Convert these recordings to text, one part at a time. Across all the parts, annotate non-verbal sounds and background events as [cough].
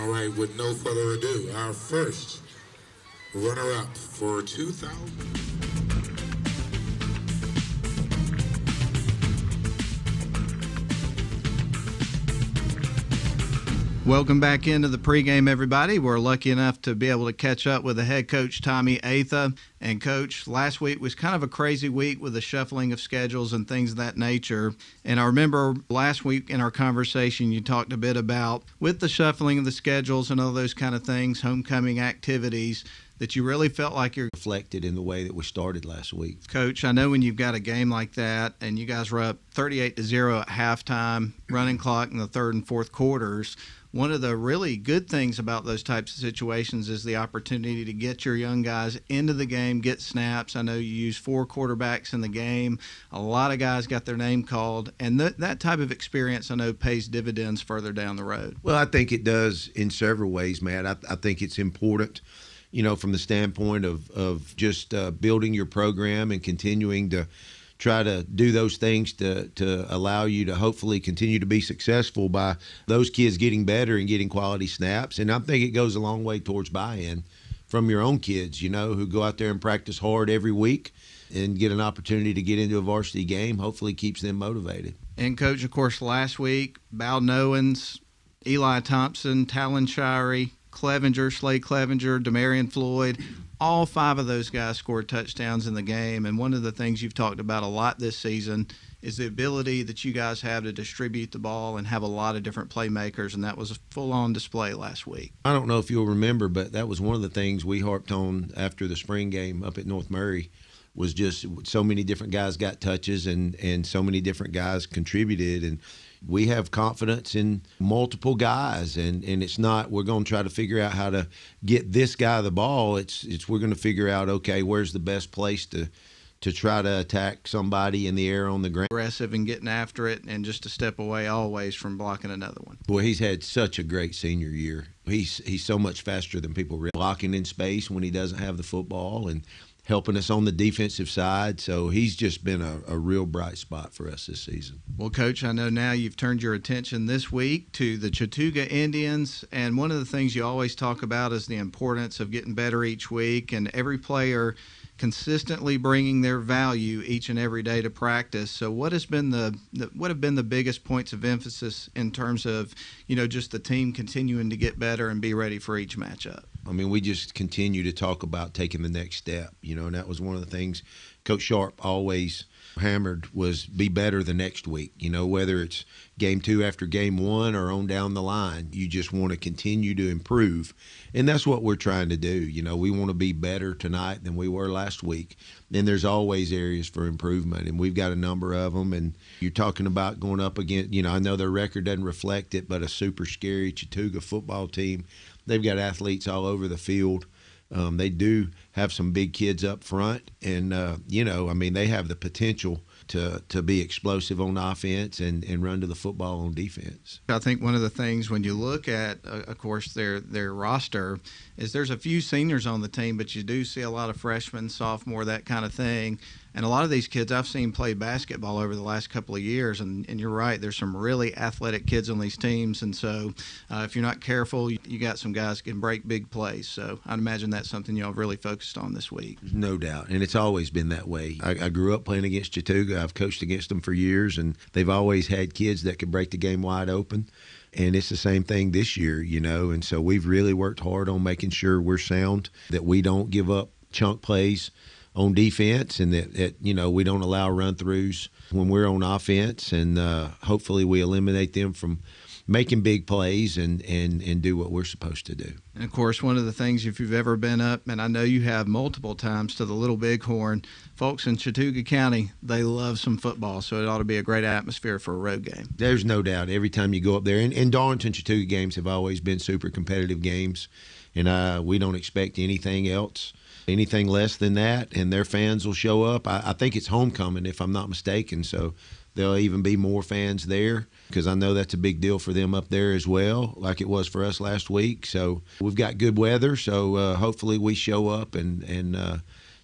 All right, with no further ado, our first runner-up for 2000. Welcome back into the pregame, everybody. We're lucky enough to be able to catch up with the head coach, Tommy Atha. And, coach, last week was kind of a crazy week with the shuffling of schedules and things of that nature. And I remember last week in our conversation, you talked a bit about with the shuffling of the schedules and all those kind of things, homecoming activities, that you really felt like you're reflected in the way that we started last week. Coach, I know when you've got a game like that and you guys were up 38 to 0 at halftime, running clock in the third and fourth quarters, one of the really good things about those types of situations is the opportunity to get your young guys into the game, get snaps. I know you use four quarterbacks in the game. A lot of guys got their name called, and th- that type of experience I know pays dividends further down the road. Well, I think it does in several ways, Matt. I, I think it's important, you know, from the standpoint of of just uh, building your program and continuing to try to do those things to to allow you to hopefully continue to be successful by those kids getting better and getting quality snaps. And I think it goes a long way towards buy-in from your own kids, you know, who go out there and practice hard every week and get an opportunity to get into a varsity game. Hopefully, keeps them motivated. And coach, of course, last week, Bowden Owens, Eli Thompson, Talon Shirey, Clevenger, Slade Clevenger, Demarion Floyd, all five of those guys scored touchdowns in the game. And one of the things you've talked about a lot this season is the ability that you guys have to distribute the ball and have a lot of different playmakers. And that was a full on display last week. I don't know if you'll remember, but that was one of the things we harped on after the spring game up at North Murray was just so many different guys got touches and, and so many different guys contributed. And we have confidence in multiple guys and, and it's not we're going to try to figure out how to get this guy the ball. It's it's we're going to figure out okay where's the best place to to try to attack somebody in the air on the ground. Aggressive and getting after it and just a step away always from blocking another one. Boy he's had such a great senior year. He's he's so much faster than people realize. Blocking in space when he doesn't have the football and helping us on the defensive side. So he's just been a, a, real bright spot for us this season. Well, Coach, I know now you've turned your attention this week to the Chattooga Indians. And one of the things you always talk about is the importance of getting better each week. And every player consistently bringing their value each and every day to practice. So, what has been the, the, what have been the biggest points of emphasis in terms of you know just the team continuing to get better and be ready for each matchup? I mean, we just continue to talk about taking the next step, you know, and that was one of the things Coach Sharp always hammered was be better the next week. You know, whether it's game two after game one or on down the line, you just want to continue to improve. And that's what we're trying to do. You know, we want to be better tonight than we were last week. And there's always areas for improvement, and we've got a number of them. And you're talking about going up against, you know, I know their record doesn't reflect it, but a super scary Chattooga football team. They've got athletes all over the field. Um, they do have some big kids up front, and uh, you know, I mean, they have the potential to to be explosive on offense and, and run to the football on defense. I think one of the things when you look at, uh, of course, their their roster is there's a few seniors on the team, but you do see a lot of freshmen, sophomore, that kind of thing. And a lot of these kids I've seen play basketball over the last couple of years, and, and you're right, there's some really athletic kids on these teams. And so uh, if you're not careful, you, you, got some guys can break big plays. So I'd imagine that's something y'all really focused on this week. No doubt. And it's always been that way. I, I grew up playing against Chattooga. I've coached against them for years, and they've always had kids that could break the game wide open and it's the same thing this year, you know. And so we've really worked hard on making sure we're sound, that we don't give up chunk plays on defense, and that, that you know we don't allow run throughs when we're on offense, and uh, hopefully we eliminate them from making big plays and, and, and do what we're supposed to do. And of course, one of the things, if you've ever been up, and I know you have multiple times to the Little Bighorn, folks in Chattooga County, they love some football, so it ought to be a great atmosphere for a road game. There's no doubt. Every time you go up there, and, and Darlington Chattooga games have always been super competitive games, and uh, we don't expect anything else anything less than that, and their fans will show up. I, I, think it's homecoming, if I'm not mistaken. So there'll even be more fans there because I know that's a big deal for them up there as well, like it was for us last week. So we've got good weather, so uh, hopefully we show up and and uh,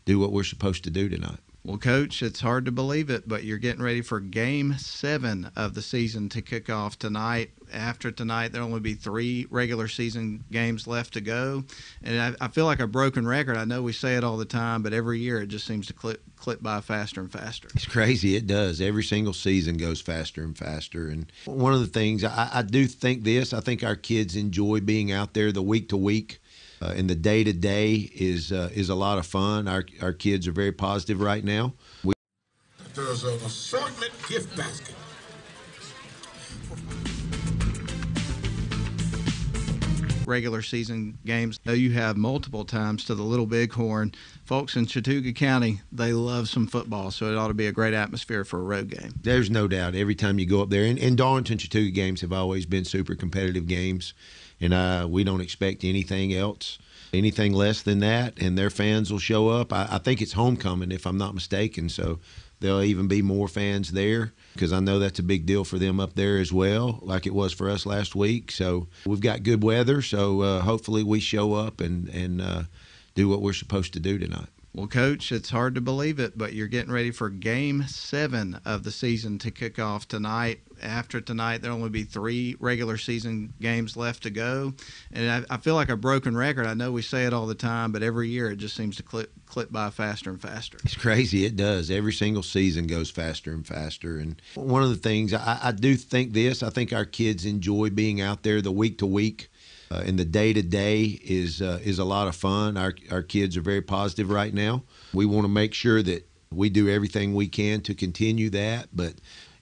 do what we're supposed to do tonight. Well, Coach, it's hard to believe it, but you're getting ready for game seven of the season to kick off tonight. After tonight, there'll only be three regular season games left to go. And I, I, feel like a broken record. I know we say it all the time, but every year it just seems to clip, clip by faster and faster. It's crazy. It does. Every single season goes faster and faster. And one of the things, I, I do think this, I think our kids enjoy being out there the week to week uh, and the day to day is uh, is a lot of fun. Our our kids are very positive right now. We- There's an assortment gift basket. regular season games. Though you have multiple times to the Little Bighorn. Folks in Chattooga County, they love some football, so it ought to be a great atmosphere for a road game. There's no doubt. Every time you go up there, and, and Darlington Chattooga games have always been super competitive games and uh, we don't expect anything else, anything less than that. And their fans will show up. I, I think it's homecoming, if I'm not mistaken. So there'll even be more fans there because I know that's a big deal for them up there as well, like it was for us last week. So we've got good weather, so uh, hopefully we show up and and uh, do what we're supposed to do tonight. Well, Coach, it's hard to believe it, but you're getting ready for game seven of the season to kick off tonight. After tonight, there'll only be three regular season games left to go. And I, I, feel like a broken record. I know we say it all the time, but every year it just seems to clip, clip by faster and faster. It's crazy. It does. Every single season goes faster and faster. And one of the things, I, I do think this, I think our kids enjoy being out there the week to week uh, and the day to day is uh, is a lot of fun. Our our kids are very positive right now. We want to make sure that we do everything we can to continue that, but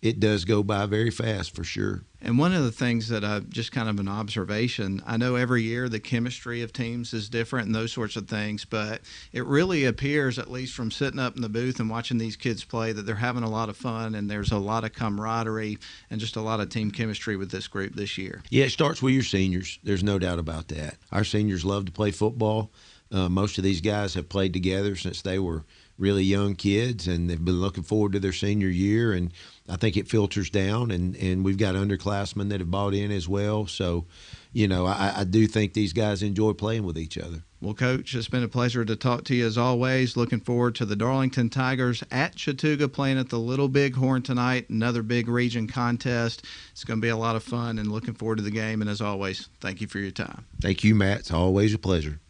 it does go by very fast for sure. And one of the things that I just kind of an observation, I know every year the chemistry of teams is different and those sorts of things, but it really appears, at least from sitting up in the booth and watching these kids play, that they're having a lot of fun and there's a lot of camaraderie and just a lot of team chemistry with this group this year. Yeah, it starts with your seniors. There's no doubt about that. Our seniors love to play football. Uh, most of these guys have played together since they were really young kids, and they've been looking forward to their senior year. And I think it filters down, and, and we've got underclassmen that have bought in as well. So, you know, I, I do think these guys enjoy playing with each other. Well, Coach, it's been a pleasure to talk to you as always. Looking forward to the Darlington Tigers at Chattooga playing at the Little Bighorn tonight. Another big region contest. It's going to be a lot of fun, and looking forward to the game. And as always, thank you for your time. Thank you, Matt. It's always a pleasure.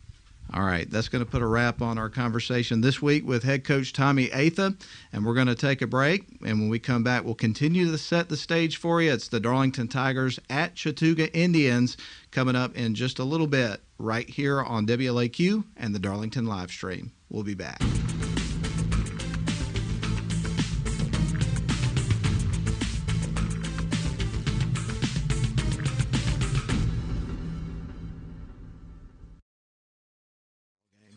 All right, that's going to put a wrap on our conversation this week with head coach Tommy Atha, and we're going to take a break. And when we come back, we'll continue to set the stage for you. It's the Darlington Tigers at Chattooga Indians coming up in just a little bit, right here on WLAQ and the Darlington live stream. We'll be back.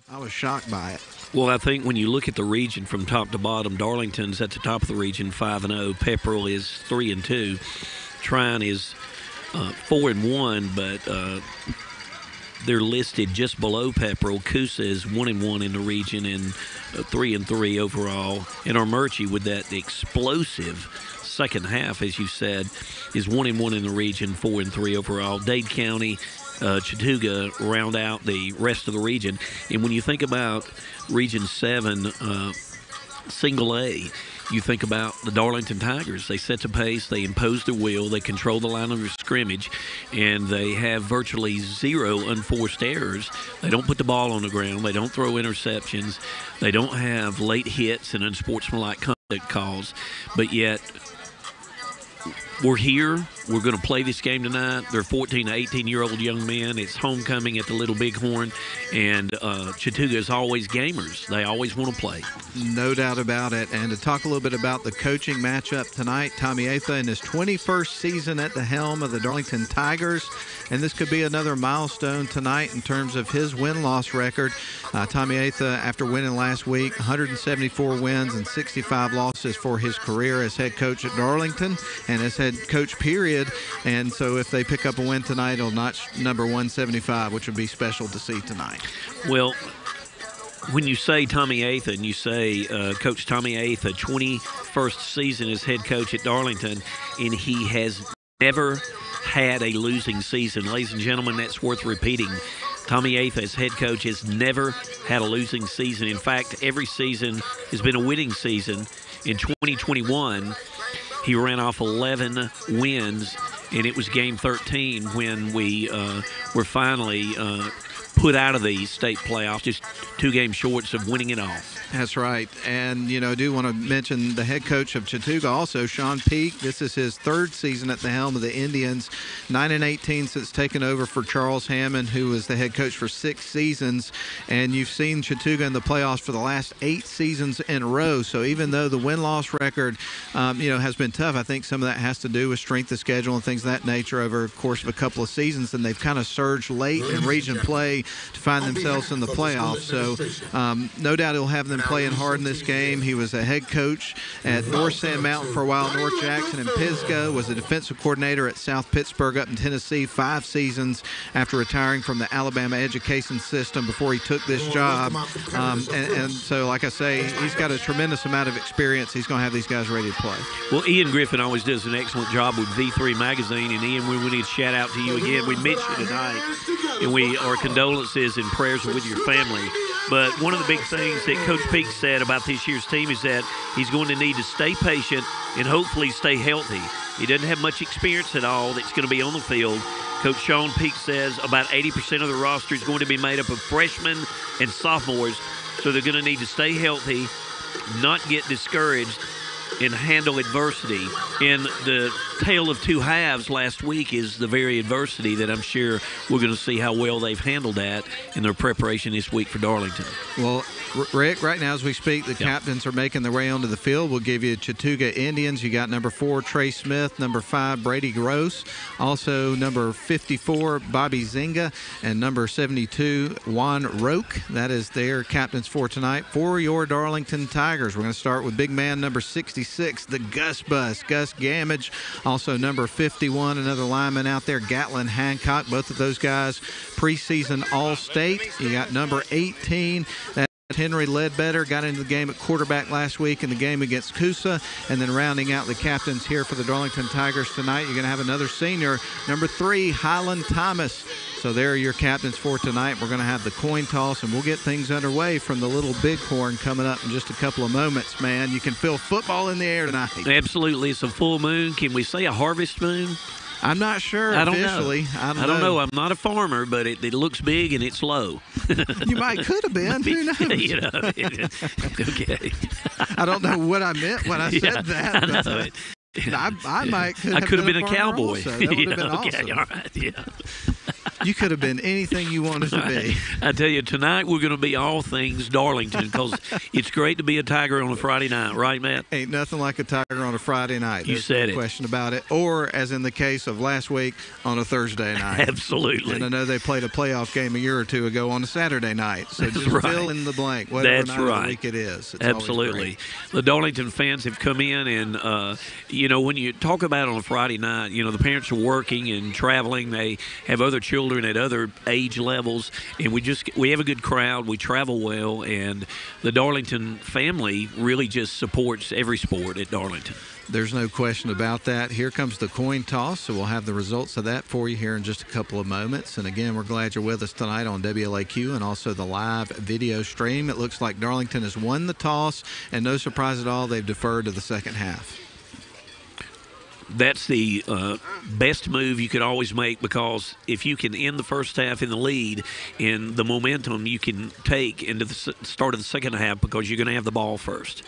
I was shocked by it. Well, I think when you look at the region from top to bottom, Darlington's at the top of the region, five and zero. Pepperell is three and two. Trion is uh, four and one, but uh, they're listed just below Pepperell. Coosa is one and one in the region and uh, three and three overall. And Armuchee with that explosive second half, as you said, is one and one in the region, four and three overall. Dade County uh, Chattooga round out the rest of the region. And when you think about Region 7, uh, Single A, you think about the Darlington Tigers. They set the pace, they impose their will, they control the line of scrimmage, and they have virtually zero unforced errors. They don't put the ball on the ground, they don't throw interceptions, they don't have late hits and unsportsmanlike conduct calls, but yet we're here. We're going to play this game tonight. They're 14 to 18 year old young men. It's homecoming at the Little Bighorn, and uh, Chattooga is always gamers. They always want to play. No doubt about it. And to talk a little bit about the coaching matchup tonight, Tommy Atha in his 21st season at the helm of the Darlington Tigers. And this could be another milestone tonight in terms of his win loss record. Uh, Tommy Atha, after winning last week, 174 wins and 65 losses for his career as head coach at Darlington and as head coach, period. And so if they pick up a win tonight, it'll notch number 175, which would be special to see tonight. Well, when you say Tommy Atha and you say uh, Coach Tommy Atha, 21st season as head coach at Darlington, and he has never had a losing season. Ladies and gentlemen, that's worth repeating. Tommy Atha, as head coach, has never had a losing season. In fact, every season has been a winning season. In 2021, he ran off 11 wins, and it was game 13 when we uh, were finally uh, put out of the state playoffs, just two games short of winning it all. That's right. And, you know, I do want to mention the head coach of Chattooga also, Sean Peak. This is his third season at the helm of the Indians. 9 and 18 since taking over for Charles Hammond, who was the head coach for six seasons. And you've seen Chattooga in the playoffs for the last eight seasons in a row. So even though the win loss record, um, you know, has been tough, I think some of that has to do with strength of schedule and things of that nature over the course of a couple of seasons. And they've kind of surged late in region play to find themselves in the playoffs. So um, no doubt he'll have them playing hard in this game. He was a head coach at North Sand Mountain for a while, North Jackson and Pisgah, was a defensive coordinator at South Pittsburg up in Tennessee five seasons after retiring from the Alabama education system before he took this job. Um, and, and so, like I say, he's got a tremendous amount of experience. He's going to have these guys ready to play. Well, Ian Griffin always does an excellent job with V3 Magazine. And Ian, we, we need to shout out to you again. We miss you tonight. And we our condolences and prayers with your family. But one of the big things that Coach Peak said about this year's team is that he's going to need to stay patient and hopefully stay healthy. He doesn't have much experience at all that's going to be on the field. Coach Sean Peak says about 80% of the roster is going to be made up of freshmen and sophomores, so they're going to need to stay healthy, not get discouraged, and handle adversity. And the tale of two halves last week is the very adversity that I'm sure we're going to see how well they've handled that in their preparation this week for Darlington. Well, Rick, right now as we speak, the yep. captains are making their way onto the field. We'll give you Chattooga Indians. You got number four, Trey Smith, number five, Brady Gross, also number 54, Bobby Zinga, and number 72, Juan Roque. That is their captains for tonight for your Darlington Tigers. We're going to start with big man number 66, the Gus Bus, Gus Gamage. Also number 51, another lineman out there, Gatlin Hancock. Both of those guys preseason All-State. You got number 18. Henry Ledbetter got into the game at quarterback last week in the game against Coosa. And then rounding out the captains here for the Darlington Tigers tonight, you're going to have another senior, number three, Highland Thomas. So there are your captains for tonight. We're going to have the coin toss, and we'll get things underway from the Little Bighorn coming up in just a couple of moments, man. You can feel football in the air tonight. Absolutely. It's a full moon. Can we say a harvest moon? I'm not sure I don't officially. Know. I don't, I don't know. know. I'm not a farmer, but it, it looks big and it's low. you might could have [laughs] been. Who knows? you know, [laughs] okay. I don't know what I meant when I [laughs] said yeah, that. I know it. I, I might could I have could have been, been, a, a cowboy. Also. That would yeah, have been okay, awesome. all right, yeah. You could have been anything you wanted to be. [laughs] I tell you, tonight we're going to be all things Darlington because [laughs] it's great to be a Tiger on a Friday night, right, Matt? Ain't nothing like a Tiger on a Friday night. You There's said no it. Question about it, or as in the case of last week, on a Thursday [laughs] night. Absolutely. And I know they played a playoff game a year or two ago on a Saturday night. So That's just right. fill in the blank, whatever That's night right. of the week it is. It's Absolutely. The Darlington fans have come in, and, uh, you know, when you talk about on a Friday night, you know, the parents are working and traveling. They have other children at other age levels, and we just we have a good crowd. We travel well, and the Darlington family really just supports every sport at Darlington. There's no question about that. Here comes the coin toss, so we'll have the results of that for you here in just a couple of moments. And again, we're glad you're with us tonight on WLAQ and also the live video stream. It looks like Darlington has won the toss, and no surprise at all, they've deferred to the second half. That's the uh, best move you could always make because if you can end the first half in the lead and the momentum you can take into the start of the second half because you're going to have the ball first.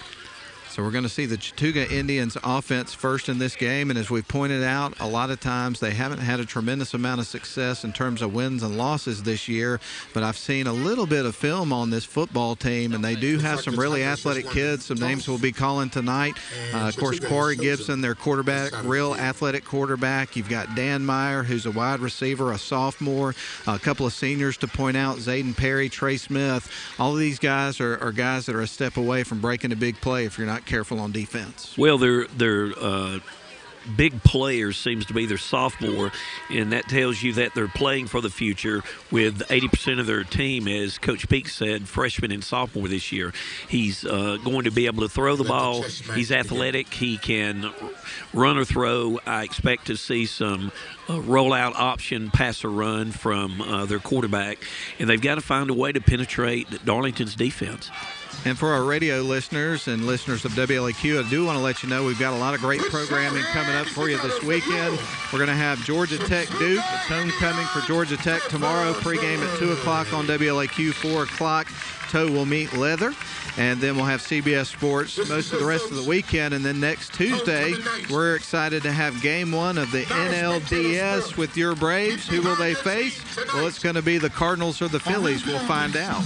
So we're going to see the Chattooga Indians offense first in this game. And as we pointed out, a lot of times they haven't had a tremendous amount of success in terms of wins and losses this year. But I've seen a little bit of film on this football team, and they do have some really athletic kids. Some names we'll be calling tonight. Uh, of course, Corey Gibson, their quarterback, real athletic quarterback. You've got Dan Meyer, who's a wide receiver, a sophomore. A couple of seniors to point out, Zayden Perry, Trey Smith. All of these guys are, are guys that are a step away from breaking a big play if you're not careful on defense. Well, their their uh, big players seems to be their sophomore, and that tells you that they're playing for the future. With 80% of their team, as Coach Peak said, freshman and sophomore this year. He's uh, going to be able to throw the ball. He's athletic. He can run or throw. I expect to see some uh, rollout option, pass or run from uh, their quarterback, and they've got to find a way to penetrate Darlington's defense. And for our radio listeners and listeners of WLAQ, I do want to let you know we've got a lot of great programming coming up for you this weekend. We're going to have Georgia Tech Duke. It's homecoming for Georgia Tech tomorrow. Pregame at 2 o'clock on WLAQ, 4 o'clock. Toe will meet Leather. And then we'll have CBS Sports most of the rest of the weekend. And then next Tuesday, we're excited to have game one of the NLDS with your Braves. Who will they face? Well, it's going to be the Cardinals or the Phillies. We'll find out.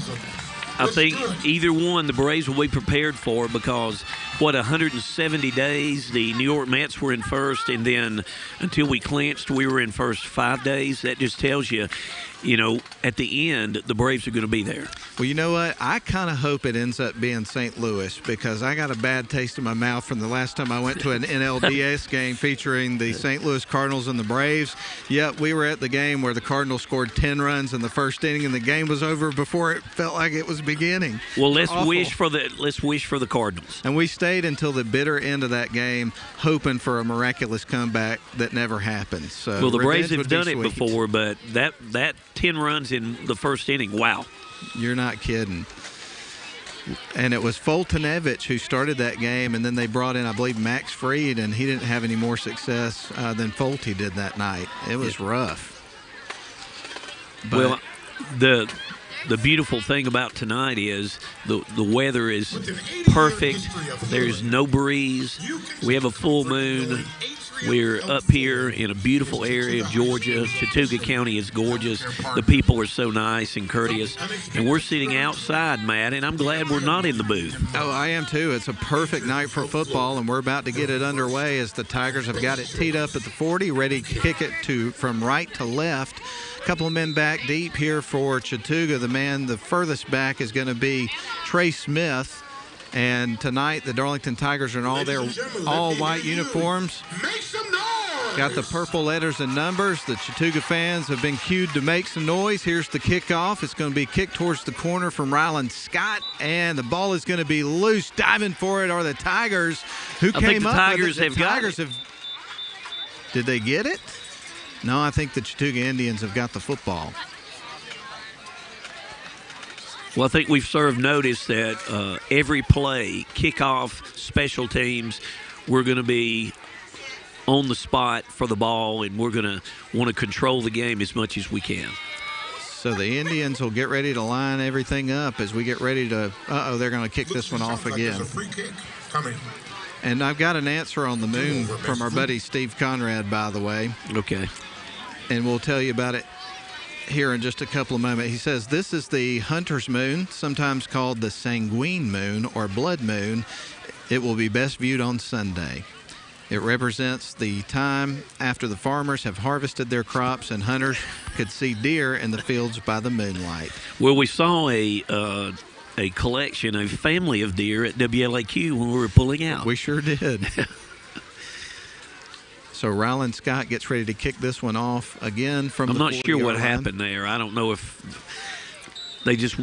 I think either one the Braves will be prepared for because what 170 days the New York Mets were in first, and then until we clinched, we were in first five days. That just tells you, you know, at the end the Braves are going to be there. Well, you know what? I kind of hope it ends up being St. Louis because I got a bad taste in my mouth from the last time I went to an NLDS game featuring the St. Louis Cardinals and the Braves. Yep, we were at the game where the Cardinals scored 10 runs in the first inning and the game was over before it felt like it was beginning. Well, let's Awful. wish for the let's wish for the Cardinals. And we stayed until the bitter end of that game, hoping for a miraculous comeback that never happened. So Well, the Braves have would be done it before, but that that 10 runs in the first inning, wow. You're not kidding. And it was Foltynewicz who started that game, and then they brought in, I believe, Max Fried, and he didn't have any more success uh, than Folty did that night. It was rough. But well, the the beautiful thing about tonight is the the weather is perfect. There's no breeze. We have a full moon. We're up here in a beautiful area of Georgia. Chattooga County is gorgeous. The people are so nice and courteous. And we're sitting outside, Matt, and I'm glad we're not in the booth. Oh, I am too. It's a perfect night for football, and we're about to get it underway as the Tigers have got it teed up at the 40, ready to kick it to from right to left. A couple of men back deep here for Chattooga. The man the furthest back is going to be Trey Smith. And tonight, the Darlington Tigers are in all their all white uniforms. Make some noise! Got the purple letters and numbers. The Chattooga fans have been cued to make some noise. Here's the kickoff. It's going to be kicked towards the corner from Ryland Scott, and the ball is going to be loose. Diving for it are the Tigers, who think came the up Tigers with it. have The got Tigers have. Did they get it? No, I think the Chattooga Indians have got the football. Well, I think we've served notice that uh, every play, kickoff, special teams, we're going to be on the spot for the ball, and we're going to want to control the game as much as we can. So the Indians will get ready to line everything up as we get ready to. Uh oh, they're going to kick this one off Sounds like again. a free kick coming. And I've got an answer on the moon from our buddy Steve Conrad, by the way. Okay. And we'll tell you about it here in just a couple of moments. He says this is the hunter's moon, sometimes called the sanguine moon or blood moon. It will be best viewed on Sunday. It represents the time after the farmers have harvested their crops and hunters could see deer in the fields by the moonlight. Well, we saw a uh, a collection, a family of deer at WLAQ when we were pulling out. We sure did. [laughs] so Ryland Scott gets ready to kick this one off again from the case. I'm the not sure what line. happened there. I don't know if they just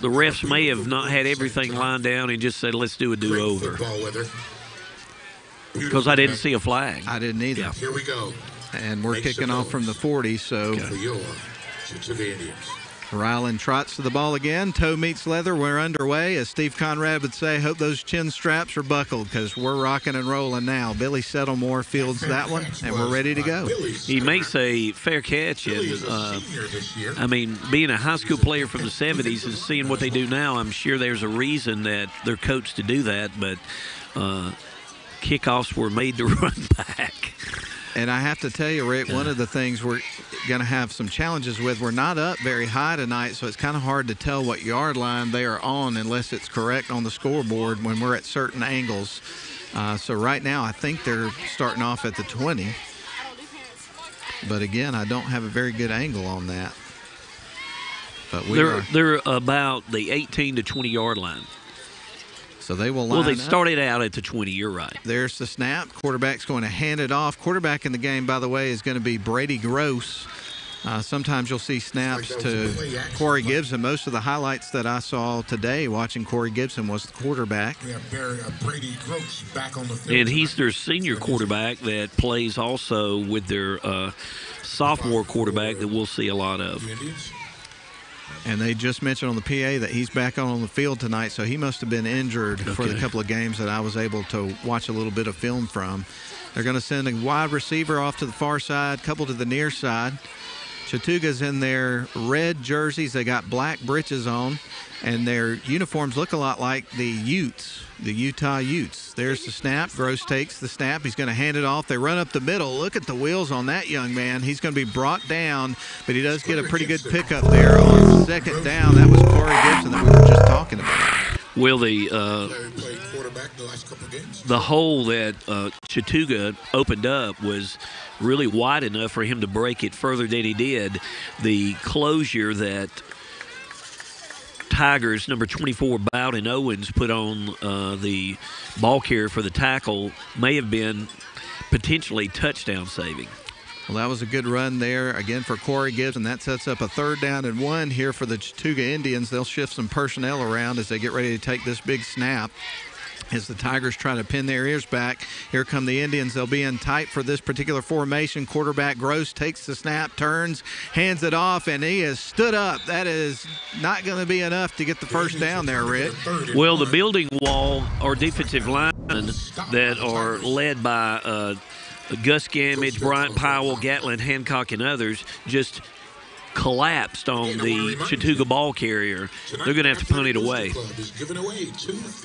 the refs may have not had everything lined down and just said, "Let's do a do-over," because I didn't see a flag. I didn't either. Yeah. Here we go And we're Make kicking off from the 40, so for your Chattooga Indians. Ryland trots to the ball again. Toe meets leather. We're underway. As Steve Conrad would say, hope those chin straps are buckled because we're rocking and rolling now. Billy Settlemore fields that one, and we're ready to go. He makes a fair catch, and uh, senior this year. I mean, being a high school player from the 70s and seeing what they do now, I'm sure there's a reason that they're coached to do that, but uh, kickoffs were made to [laughs] run back. And I have to tell you, Rick, one of the things we're going to have some challenges with, we're not up very high tonight, so it's kind of hard to tell what yard line they are on unless it's correct on the scoreboard when we're at certain angles. Uh, so right now, I think they're starting off at the 20. But again, I don't have a very good angle on that. But we They're, are. they're about the 18 to 20 yard line. So they will line up. Well, they up. started out at the 20. You're right. There's the snap. Quarterback's going to hand it off. Quarterback in the game, by the way, is going to be Brady Gross. Uh, sometimes you'll see snaps Like that was a to Corey. Gibson. Most of the highlights that I saw today watching Corey Gibson was the quarterback. We have Barry, uh, Brady Gross back on the field. And he's their senior quarterback that plays also with their uh, sophomore quarterback that we'll see a lot of. And they just mentioned on the PA that he's back on the field tonight, so he must have been injured for the couple of games that I was able to watch a little bit of film from. They're going to send a wide receiver off to the far side, couple to the near side. Chattooga's in their red jerseys. They got black breeches on, and their uniforms look a lot like the Utes, the Utah Utes. There's the snap. Gross takes the snap. He's going to hand it off. They run up the middle. Look at the wheels on that young man. He's going to be brought down, but he does get a pretty good pickup there on second down. That was Corey Gibson that we were just talking about. Will the uh, the the hole that uh, Chattooga opened up was really wide enough for him to break it further than he did. The closure that Tigers number 24 Bowden Owens put on uh, the ball carrier for the tackle may have been potentially touchdown saving. Well, that was a good run there again for Corey Gibbs, and That sets up a third down and one here for the Chattooga Indians. They'll shift some personnel around as they get ready to take this big snap. As the Tigers try to pin their ears back, here come the Indians. They'll be in tight for this particular formation. Quarterback Gross takes the snap, turns, hands it off, and he has stood up. That is not going to be enough to get the first down there, Rick. Well, the building wall or defensive linemen that are led by uh, Gus Gamage, Bryant Powell, Gatlin Hancock, and others just collapsed on the Chattooga ball carrier. They're going to have to punt it away.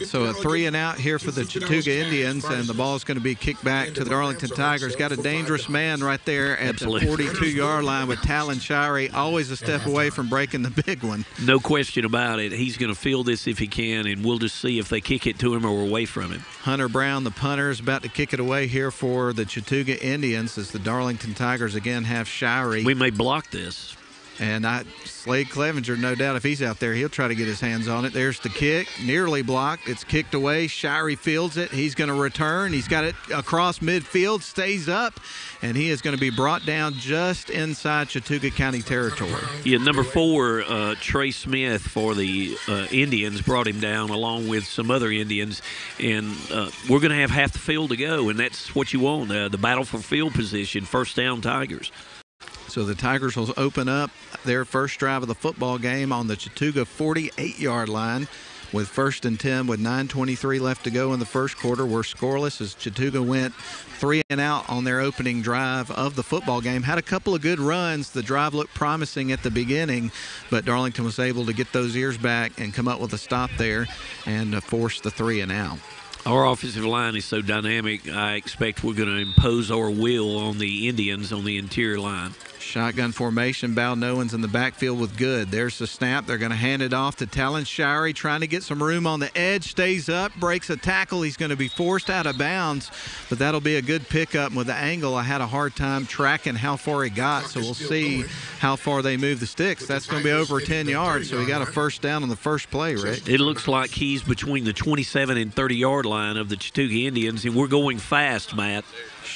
So a three and out here for the Chattooga Indians, and the ball is going to be kicked back to the Darlington Tigers. Got a dangerous man right there at the 42-yard line with Talon Shirey, always a step away from breaking the big one. No question about it. He's going to feel this if he can, and we'll just see if they kick it to him or away from him. Hunter Brown, the punter, is about to kick it away here for the Chattooga Indians as the Darlington Tigers again have Shirey. We may block this. And I, Slade Clevenger, no doubt, if he's out there, he'll try to get his hands on it. There's the kick, nearly blocked. It's kicked away. Shirey fields it. He's going to return. He's got it across midfield, stays up, and he is going to be brought down just inside Chattooga County territory. Yeah, number four, uh, Trey Smith for the uh, Indians brought him down along with some other Indians, and uh, we're going to have half the field to go, and that's what you want. Uh, the battle for field position, first down Tigers. So the Tigers will open up their first drive of the football game on the Chattooga 48 yard line with first and 10 with 9.23 left to go in the first quarter. We're scoreless as Chattooga went three and out on their opening drive of the football game. Had a couple of good runs. The drive looked promising at the beginning, but Darlington was able to get those ears back and come up with a stop there and uh, force the three and out. Our offensive line is so dynamic. I expect we're going to impose our will on the Indians on the interior line. Shotgun formation. Bowden Owens in the backfield with Good. There's the snap. They're going to hand it off to Talon Shirey, trying to get some room on the edge. Stays up, breaks a tackle. He's going to be forced out of bounds, but that'll be a good pickup. And with the angle, I had a hard time tracking how far he got. So we'll see how far they move the sticks. That's going to be over 10 yards. So he got a first down on the first play, Rick. It looks like he's between the 27 and 30 yard line of the Chattooga Indians, and we're going fast, Matt.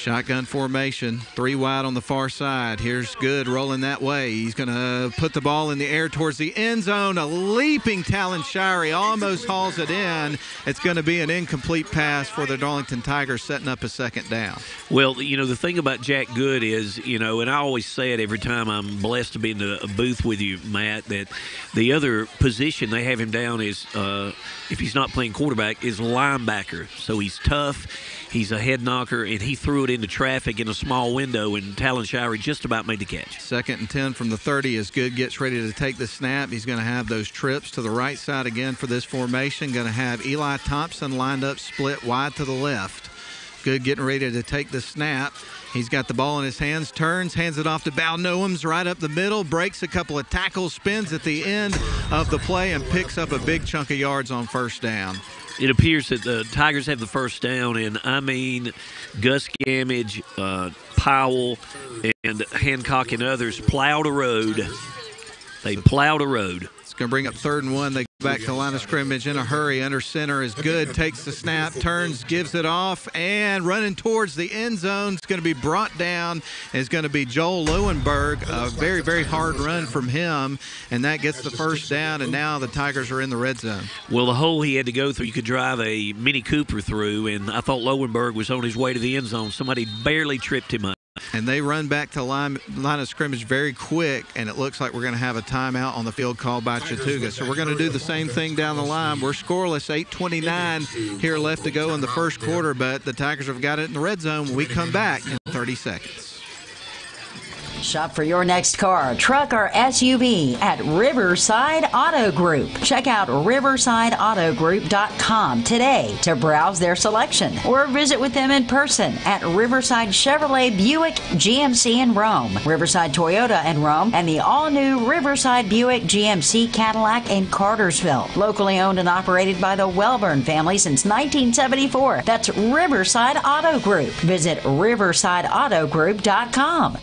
Shotgun formation, three wide on the far side. Here's Good rolling that way. He's going to put the ball in the air towards the end zone. A leaping Talon Shirey almost hauls it in. It's going to be an incomplete pass for the Darlington Tigers, setting up a second down. Well, you know, the thing about Jack Good is, you know, and I always say it every time I'm blessed to be in the booth with you, Matt, that the other position they have him down is, uh, if he's not playing quarterback, is linebacker. So he's tough. He's a head knocker, and he threw it into traffic in a small window, and Talon Shirey just about made the catch. Second and 10 from the 30 as Good gets ready to take the snap. He's going to have those trips to the right side again for this formation. Going to have Eli Thompson lined up split wide to the left. Good getting ready to take the snap. He's got the ball in his hands, turns, hands it off to Bowden Owens right up the middle, breaks a couple of tackles, spins at the end of the play, and picks up a big chunk of yards on first down. It appears that the Tigers have the first down, and I mean, Gus Gamage, uh, Powell, and Hancock and others plowed a road. They plowed a road. It's going to bring up third and one. They back to line of scrimmage in a hurry. Under center is Good. Takes the snap, turns, gives it off, and running towards the end zone. It's going to be brought down. Is going to be Joel Lowenberg. A very, very hard run from him, and that gets the first down. And now the Tigers are in the red zone. Well, the hole he had to go through, you could drive a Mini Cooper through, and I thought Lowenberg was on his way to the end zone. Somebody barely tripped him up. And they run back to line, line of scrimmage very quick, and it looks like we're going to have a timeout on the field called by Chattooga. So we're going to do the same thing down the line. We're scoreless, 8:29 here left to go in the first quarter, but the Tigers have got it in the red zone. When we come back in 30 seconds. Shop for your next car, truck, or SUV at Riverside Auto Group. Check out riversideautogroup.com today to browse their selection or visit with them in person at Riverside Chevrolet Buick GMC in Rome, Riverside Toyota in Rome, and the all new Riverside Buick GMC Cadillac in Cartersville. Locally owned and operated by the Welburn family since 1974. That's Riverside Auto Group. Visit riversideautogroup.com.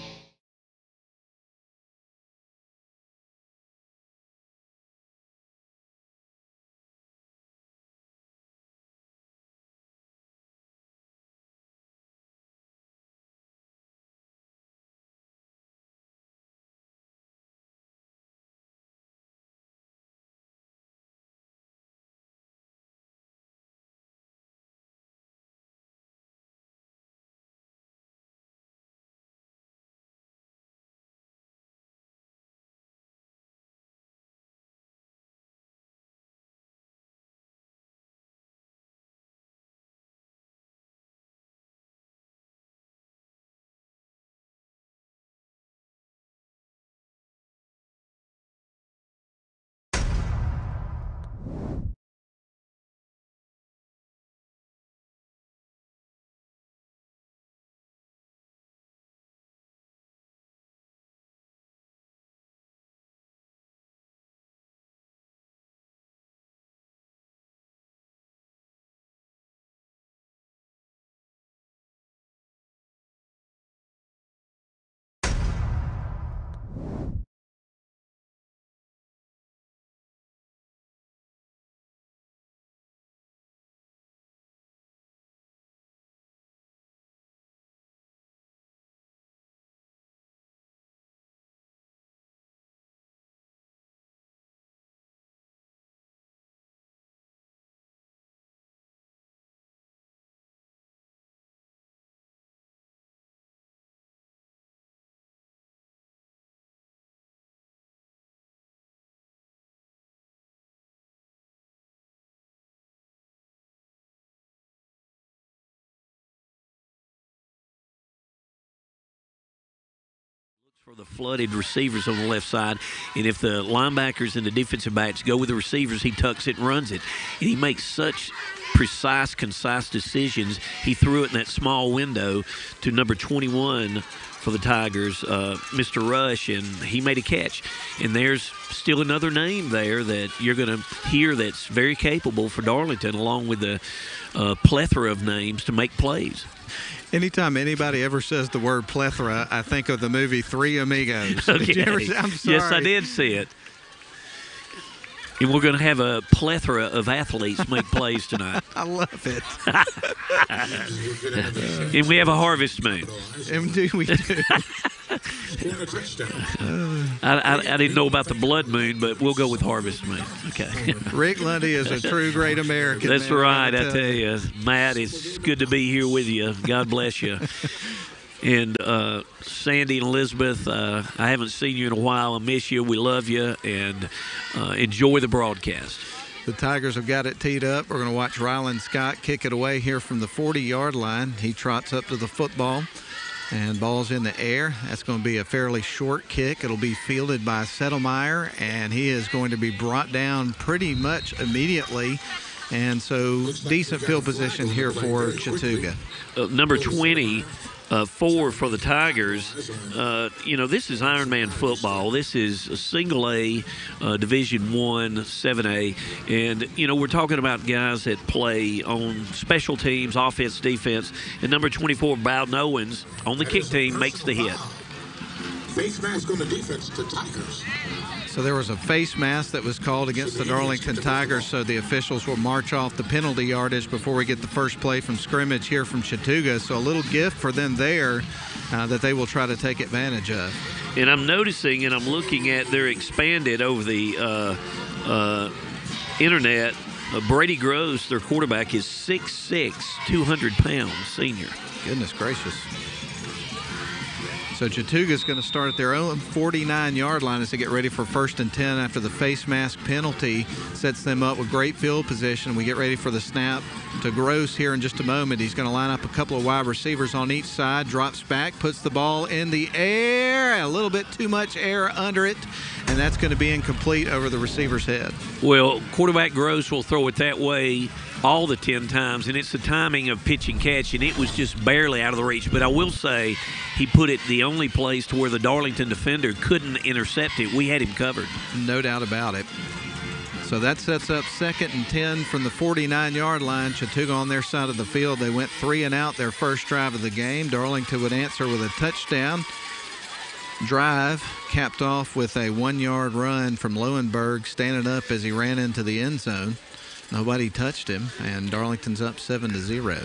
for the flooded receivers on the left side. And if the linebackers and the defensive backs go with the receivers, he tucks it and runs it. And he makes such precise, concise decisions. He threw it in that small window to number 21 for the Tigers, uh, Mr. Rush, and he made a catch. And there's still another name there that you're going to hear that's very capable for Darlington, along with the uh, plethora of names to make plays. Anytime anybody ever says the word plethora, I think of the movie Three Amigos. Okay. Did you ever I'm sorry. Yes, I did see it. And we're going to have a plethora of athletes make plays tonight. [laughs] I love it. [laughs] And we have a harvest moon. And do we do? Scoring a touchdown. I, I, I didn't know about the blood moon, but we'll go with harvest moon. Okay. [laughs] Rick Lundy is a true great American. That's man, right. I tell you, Matt, it's good to be here with you. God bless you. And uh, Sandy and Elizabeth, uh, I haven't seen you in a while. I miss you. We love you, and uh, enjoy the broadcast. The Tigers have got it teed up. We're going to watch Ryland Scott kick it away here from the 40 yard line. He trots up to the football and ball's in the air. That's going to be a fairly short kick. It'll be fielded by Settlemeyer, and he is going to be brought down pretty much immediately. And so, decent field position here for Chattooga. uh, number 20 uh, four for the Tigers. Uh, you know, this is Ironman football. This is a single A, uh, Division One, seven A, and you know we're talking about guys that play on special teams, offense, defense. And number 24, Bowden Owens on the kick team makes the hit. Face mask on the defense to Tigers. So there was a face mask that was called against the Darlington Tigers, so the officials will march off the penalty yardage before we get the first play from scrimmage here from Chattooga. So a little gift for them there uh, that they will try to take advantage of. And I'm noticing and I'm looking at they're expanded over the uh, uh, internet. Uh, Brady Gross, their quarterback, is 6'6", 200 pounds, senior. Goodness gracious. So Chattooga's going to start at their own 49 yard line as they get ready for first and 10 after the face mask penalty sets them up with great field position. We get ready for the snap to Gross here in just a moment. He's going to line up a couple of wide receivers on each side, drops back, puts the ball in the air, a little bit too much air under it, and that's going to be incomplete over the receiver's head. Well, quarterback Gross will throw it that way all the 10 times, and it's the timing of pitch and catch, and it was just barely out of the reach. But I will say he put it the only place to where the Darlington defender couldn't intercept it. We had him covered. No doubt about it. So that sets up second and 10 from the 49 yard line. Chattooga on their side of the field. They went three and out their first drive of the game. Darlington would answer with a touchdown drive, capped off with a one yard run from Lowenberg, standing up as he ran into the end zone. Nobody touched him, and Darlington's up 7 to 0.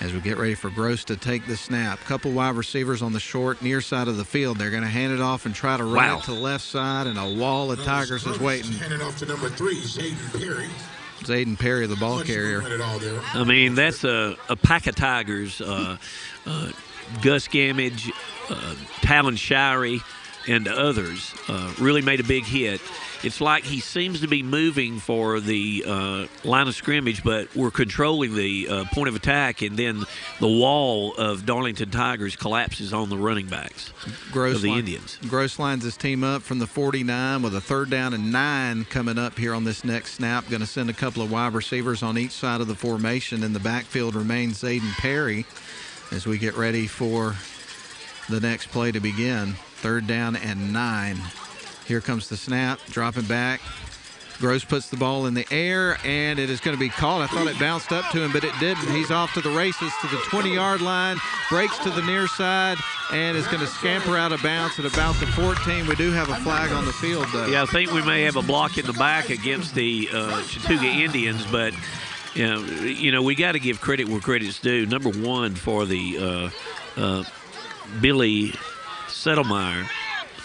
As we get ready for Gross to take the snap, couple wide receivers on the short near side of the field. They're going to hand it off and try to run Wow. it to the left side, and a wall of Tigers is waiting. Hand it off to number three, Zayden Perry. Zayden Perry, the ball carrier. movement at all there. I mean, that's a, a pack of Tigers. Uh, uh, Gus Gamage, uh, Talon Shirey, and others uh, really made a big hit. It's like he seems to be moving for the uh, line of scrimmage, but we're controlling the uh, point of attack, and then the wall of Darlington Tigers collapses on the running backs Gross of the line- Indians. Gross lines his team up from the 49 with a third down and nine coming up here on this next snap. Going to send a couple of wide receivers on each side of the formation. and the backfield remains Zayden Perry as we get ready for the next play to begin. Third down and nine. Here comes the snap, dropping back. Gross puts the ball in the air, and it is going to be caught. I thought it bounced up to him, but it didn't. He's off to the races to the 20-yard line, breaks to the near side, and is going to scamper out of bounds at about the 14. We do have a flag on the field, though. Yeah, I think we may have a block in the back against the uh, Chattooga Indians, but you know, you know we got to give credit where credit's due. Number one for the uh, uh, Billy Settlemeyer,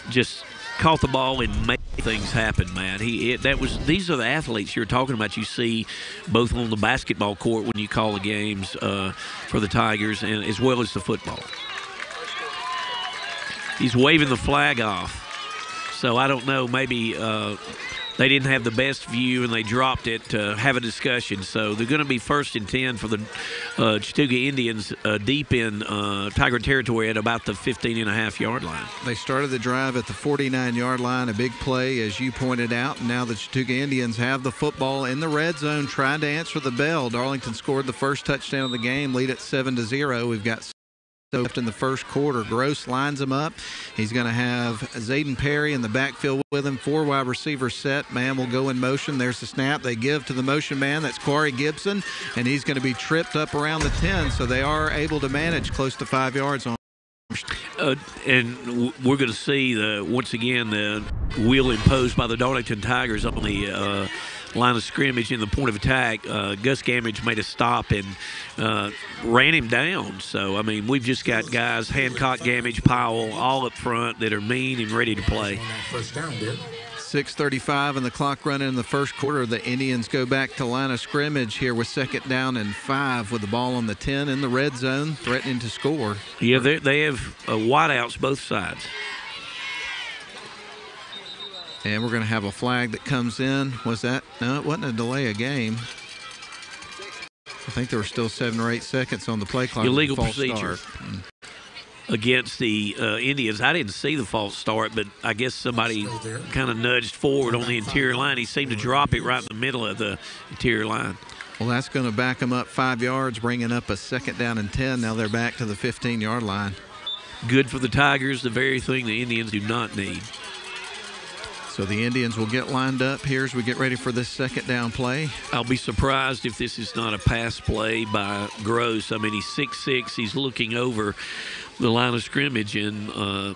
just caught the ball and made things happen, man. He it, that was these are the athletes you're talking about. You see both on the basketball court when you call the games uh, for the Tigers, and as well as the football. He's waving the flag off. So I don't know. Maybe uh, they didn't have the best view and they dropped it to have a discussion. So they're going to be first and ten for the uh, Chattooga Indians uh, deep in uh, Tiger territory at about the 15 and a half yard line. They started the drive at the 49 yard line, a big play, as you pointed out. Now the Chattooga Indians have the football in the red zone, trying to answer the bell. Darlington scored the first touchdown of the game, lead at 7 to 0. We've got left in the first quarter. Gross lines him up. He's going to have Zayden Perry in the backfield with him. Four wide receivers set. Man will go in motion. There's the snap. They give to the motion man. That's Corey Gibson, and he's going to be tripped up around the 10. So they are able to manage close to five yards on. Uh, and we're going to see the once again the wheel imposed by the Darlington Tigers up on the uh, line of scrimmage in the point of attack. Uh, Gus Gamage made a stop and uh, ran him down. So I mean, we've just got guys Hancock, Gamage, Powell, all up front that are mean and ready to play. On that first down there. 6:35 and the clock running in the first quarter. The Indians go back to line of scrimmage here with second down and five with the ball on the 10 in the red zone, threatening to score. Yeah, they they have uh, wideouts both sides. And we're going to have a flag that comes in. Was that? No, it wasn't a delay of game. I think there were still seven or eight seconds on the play clock. Illegal false procedure. start. Mm. against the uh, Indians. I didn't see the false start, but I guess somebody kind of nudged forward on the interior line. He seemed to drop it right in the middle of the interior line. Well, that's going to back them up five yards, bringing up a second down and 10. Now they're back to the 15 yard line. Good for the Tigers, the very thing the Indians do not need. So the Indians will get lined up here as we get ready for this second down play. I'll be surprised if this is not a pass play by Gross. I mean, he's six six. He's looking over the line of scrimmage, and uh,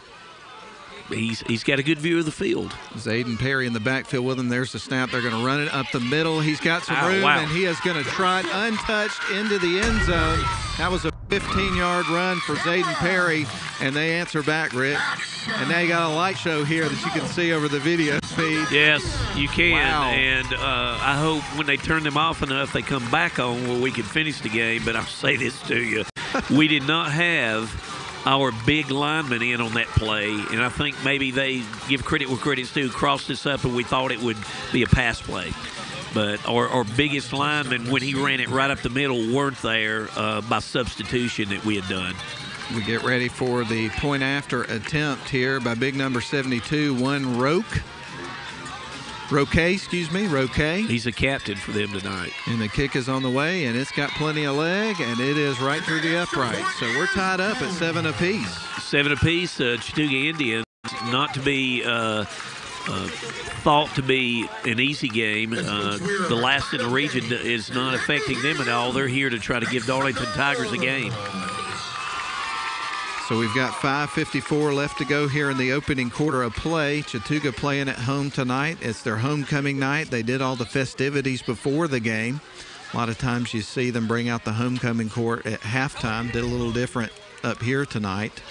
he's he's got a good view of the field. Zayden Perry in the backfield with him. There's the snap. They're going to run it up the middle. He's got some Oh, room, wow. and he is going to trot untouched into the end zone. That was a 15-yard run for Zayden Perry, and they answer back, Rick. And now you got a light show here that you can see over the video feed. Yes, you can. Wow. And uh, I hope when they turn them off enough, they come back on where we can finish the game. But I'll say this to you: [laughs] we did not have our big lineman in on that play, and I think maybe they give credit where credit's due. Crossed this up, and we thought it would be a pass play. But our, our biggest lineman, when he ran it right up the middle, weren't there uh, by substitution that we had done. We get ready for the point after attempt here by big number 72, one Roke. Roque, excuse me, Roque. He's a captain for them tonight. And the kick is on the way, and it's got plenty of leg, and it is right through the upright. So we're tied up at seven apiece. seven apiece. Uh, Chattooga Indians, not to be uh, thought to be an easy game. Uh, the last in the region is not affecting them at all. They're here to try to give Darlington Tigers a game. So we've got 5.54 left to go here in the opening quarter of play. Chattooga playing at home tonight. It's their homecoming night. They did all the festivities before the game. A lot of times you see them bring out the homecoming court at halftime. Did a little different up here tonight.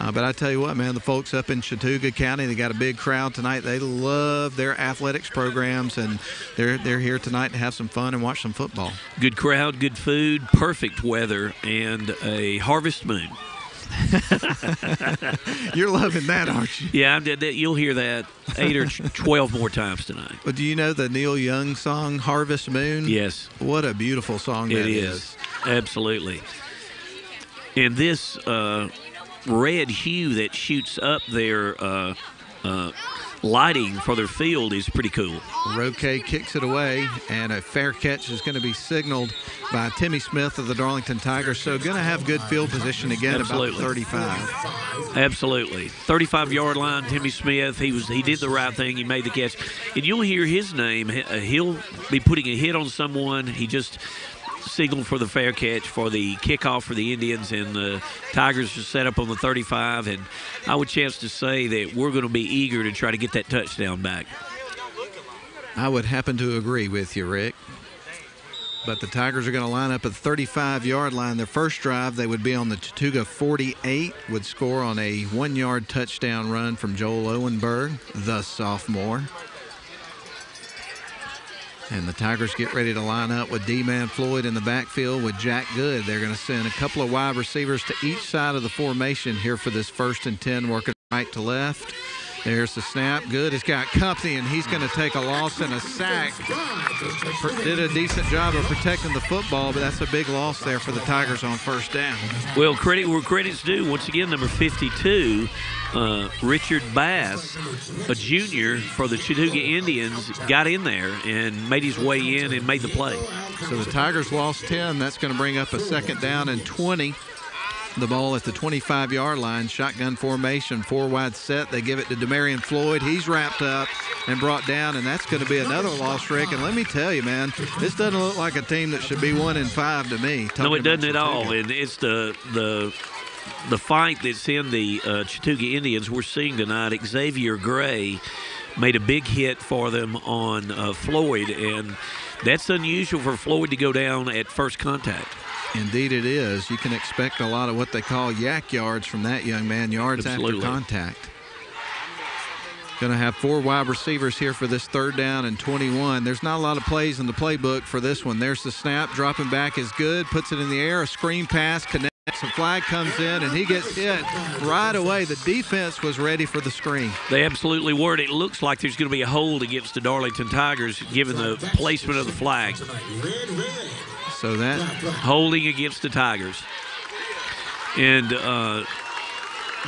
Uh, but I tell you what, man, the folks up in Chattooga County, they got a big crowd tonight. They love their athletics programs, and they're they're here tonight to have some fun and watch some football. Good crowd, good food, perfect weather, and a harvest moon. [laughs] You're loving that, aren't you? Yeah, I'm, that, that- you'll hear that eight or [laughs] twelve more times tonight. But do you know the Neil Young song "Harvest Moon"? Yes. What a beautiful song It that is. Absolutely. And this uh, red hue that shoots up their uh, uh, lighting for their field is pretty cool. Roque kicks it away, and a fair catch is going to be signaled by Timmy Smith of the Darlington Tigers. So going to have good field position again, Absolutely. about 35. Absolutely. 35 yard line, Timmy Smith. He was he did the right thing. He made the catch. And you'll hear his name. Uh, He'll be putting a hit on someone. He just signaled for the fair catch for the kickoff for the Indians, and the Tigers are set up on the 35. And I would chance to say that we're going to be eager to try to get that touchdown back. I would happen to agree with you, Rick. But the Tigers are going to line up at the 35 yard line. Their first drive, they would be on the Chattooga 48, would score on a one yard touchdown run from Joel Lowenberg, the sophomore. And the Tigers get ready to line up with D Man Floyd in the backfield with Jack Good. They're going to send a couple of wide receivers to each side of the formation here for this first and 10, working right to left. There's the snap. Good has got company, and he's going to take a loss and a sack. Did a decent job of protecting the football, but that's a big loss there for the Tigers on first down. Well, credit where credit's due. Once again, number 52, uh, Richard Bass, a junior for the Chattooga Indians, got in there and made his way in and made the play. So the Tigers lost 10. That's going to bring up a second down and 20. The ball at the 25 yard line, shotgun formation, four wide set. They give it to Demarion Floyd. He's wrapped up and brought down, and that's going to be another loss, Rick. And let me tell you, man, this doesn't look like a team that should be one in five to me. No, it doesn't at all. And it's the the the fight that's in the uh, Chattooga Indians we're seeing tonight. Xavier Gray made a big hit for them on uh, Floyd, and that's unusual for Floyd to go down at first contact. Indeed, it is. You can expect a lot of what they call yak yards from that young man, yards Absolutely. after contact. Going to have four wide receivers here for this third down and 21. There's not a lot of plays in the playbook for this one. There's the snap, dropping back is good, puts it in the air, a screen pass connects, a flag comes in, and he gets hit right away. The defense was ready for the screen. They absolutely were. It looks like there's going to be a hold against the Darlington Tigers given the placement of the flag. So that holding against the Tigers. And uh,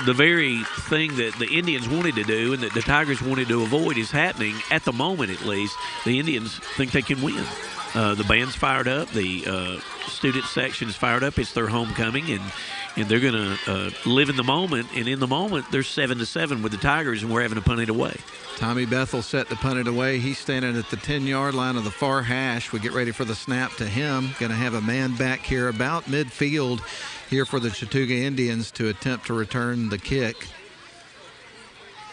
the very thing that the Indians wanted to do and that the Tigers wanted to avoid is happening at the moment, at least. The Indians think they can win. Uh, the band's fired up. The uh, student section's fired up. It's their homecoming, and and they're going to uh, live in the moment. And in the moment, they're seven to seven with the Tigers, and we're having to punt it away. Tommy Bethel set to punt it away. He's standing at the 10 yard line of the far hash. We get ready for the snap to him. Going to have a man back here about midfield here for the Chattooga Indians to attempt to return the kick.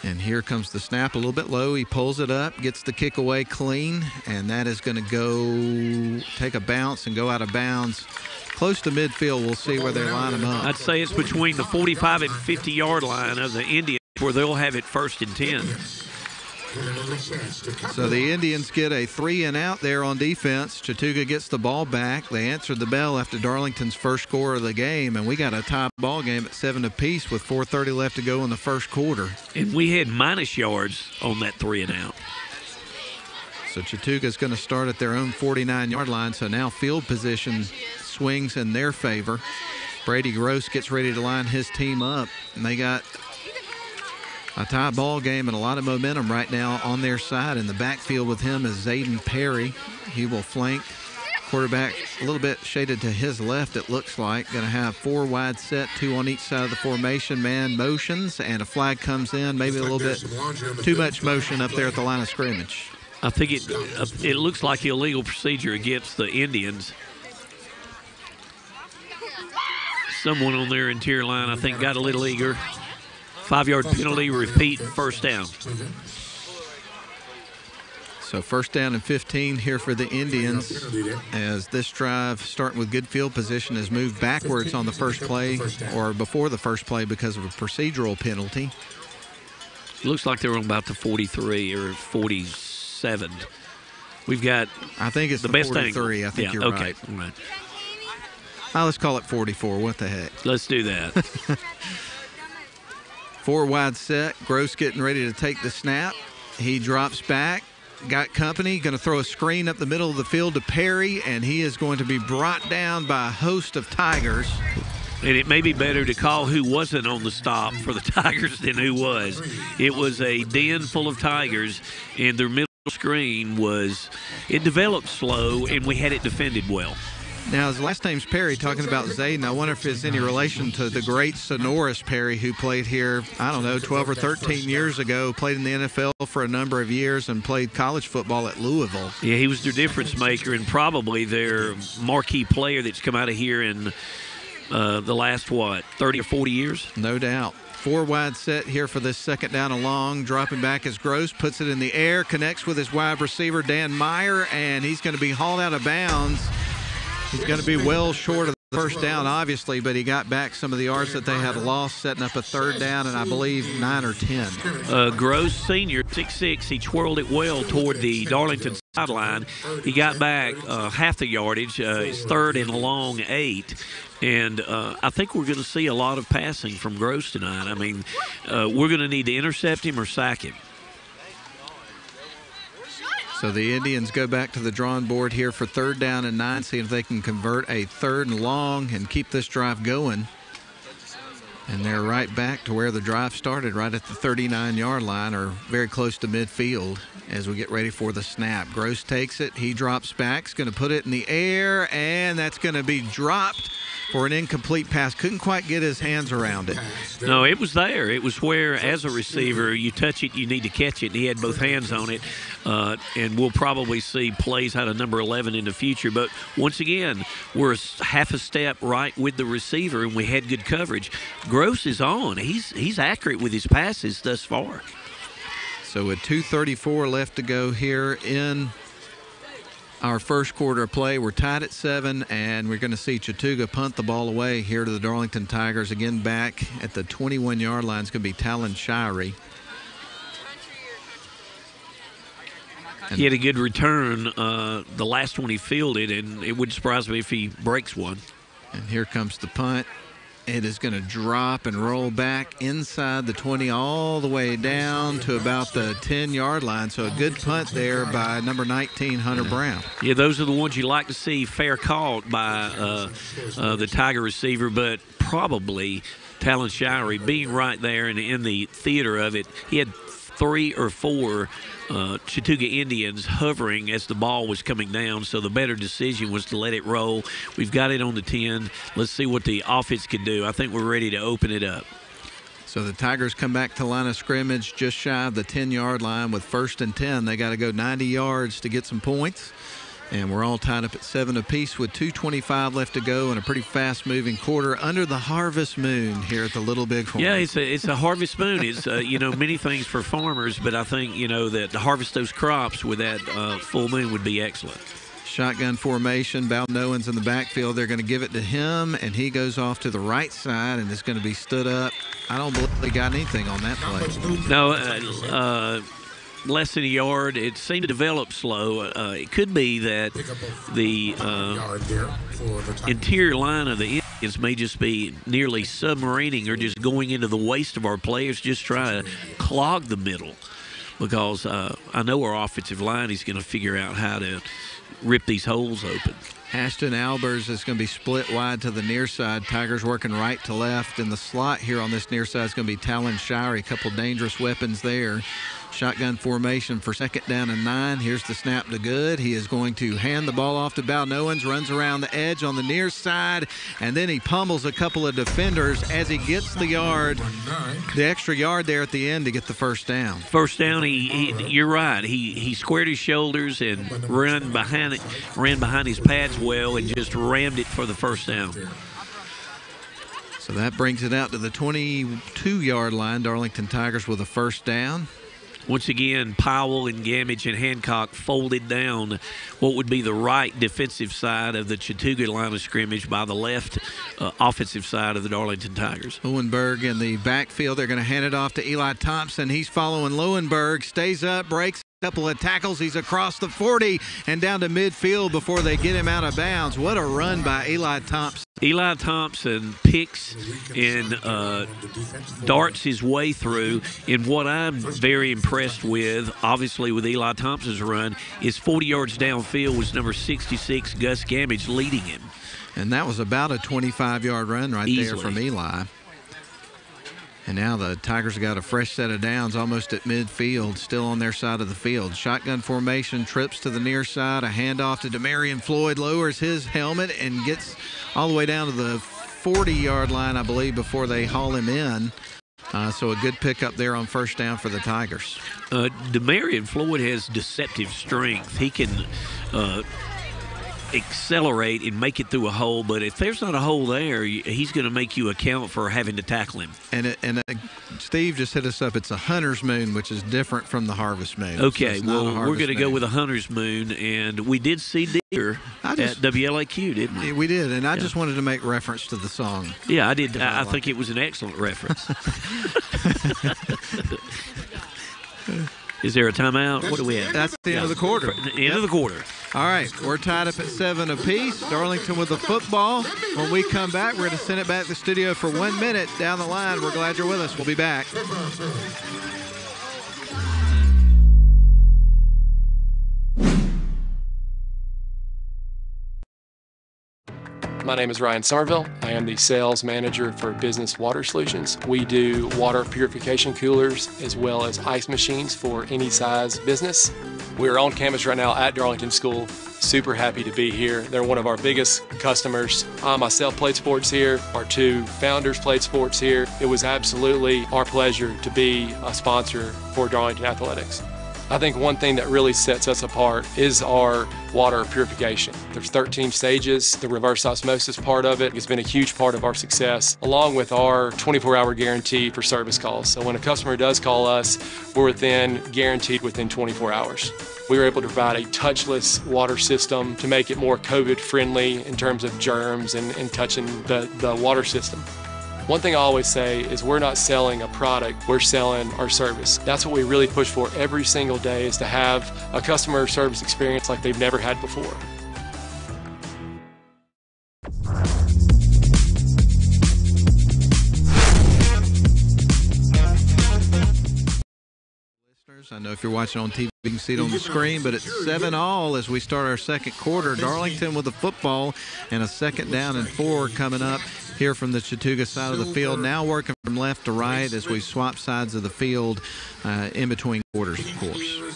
And here comes the snap a little bit low. He pulls it up, gets the kick away clean, and that is going to go take a bounce and go out of bounds. Close to midfield, we'll see where they line them up. I'd say it's between the 45 and 50 yard line of the Indians where they'll have it first and 10. So the Indians get a three and out there on defense. Chattooga gets the ball back. They answered the bell after Darlington's first score of the game, and we got a tie ball game at seven apiece with 4:30 left to go in the first quarter. And we had minus yards on that three and out. So Chattooga's going to start at their own 49 yard line. So now field position swings in their favor. Brady Gross gets ready to line his team up, and they got a tie ball game and a lot of momentum right now on their side. In the backfield with him is Zayden Perry. He will flank. Quarterback a little bit shaded to his left, it looks like. Going to have four wide set, two on each side of the formation. Man motions, and a flag comes in. Maybe a little bit too much motion up there at the line of scrimmage. I think it it looks like illegal procedure against the Indians. Someone on their interior line, I think, got a little eager. Five yard penalty, repeat, first down. So first down and 15 here for the Indians as this drive, starting with good field position, has moved backwards on the first play or before the first play because of a procedural penalty. Looks like they're on about the 43 or 47. We've got I think it's the, the best 43. angle. I think yeah, you're okay. right. all right. Oh, let's call it 44. What the heck? Let's do that. [laughs] Four wide set. Gross getting ready to take the snap. He drops back. Got company. Going to throw a screen up the middle of the field to Perry, and he is going to be brought down by a host of Tigers. and it may be better to call who wasn't on the stop for the [laughs] Tigers than who was. It was a den full of Tigers, and their middle screen was it developed slow, and we had it defended well. Now, his last name's Perry, talking about Zayden. I wonder if it's any relation to the great Senorise Perry, who played here, I don't know, 12 or 13 years ago, played in the NFL for a number of years, and played college football at Louisville. Yeah, he was their difference maker and probably their marquee player that's come out of here in uh, the last, what, 30 or 40 years? No doubt. Four wide set here for this second down and long. Dropping back as Gross puts it in the air, connects with his wide receiver, Dan Meyer, and he's going to be hauled out of bounds. He's going to be well short of the first down, obviously, but he got back some of the yards that they had lost, setting up a third down, and I believe nine or ten. Uh, Gross Senior, six six. He twirled it well toward the Darlington sideline. He got back uh, half the yardage. Uh, it's third and long eight. And uh, I think we're going to see a lot of passing from Gross tonight. I mean, uh, we're going to need to intercept him or sack him. So the Indians go back to the drawing board here for third down and nine, see if they can convert a third and long and keep this drive going. And they're right back to where the drive started, right at the 39 yard line or very close to midfield as we get ready for the snap. Gross takes it. He drops back. He's going to put it in the air, and that's going to be dropped for an incomplete pass. Couldn't quite get his hands around it. No, it was there. It was where, as a receiver, you touch it, you need to catch it. And He had both hands on it, uh, and we'll probably see plays out of number 11 in the future. But once again, we're half a step right with the receiver, and we had good coverage. Gross is on. He's he's accurate with his passes thus far. So with 2:34 left to go here in our first quarter of play, we're tied at seven, and we're going to see Chattooga punt the ball away here to the Darlington Tigers. Again, back at the 21-yard line is going to be Talon Shirey. He had a good return. Uh, the last one he fielded, and it wouldn't surprise me if he breaks one. And here comes the punt. It is going to drop and roll back inside the 20 all the way down to about the 10 yard line. So a good punt there by number 19, Hunter Brown. Yeah, those are the ones you like to see fair caught by uh, uh, the Tiger receiver, but probably Talon Shirey being right there and in the theater of it. He had three or four uh, Chattooga Indians hovering as the ball was coming down. So the better decision was to let it roll. We've got it on the 10. Let's see what the offense can do. I think we're ready to open it up. So the Tigers come back to line of scrimmage just shy of the 10 yard line with first and 10. They got to go 90 yards to get some points. And we're all tied up at seven apiece with 2.25 left to go and a pretty fast moving quarter under the harvest moon here at the Little Bighorn. Yeah, it's a it's a harvest moon. It's uh, you know many things for farmers, but I think you know that to harvest those crops with that uh, full moon would be excellent. Shotgun formation. Bowden Owens in the backfield. They're going to give it to him, and he goes off to the right side and is going to be stood up. I don't believe they got anything on that play. No, uh, uh, less than a yard. It seemed to develop slow. Uh, it could be that the uh, Yard there for the interior line of the Indians may just be nearly submarining or just going into the waist of our players, just trying to clog the middle. Because uh, I know our offensive line is going to figure out how to rip these holes open. Ashton Albers is going to be split wide to the near side. Tigers working right to left. In the slot here on this near side is going to be Talon Shirey. A couple dangerous weapons there. Shotgun formation for second down and nine. Here's the snap to good. He is going to hand the ball off to Owens, runs around the edge on the near side, and then he pummels a couple of defenders as he gets the yard, the extra yard there at the end to get the first down. First down, he, he you're right. He he squared his shoulders and ran behind it, ran behind his pads well, and just rammed it for the first down. So that brings it out to the 22 yard line. Darlington Tigers with a first down. Once again, Powell and Gamage and Hancock folded down what would be the right defensive side of the Chattooga line of scrimmage by the left uh, offensive side of the Darlington Tigers. Lowenberg in the backfield. They're going to hand it off to Eli Thompson. He's following Lowenberg, stays up, breaks couple of tackles. He's across the 40 and down to midfield before they get him out of bounds. What a run by Eli Thompson. Eli Thompson picks and uh, darts his way through. And what I'm very impressed with, obviously, with Eli Thompson's run, is 40 yards downfield was number 66, Gus Gamage, leading him. And that was about a 25 yard run right there from Eli. And now the Tigers got a fresh set of downs almost at midfield, still on their side of the field. Shotgun formation, trips to the near side, a handoff to Demarion Floyd, lowers his helmet and gets all the way down to the 40 yard line, I believe, before they haul him in. Uh, so a good pickup there on first down for the Tigers. Uh, Demarion Floyd has deceptive strength. He can uh, accelerate and make it through a hole, but if there's not a hole there, he's going to make you account for having to tackle him. And it, and uh, Steve just hit us up. It's a hunter's moon, which is different from the harvest moon. Okay, it's not a well, we're going to go with a hunter's moon, and we did see deer I at just- WLAQ, didn't we? We did, and I just wanted to make reference to the song. Yeah, I did. I, I like think it was an excellent reference. [laughs] [laughs] [laughs] Is there a timeout? What do we have? That's the end of the quarter. The end of the quarter. All right, we're tied up at seven apiece. Darlington with the football. When we come back, we're going to send it back to the studio for one minute down the line. We're glad you're with us. We'll be back. My name is Ryan Somerville. I am the sales manager for Business Water Solutions. We do water purification coolers as well as ice machines for any size business. We're on campus right now at Darlington School. Super happy to be here. They're one of our biggest customers. I myself played sports here. Our two founders played sports here. It was absolutely our pleasure to be a sponsor for Darlington Athletics. I think one thing that really sets us apart is our water purification. There's 13 stages. The reverse osmosis part of it has been a huge part of our success, along with our 24-hour guarantee for service calls. So when a customer does call us, we're within guaranteed within 24 hours. We were able to provide a touchless water system to make it more COVID friendly in terms of germs and, and touching the, the water system. One thing I always say is we're not selling a product, we're selling our service. That's what we really push for every single day is to have a customer service experience like they've never had before. I know if you're watching on TV, you can see it on the screen, but it's seven all as we start our second quarter. Darlington with the football and a second down and four coming up here from the Chattooga side of the field. Now working from left to right as we swap sides of the field uh, in between quarters, of course.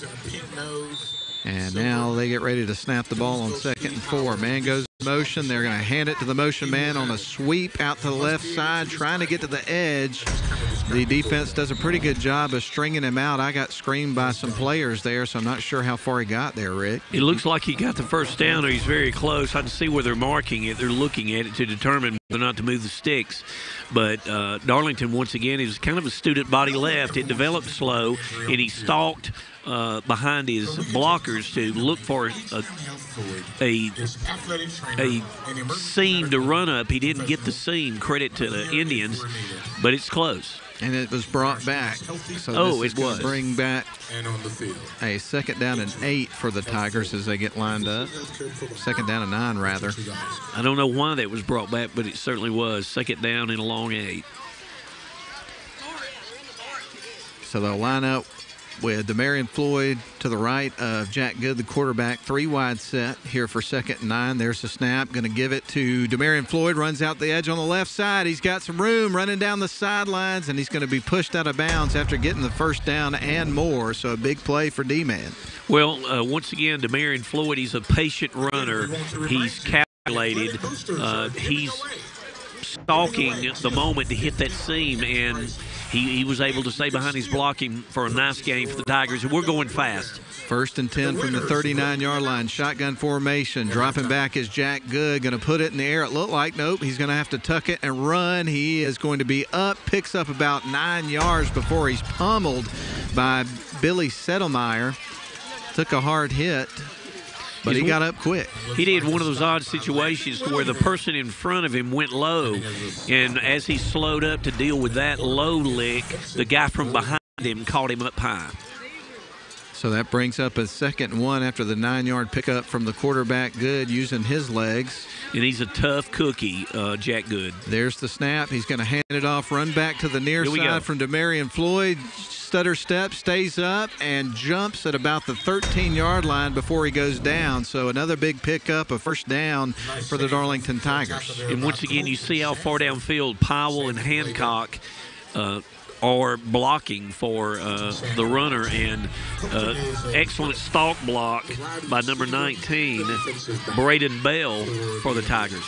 Ears and. And now they get ready to snap the ball on second and four. Man goes motion. They're going to hand it to the motion man on a sweep out to the left side, trying to get to the edge. The defense does a pretty good job of stringing him out. I got screened by some players there, so I'm not sure how far he got there, Rick. It looks like he got the first down, or he's very close. I can see where they're marking it. They're looking at it to determine whether or not to move the sticks. But uh, Darlington, once again, is kind of a student body left. It developed slow, and he stalked uh, behind his blockers to look for a, a, a seam to run up. He didn't get the seam. Credit to the Indians, but it's close. And it was brought back. So Oh, this is it was. Bring back And on the field. a second down and eight for the Tigers as they get lined up. Second down and nine, rather. I don't know why that was brought back, but it certainly was. Second down and a long eight. So they'll line up with Demarion Floyd to the right of Jack Good, the quarterback. Three wide set here for second and nine. There's the snap. Going to give it to Demarion Floyd. Runs out the edge on the left side. He's got some room running down the sidelines, and he's going to be pushed out of bounds after getting the first down and more. So a big play for D-Man. Well, uh, once again, Demarion Floyd, he's a patient runner. He's calculated. Uh, he's stalking the moment to hit that seam, and he, he was able to stay behind his blocking for a nice game for the Tigers. And we're going fast. First and 10 from the 39 yard line. Shotgun formation. Dropping back is Jack Good. Going to put it in the air. It looked like nope. He's going to have to tuck it and run. He is going to be up. Picks up about nine yards before he's pummeled by Billy Settlemeyer. Took a hard hit, but he got up quick. He did one of those odd situations to where the person in front of him went low, and as he slowed up to deal with that low lick, the guy from behind him caught him up high. So that brings up a second one after the nine yard pickup from the quarterback Good using his legs. And he's a tough cookie, uh, Jack Good. There's the snap. He's going to hand it off, run back to the near we go. side from Demarion Floyd. Stutter step, stays up, and jumps at about the 13 yard line before he goes down. So another big pickup, a first down for the Darlington Tigers. And once again, you see how far downfield Powell and Hancock uh, are blocking for uh, the runner, and uh, excellent stalk block by number 19, Braden Bell, for the Tigers.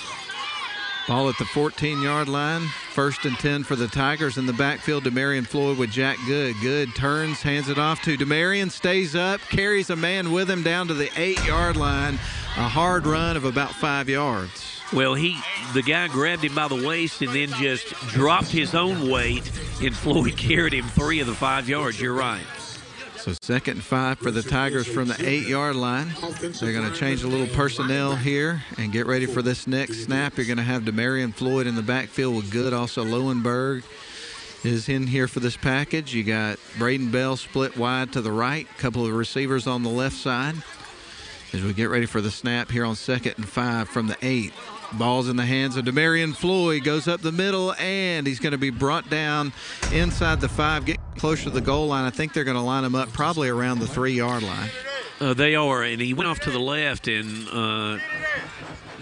Ball at the 14 yard line. First and 10 for the Tigers in the backfield. Demarion Floyd with Jack Good. Good turns, hands it off to Demarion, stays up, carries a man with him down to the eight yard line. A hard run of about five yards. Well, he the guy grabbed him by the waist and then just dropped his own weight, and Floyd [laughs] carried him three of the five yards. You're right. So second and five for the Tigers from the eight yard line. They're going to change a little personnel here and get ready for this next snap. You're going to have Demarion Floyd in the backfield with Good. Also Lowenberg is in here for this package. You got Braden Bell split wide to the right. A couple of receivers on the left side. As we get ready for the snap here on second and five from the eight. Ball's in the hands of Demarion Floyd. Goes up the middle, and he's going to be brought down inside the five, get closer to the goal line. I think they're going to line him up probably around the three yard line. Uh, they are, and he went off to the left, and uh,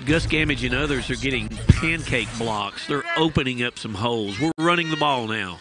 Gus Gamage and others are getting pancake blocks. They're opening up some holes. We're running the ball now.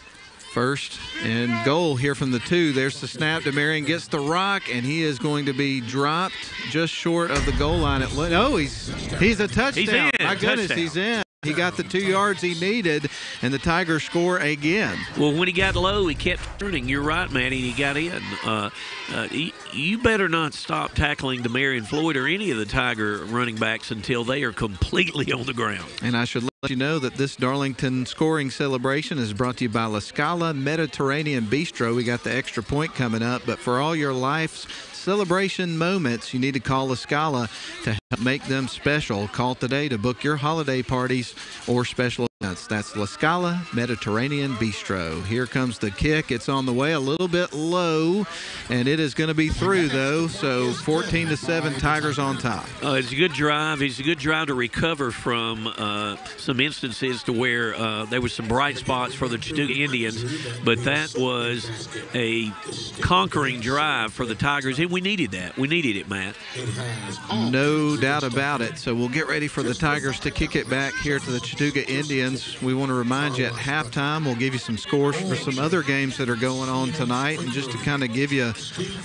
First and goal here from the two. There's the snap. Demarion gets the rock, and he is going to be dropped just short of the goal line. At no, oh, he's he's a touchdown. in. My goodness, Touchdown. he's in. He got the two yards he needed, and the Tigers score again. Well, when he got low, he kept turning. You're right, Matty. He got in. Uh, uh, he, you better not stop tackling Demarion Floyd or any of the Tiger running backs until they are completely on the ground. And I should let you know that this Darlington scoring celebration is brought to you by La Scala Mediterranean Bistro. We got the extra point coming up, but for all your life's celebration moments, you need to call La Scala to help make them special. Call today to book your holiday parties or special events. That's La Scala Mediterranean Bistro. Here comes the kick. It's on the way, a little bit low, and it is going to be through though. So 14 to 7 Tigers on top. Uh, it's a good drive. It's a good drive to recover from uh, some instances to where uh, there was some bright spots for the Chattooga Indians, but that was a conquering drive for the Tigers, and we needed that. We needed it, Matt. No doubt about it. So we'll get ready for the Tigers to kick it back here to the Chattooga Indians. Indians. We want to remind you at halftime, we'll give you some scores for some other games that are going on tonight. And just to kind of give you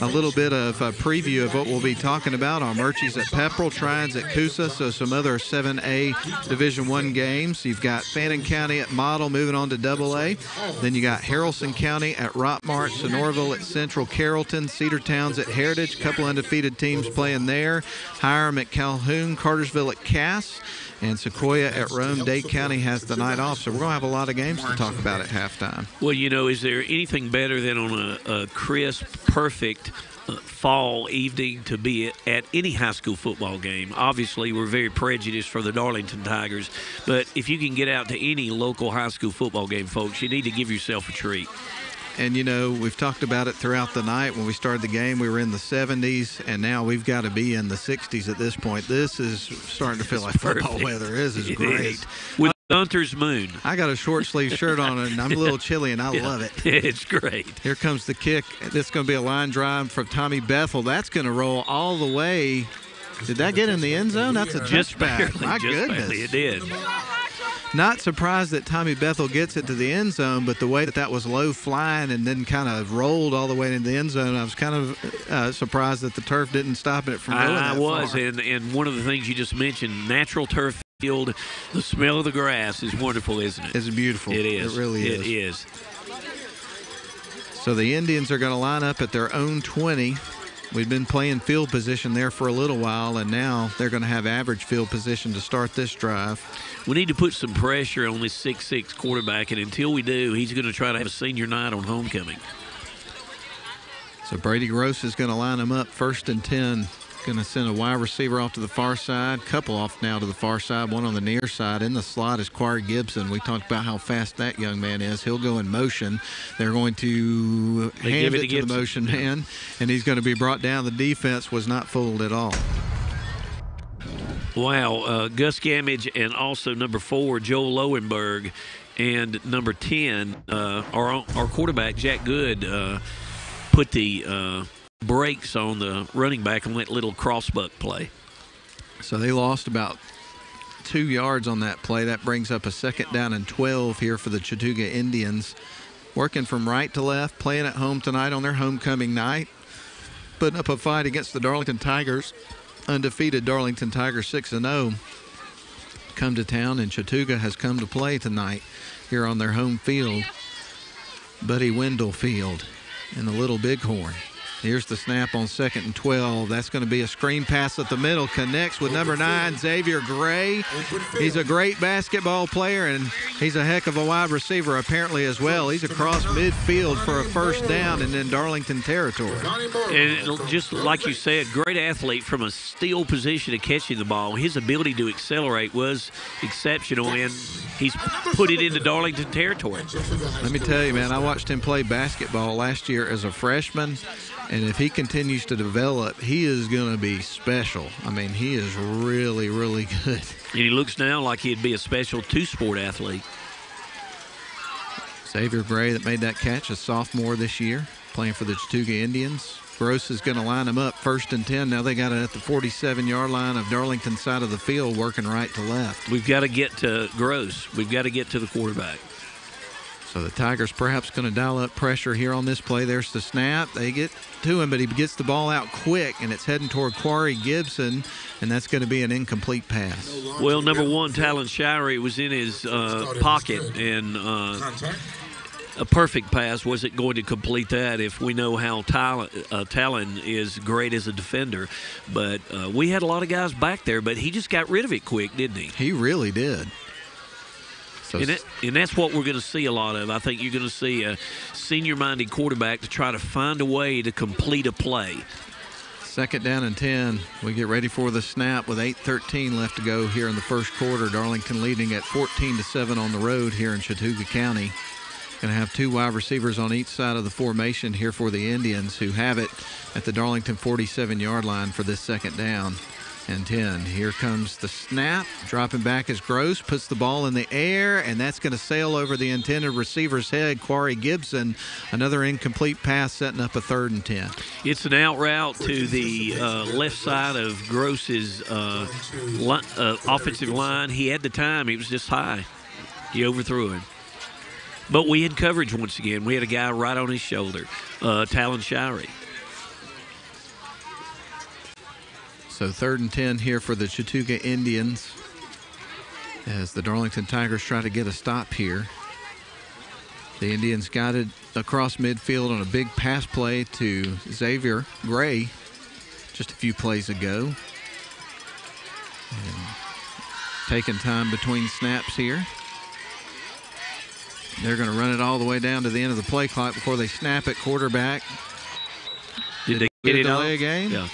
a little bit of a preview of what we'll be talking about, Armuchee at Pepperell, Trion at Coosa, so some other 7A Division One games. You've got Fannin County at Model moving on to Double A. Then you got Haralson County at Rockmart, Sonoraville at Central Carrollton, Cedartown at Heritage, couple undefeated teams playing there. Hiram at Calhoun, Cartersville at Cass and Sequoyah at Rome. Dade County has the night off, so we're going to have a lot of games to talk about at halftime. Well, you know, is there anything better than on a, a crisp, perfect uh, fall evening to be at, at any high school football game? Obviously, we're very prejudiced for the Darlington Tigers, but if you can get out to any local high school football game, folks, you need to give yourself a treat. And you know, we've talked about it throughout the night. When we started the game, we were in the 70s, and now we've got to be in the 60s at this point. This is starting to feel like football weather. This is It great. is. With Hunter's Moon. I got a short sleeve shirt on, and I'm a little chilly, and I [laughs] Yeah. love it. [laughs] It's great. Here comes the kick. This is going to be a line drive from Tommy Bethel. That's going to roll all the way. Did that get in the end zone? That's a Just barely. My just goodness. barely. It did. Not surprised that Tommy Bethel gets it to the end zone, but the way that that was low flying and then kind of rolled all the way into the end zone, I was kind of uh, surprised that the turf didn't stop it from going I, I was, far. and and one of the things you just mentioned, natural turf field, the smell of the grass is wonderful, isn't it? It's beautiful. It is. It really is. It is. So the Indians are going to line up at their own 20. We've been playing field position there for a little while, and now they're going to have average field position to start this drive. We need to put some pressure on this six-six quarterback, and until we do, he's going to try to have a senior night on homecoming. So Brady Gross is going to line him up first and 10. Going to send a wide receiver off to the far side, couple off now to the far side, one on the near side. In the slot is Quar Gibson. We talked about how fast that young man is. He'll go in motion. They're going to They hand give it it, to to, the motion man, and he's going to be brought down. The defense was not fooled at all. Wow, uh, Gus Gamage and also number four, Joel Lowenberg, and number 10, uh, our, our quarterback, Jack Good, uh, put the uh, brakes on the running back on that little crossbuck play. So they lost about two yards on that play. That brings up a second down and 12 here for the Chattooga Indians. Working from right to left, playing at home tonight on their homecoming night. Putting up a fight against the Darlington Tigers. Undefeated Darlington Tigers 6 0. Come to town, and Chattooga has come to play tonight here on their home field. Buddy Wendell Field in the Little Bighorn. Here's the snap on second and 12. That's going to be a screen pass at the middle. Connects with number nine, Xavier Gray. He's a great basketball player, and he's a heck of a wide receiver, apparently, as well. He's across midfield for a first down and in Darlington territory. And just like you said, great athlete from a steel position of catching the ball. His ability to accelerate was exceptional, and he's put it into Darlington territory. Let me tell you, man, I watched him play basketball last year as a freshman, and if he continues to develop, he is going to be special. I mean, he is really, really [laughs] good. And he looks now like he'd be a special two-sport athlete. Xavier Gray that made that catch, a sophomore this year, playing for the Chattooga Indians. Gross is going to line them up first and 10. Now they got it at the 47 yard line of Darlington side of the field, working right to left. We've got to get to Gross. We've got to get to the quarterback. So the Tigers perhaps going to dial up pressure here on this play. There's the snap. They get to him, but he gets the ball out quick, and it's heading toward Quarry Gibson, and that's going to be an incomplete pass. Well, number one, Talon Shirey was in his uh, pocket, and uh, a perfect pass wasn't going to complete that if we know how Talon, uh, Talon is great as a defender. But uh, we had a lot of guys back there, but he just got rid of it quick, didn't he? He really did. So And, it, and that's what we're going to see a lot of. I think you're going to see a senior minded quarterback to try to find a way to complete a play. Second down and 10. We get ready for the snap with 8:13 left to go here in the first quarter. Darlington leading at 14 to 7 on the road here in Chattooga County. Going to have two wide receivers on each side of the formation here for the Indians, who have it at the Darlington 47-yard line for this second down and 10. Here comes the snap. Dropping back is Gross, puts the ball in the air, and that's going to sail over the intended receiver's head, Quarry Gibson. Another incomplete pass setting up a third and 10. It's an out route to the uh, left side of Gross's uh, li- uh, offensive line. He had the time, he was just high. He overthrew him. But we had coverage once again. We had a guy right on his shoulder, uh, Talon Shirey. So third and 10 here for the Chattooga Indians as the Darlington Tigers try to get a stop here. The Indians got it across midfield on a big pass play to Xavier Gray just a few plays ago. And taking time between snaps here. They're going to run it all the way down to the end of the play clock before they snap it. Quarterback. Did, they get it delay off? a game? Yeah.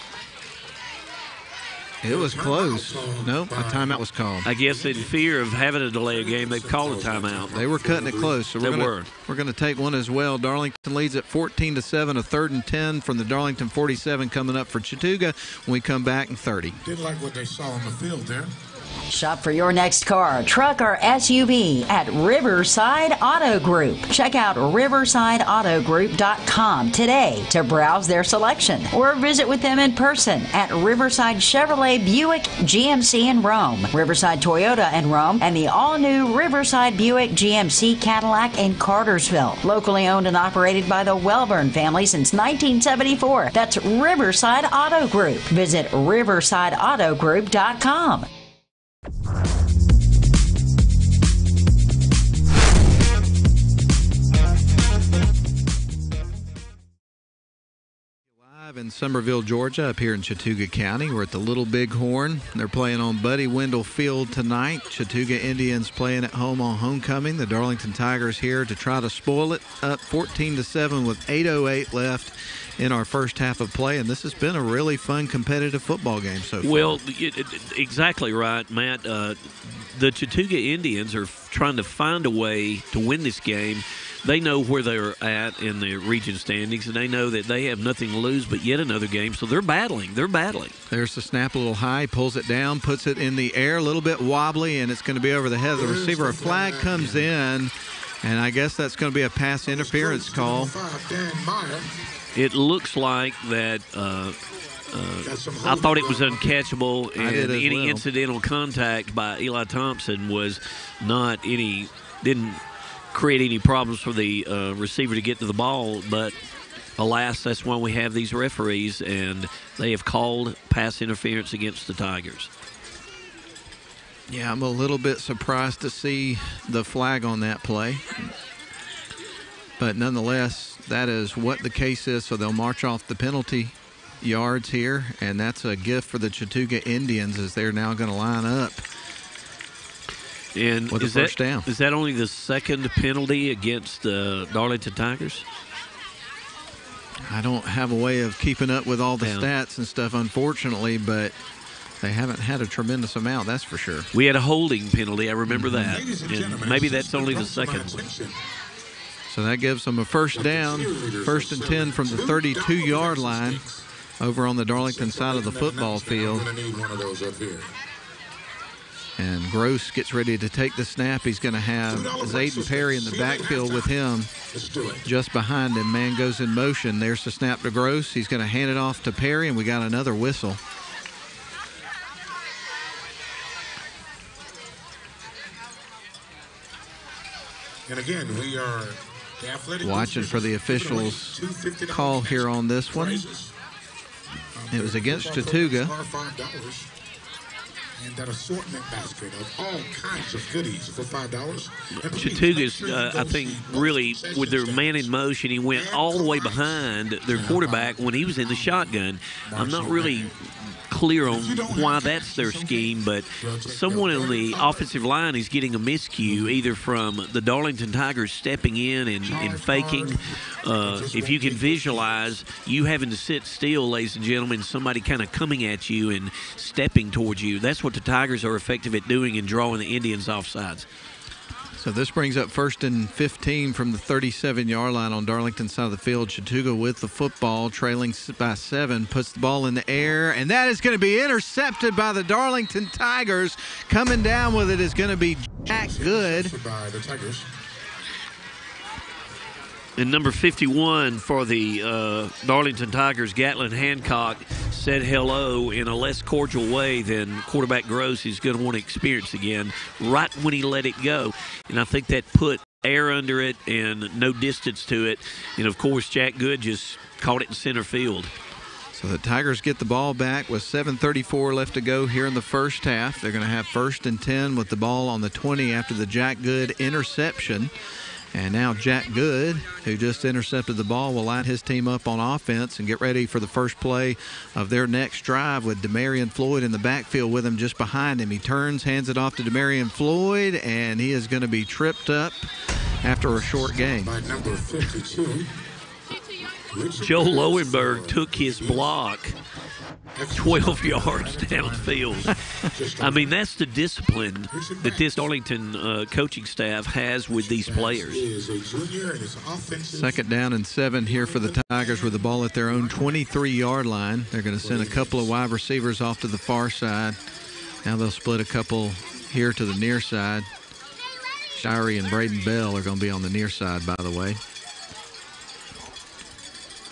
It was close. Nope, a timeout was called. I guess in fear of having to delay a game, they've called a timeout. They were cutting it close, so we're They gonna, were. we're going to take one as well. Darlington leads at 14 to seven. A third and 10 from the Darlington 47 coming up for Chattooga. When we come back in 30. Didn't like what they saw on the field there. Shop for your next car, truck, or SUV at Riverside Auto Group. Check out riversideautogroup.com today to browse their selection or visit with them in person at Riverside Chevrolet Buick GMC in Rome, Riverside Toyota in Rome, and the all new Riverside Buick GMC Cadillac in Cartersville. Locally owned and operated by the Welburn family since 1974. That's Riverside Auto Group. Visit riversideautogroup.com. Live in Summerville, Georgia, up here in Chattooga County. We're at the Little Bighorn. They're playing on Buddy Wendell Field tonight. Chattooga Indians playing at home on homecoming. The Darlington Tigers here to try to spoil it, up 14 to 7 with 8:08 left in our first half of play. And this has been a really fun, competitive football game so far. Well, it, it, exactly right, Matt. Uh, the Chattooga Indians are f- trying to find a way to win this game. They know where they're at in the region standings, and they know that they have nothing to lose but yet another game. So they're battling. They're battling. There's the snap a little high, pulls it down, puts it in the air, a little bit wobbly, and it's going to be over the head of the receiver. A flag comes in, and I guess that's going to be a pass interference call. Five, Dan Meyer. It looks like that. Uh, Got some I thought it was uncatchable, and any well. incidental contact by Eli Thompson was not any didn't create any problems for the uh, receiver to get to the ball. But alas, that's why we have these referees, and they have called pass interference against the Tigers. Yeah, I'm a little bit surprised to see the flag on that play. But nonetheless, that is what the case is. So they'll march off the penalty yards here, and that's a gift for the Chattooga Indians as they're now going to line up. And With a is first that down. is that only the second penalty against the Darlington Tigers? I don't have a way of keeping up with all the Yeah. stats and stuff, unfortunately, but they haven't had a tremendous amount, that's for sure. We had a holding penalty. I remember mm-hmm. that. Ladies and And maybe that's only the brought to my second. attention, So that gives them a first down, first and 10 from the 32 yard line over on the Darlington side of the football field. And Gross gets ready to take the snap. He's going to have Zayden Perry in the backfield with him just behind him. Man goes in motion. There's the snap to Gross. He's going to hand it off to Perry, and we got another whistle. And again, we are Watching for the officials' call here on this one. It was against. $5. And that assortment basket of all kinds of goodies for five dollars. Chattooga's, uh, I think, really with their man in motion, he went all the way behind their quarterback when he was in the shotgun. I'm not really clear on why that's their scheme, but someone on the offensive line is getting a miscue either from the Darlington Tigers stepping in and, and faking. Uh, if you can visualize you having to sit still, ladies and gentlemen, somebody kind of coming at you and stepping towards you, that's what the Tigers are effective at doing and drawing the Indians off sides. So this brings up first and 15 from the 37 yard line on Darlington side of the field. Chattooga with the football, trailing by seven, puts the ball in the air, and that is going to be intercepted by the Darlington Tigers. Coming down with it is going to be Jack Good. And number 51 for the uh, Darlington Tigers, Gatlin Hancock, said hello in a less cordial way than quarterback Gross is going to want to experience again right when he let it go. And I think that put air under it and no distance to it. And of course, Jack Good just caught it in center field. So the Tigers get the ball back with 7:34 left to go here in the first half. They're going to have first and 10 with the ball on the 20 after the Jack Good interception. And now Jack Good, who just intercepted the ball, will light his team up on offense and get ready for the first play of their next drive with Demarion Floyd in the backfield with him just behind him. He turns, hands it off to Demarion Floyd, and he is going to be tripped up after a short game. By number 52. Joe Lowenberg took his block 12 yards downfield. [laughs] I mean, that's the discipline that this Darlington uh, coaching staff has with these players. is a junior and his offensive Second down and seven here for the Tigers with the ball at their own 23 yard line. They're going to send a couple of wide receivers off to the far side. Now they'll split a couple here to the near side. Shirey and Braden Bell are going to be on the near side, by the way.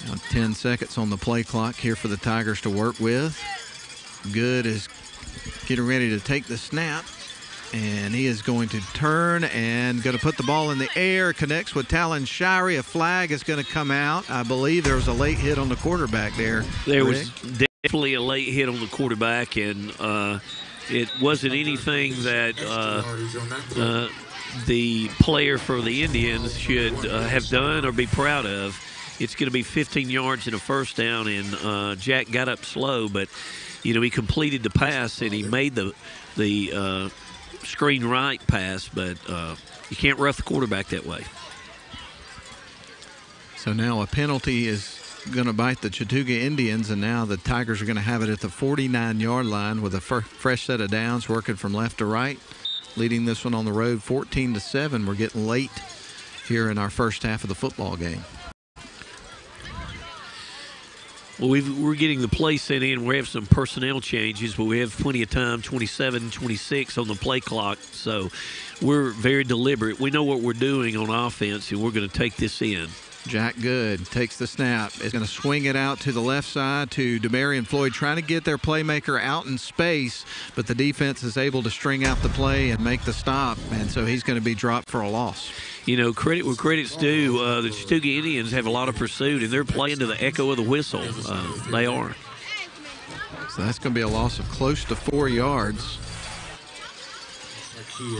Now 10 seconds on the play clock here for the Tigers to work with. Good is getting ready to take the snap. And he is going to turn and going to put the ball in the air. Connects with Talon Shirey. A flag is going to come out. I believe there was a late hit on the quarterback there. There Rick. was definitely a late hit on the quarterback, and uh, it wasn't anything that uh, yardage on that play. uh, the player for the Indians should uh, have done or be proud of. It's going to be 15 yards and a first down, and uh, Jack got up slow, but you know he completed the pass and he made the the uh, screen right pass, but uh, you can't rough the quarterback that way. So now a penalty is going to bite the Chattooga Indians, and now the Tigers are going to have it at the 49 yard line with a fresh set of downs working from left to right, leading this one on the road 14 to 7. We're getting late here in our first half of the football game. Well, we've, we're getting the play set in. We have some personnel changes, but we have plenty of time 27, 26 on the play clock. So we're very deliberate. We know what we're doing on offense, and we're going to take this in. Jack Good takes the snap. Is going to swing it out to the left side to Demarion Floyd, trying to get their playmaker out in space, but the defense is able to string out the play and make the stop, and so he's going to be dropped for a loss. You know, credit where credit's due. Uh, the Chattooga Indians have a lot of pursuit, and they're playing to the echo of the whistle. Uh, they are. So that's going to be a loss of close to four yards.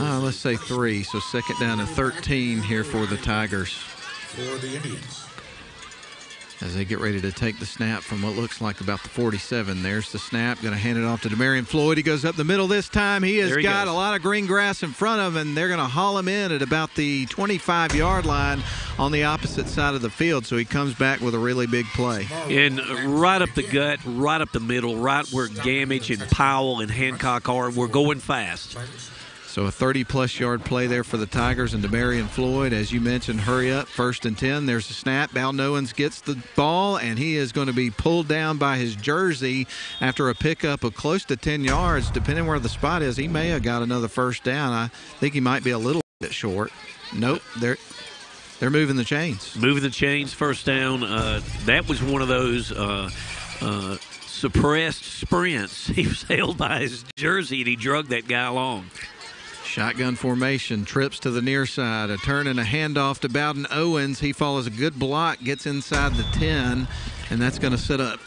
Uh, let's say three. So second down and 13 here for the Tigers for the Indians. as they get ready to take the snap from what looks like about the 47. There's the snap. Going to hand it off to Demarion Floyd. He goes up the middle this time. He has he got goes. a lot of green grass in front of him, and they're going to haul him in at about the 25 yard line on the opposite side of the field. So he comes back with a really big play. And right up the gut, right up the middle, right where Gamage and Powell and Hancock are. We're going fast. So a 30 plus yard play there for the Tigers and Demarion Floyd. As you mentioned, hurry up, first and 10. There's a snap. Bowden Owens gets the ball, and he is going to be pulled down by his jersey after a pickup of close to 10 yards. Depending where the spot is, he may have got another first down. I think he might be a little bit short. Nope, they're they're moving the chains. Moving the chains, first down. Uh, that was one of those uh, uh, suppressed sprints. [laughs] He was held by his jersey, and he drug that guy along. Shotgun formation, trips to the near side, a turn and a handoff to Bowden Owens. He follows a good block, gets inside the 10, and that's going to set up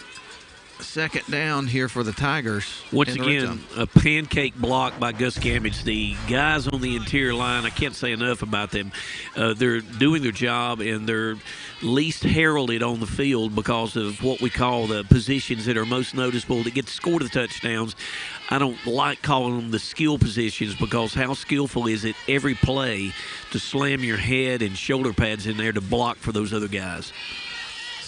second down here for the Tigers. Once in the red again, a pancake block by Gus Gamage. The guys on the interior line, I can't say enough about them. Uh, they're doing their job and they're least heralded on the field because of what we call the positions that are most noticeable that get to score the touchdowns. I don't like calling them the skill positions because how skillful is it every play to slam your head and shoulder pads in there to block for those other guys?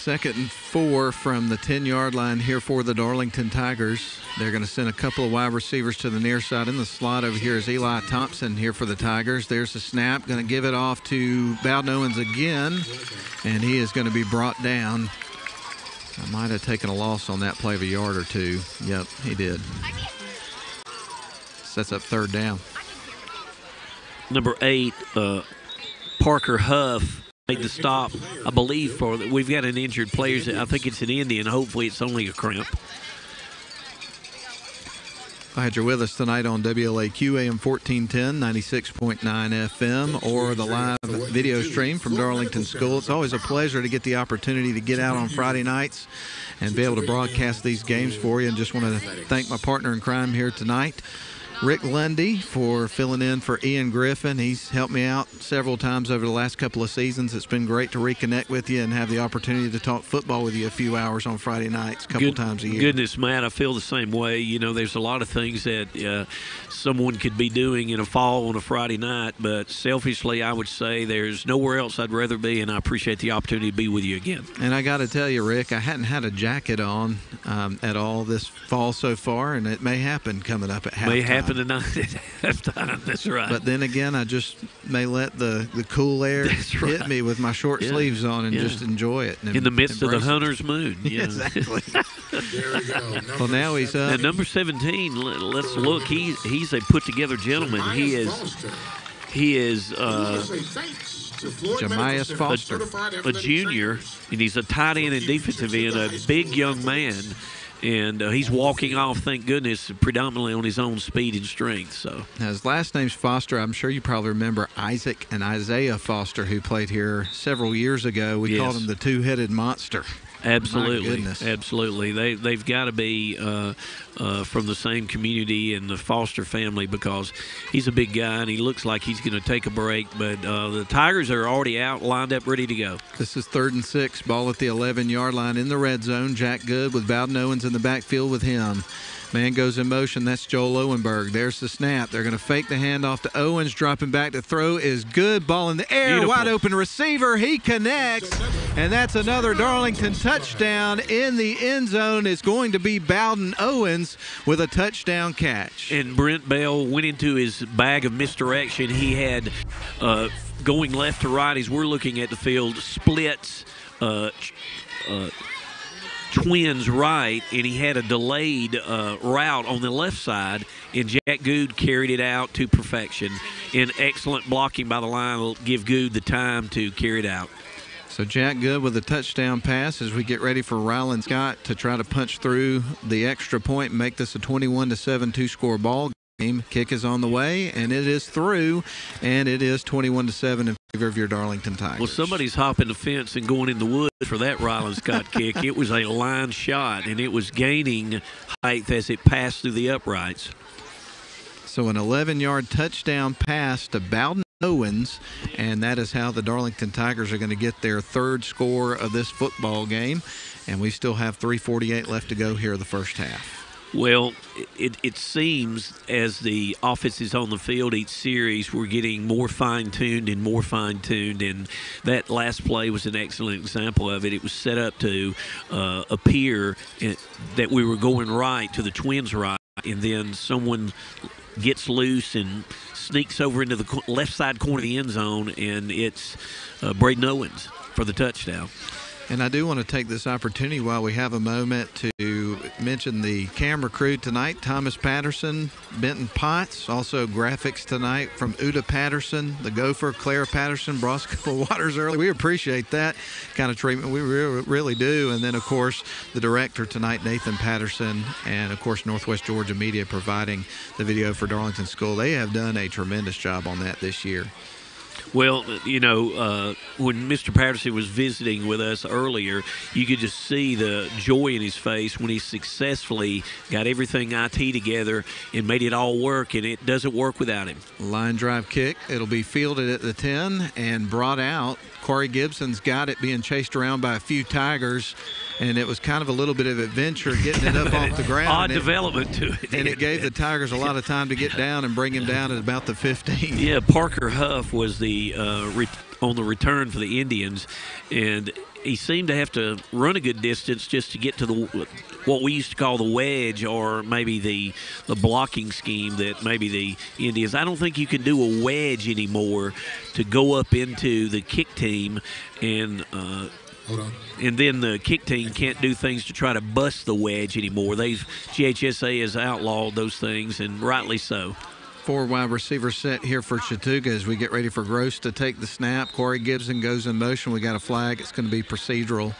Second and four from the 10 yard line here for the Darlington Tigers. They're going to send a couple of wide receivers to the near side. In the slot over here is Eli Thompson here for the Tigers. There's the snap. Going to give it off to Bowden Owens again, and he is going to be brought down. I might have taken a loss on that play of a yard or two. Yep, he did. Sets up third down. number eight, uh, Parker Huff made the stop. I believe for we've got an injured player. I think it's an Indian. Hopefully, it's only a cramp. Glad you're with us tonight on WLAQ AM 1410, 96.9 FM, or the live video stream from Darlington School. It's always a pleasure to get the opportunity to get out on Friday nights and be able to broadcast these games for you. And just want to thank my partner in crime here tonight. Rick Lundy for filling in for Ian Griffin. He's helped me out several times over the last couple of seasons. It's been great to reconnect with you and have the opportunity to talk football with you a few hours on Friday nights, a couple Good- times a year. Goodness, Matt, I feel the same way. You know, there's a lot of things that uh, someone could be doing in a fall on a Friday night, but selfishly, I would say there's nowhere else I'd rather be, and I appreciate the opportunity to be with you again. And I got to tell you, Rick, I hadn't had a jacket on um, at all this fall so far, and it may happen coming up at halftime. May happen tonight at halftime. That's right. But then again, I just may let the, the cool air [laughs] That's hit me with my short Yeah. sleeves on and Yeah. just enjoy it. And in the midst of the embrace it. hunter's moon. [laughs] Yeah. exactly. [laughs] There we go. Number well, now he's Now, up. number 17, let- let's look. He, he's a put together gentleman. He is, Foster. he is We uh, wanna say thanks to Floyd Jamias Foster. certified a junior, and he's a tight end and defensive end, a big young man. And uh, he's walking off, thank goodness, predominantly on his own speed and strength. So, Now, his last name's Foster. I'm sure you probably remember Isaac and Isaiah Foster, who played here several years ago. We Yes. called him the two headed monster. Absolutely, absolutely, they they've got to be uh, uh, from the same community and the Foster family because he's a big guy and he looks like he's going to take a break. But uh, the Tigers are already out, lined up, ready to go. This is third and six. Ball at the 11 yard line in the red zone. Jack Good with Bowden Owens in the backfield with him. Man goes in motion. That's Joe Lowenberg. There's the snap. They're going to fake the handoff to Owens. Dropping back to throw is good. Ball in the air. Beautiful. Wide open receiver. He connects. And that's another Darlington touchdown in the end zone. Is going to be Bowden Owens with a touchdown catch. and Brent Bell went into his bag of misdirection. He had uh, going left to right as we're looking at the field splits. Uh, uh, twins right, and he had a delayed uh, route on the left side, and Jack Good carried it out to perfection. And excellent blocking by the line will give Good the time to carry it out. So Jack Good with a touchdown pass as we get ready for Ryland Scott to try to punch through the extra point and make this a 21 to 7 two score ball. Kick is on the way and it is through and it is 21 to 7 in favor of your Darlington Tigers. Well, somebody's hopping the fence and going in the woods for that Ryland Scott [laughs] kick. It was a line shot, and it was gaining height as it passed through the uprights. So an 11 yard touchdown pass to Bowden Owens, and that is how the Darlington Tigers are going to get their third score of this football game. And we still have 3:48 left to go here in the first half. Well, it, it seems as the offense is on the field each series, we're getting more fine tuned and more fine tuned. And that last play was an excellent example of it. It was set up to uh, appear that we were going right to the Twins' right, and then someone gets loose and sneaks over into the left side corner of the end zone, and it's uh, Braden Owens for the touchdown. And I do want to take this opportunity while we have a moment to mention the camera crew tonight Thomas Patterson, Benton Potts, also graphics tonight from Uda Patterson, the gopher, Claire Patterson, of waters early. We appreciate that kind of treatment. We re- really do. And then, of course, the director tonight, Nathan Patterson, and of course, Northwest Georgia Media providing the video for Darlington School. They have done a tremendous job on that this year. Well, you know, uh, when Mr. Patterson was visiting with us earlier, you could just see the joy in his face when he successfully got everything IT together and made it all work, and it doesn't work without him. Line drive kick. It'll be fielded at the 10 and brought out. Corey Gibson's got it being chased around by a few Tigers, and it was kind of a little bit of adventure getting it up off the [laughs] ground. Odd it- development to it. and it gave the Tigers a lot of time to get [laughs] down and bring him down at about the 15. Yeah, Parker Huff was the uh, re- on the return for the Indians, and he seemed to have to run a good distance just to get to the what we used to call the wedge, or maybe the the blocking scheme that maybe the Indians. I don't think you can do a wedge anymore to go up into the kick team and. Uh, Hold on. and then the kick team can't do things to try to bust the wedge anymore. They've GHSA has outlawed those things, and rightly so. Four wide receiver set here for Chattooga as we get ready for Gross to take the snap. Corey Gibson goes in motion. We got a flag. It's going to be procedural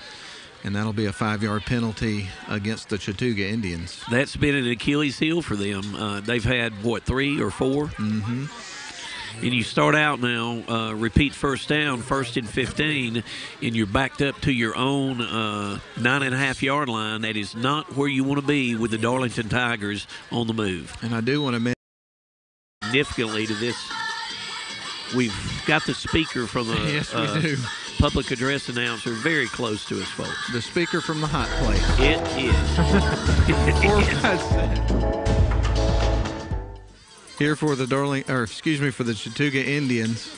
and that'll be a five-yard penalty against the Chattooga Indians. That's been an Achilles heel for them. Uh, they've had what three or 4 Mm-hmm. and you start out now, uh, repeat first down, first and 15, and you're backed up to your own uh, nine and a half yard line. That is not where you want to be with the Darlington Tigers on the move. And I do want to mention. Significantly to this, we've got the speaker from the [laughs] Yes, we uh, do. public address announcer very close to us, folks. The speaker from the hot plate. It is. [laughs] Here for the Darling, or excuse me, for the Chattooga Indians.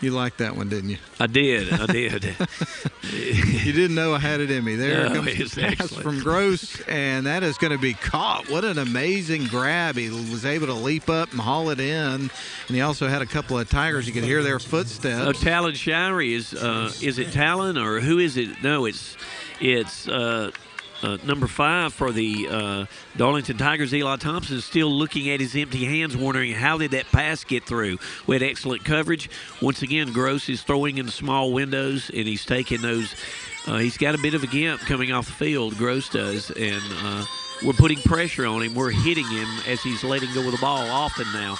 You liked that one, didn't you? I did. I did. [laughs] [laughs] you didn't know I had it in me. There No, comes the pass from Gross, and that is going to be caught. What an amazing grab! He was able to leap up and haul it in, and he also had a couple of tigers. You could hear their Oh, footsteps. Talon Shirey is uh, is it Talon or who is it? No, it's it's uh, uh, number five for the uh, Darlington Tigers. Eli Thompson is still looking at his empty hands, wondering how did that pass get through. We had excellent coverage. Once again, Gross is throwing in small windows, and he's taking those. Uh, he's got a bit of a gimp coming off the field. Gross does, and. Uh, we're putting pressure on him. We're hitting him as he's letting go of the ball often now.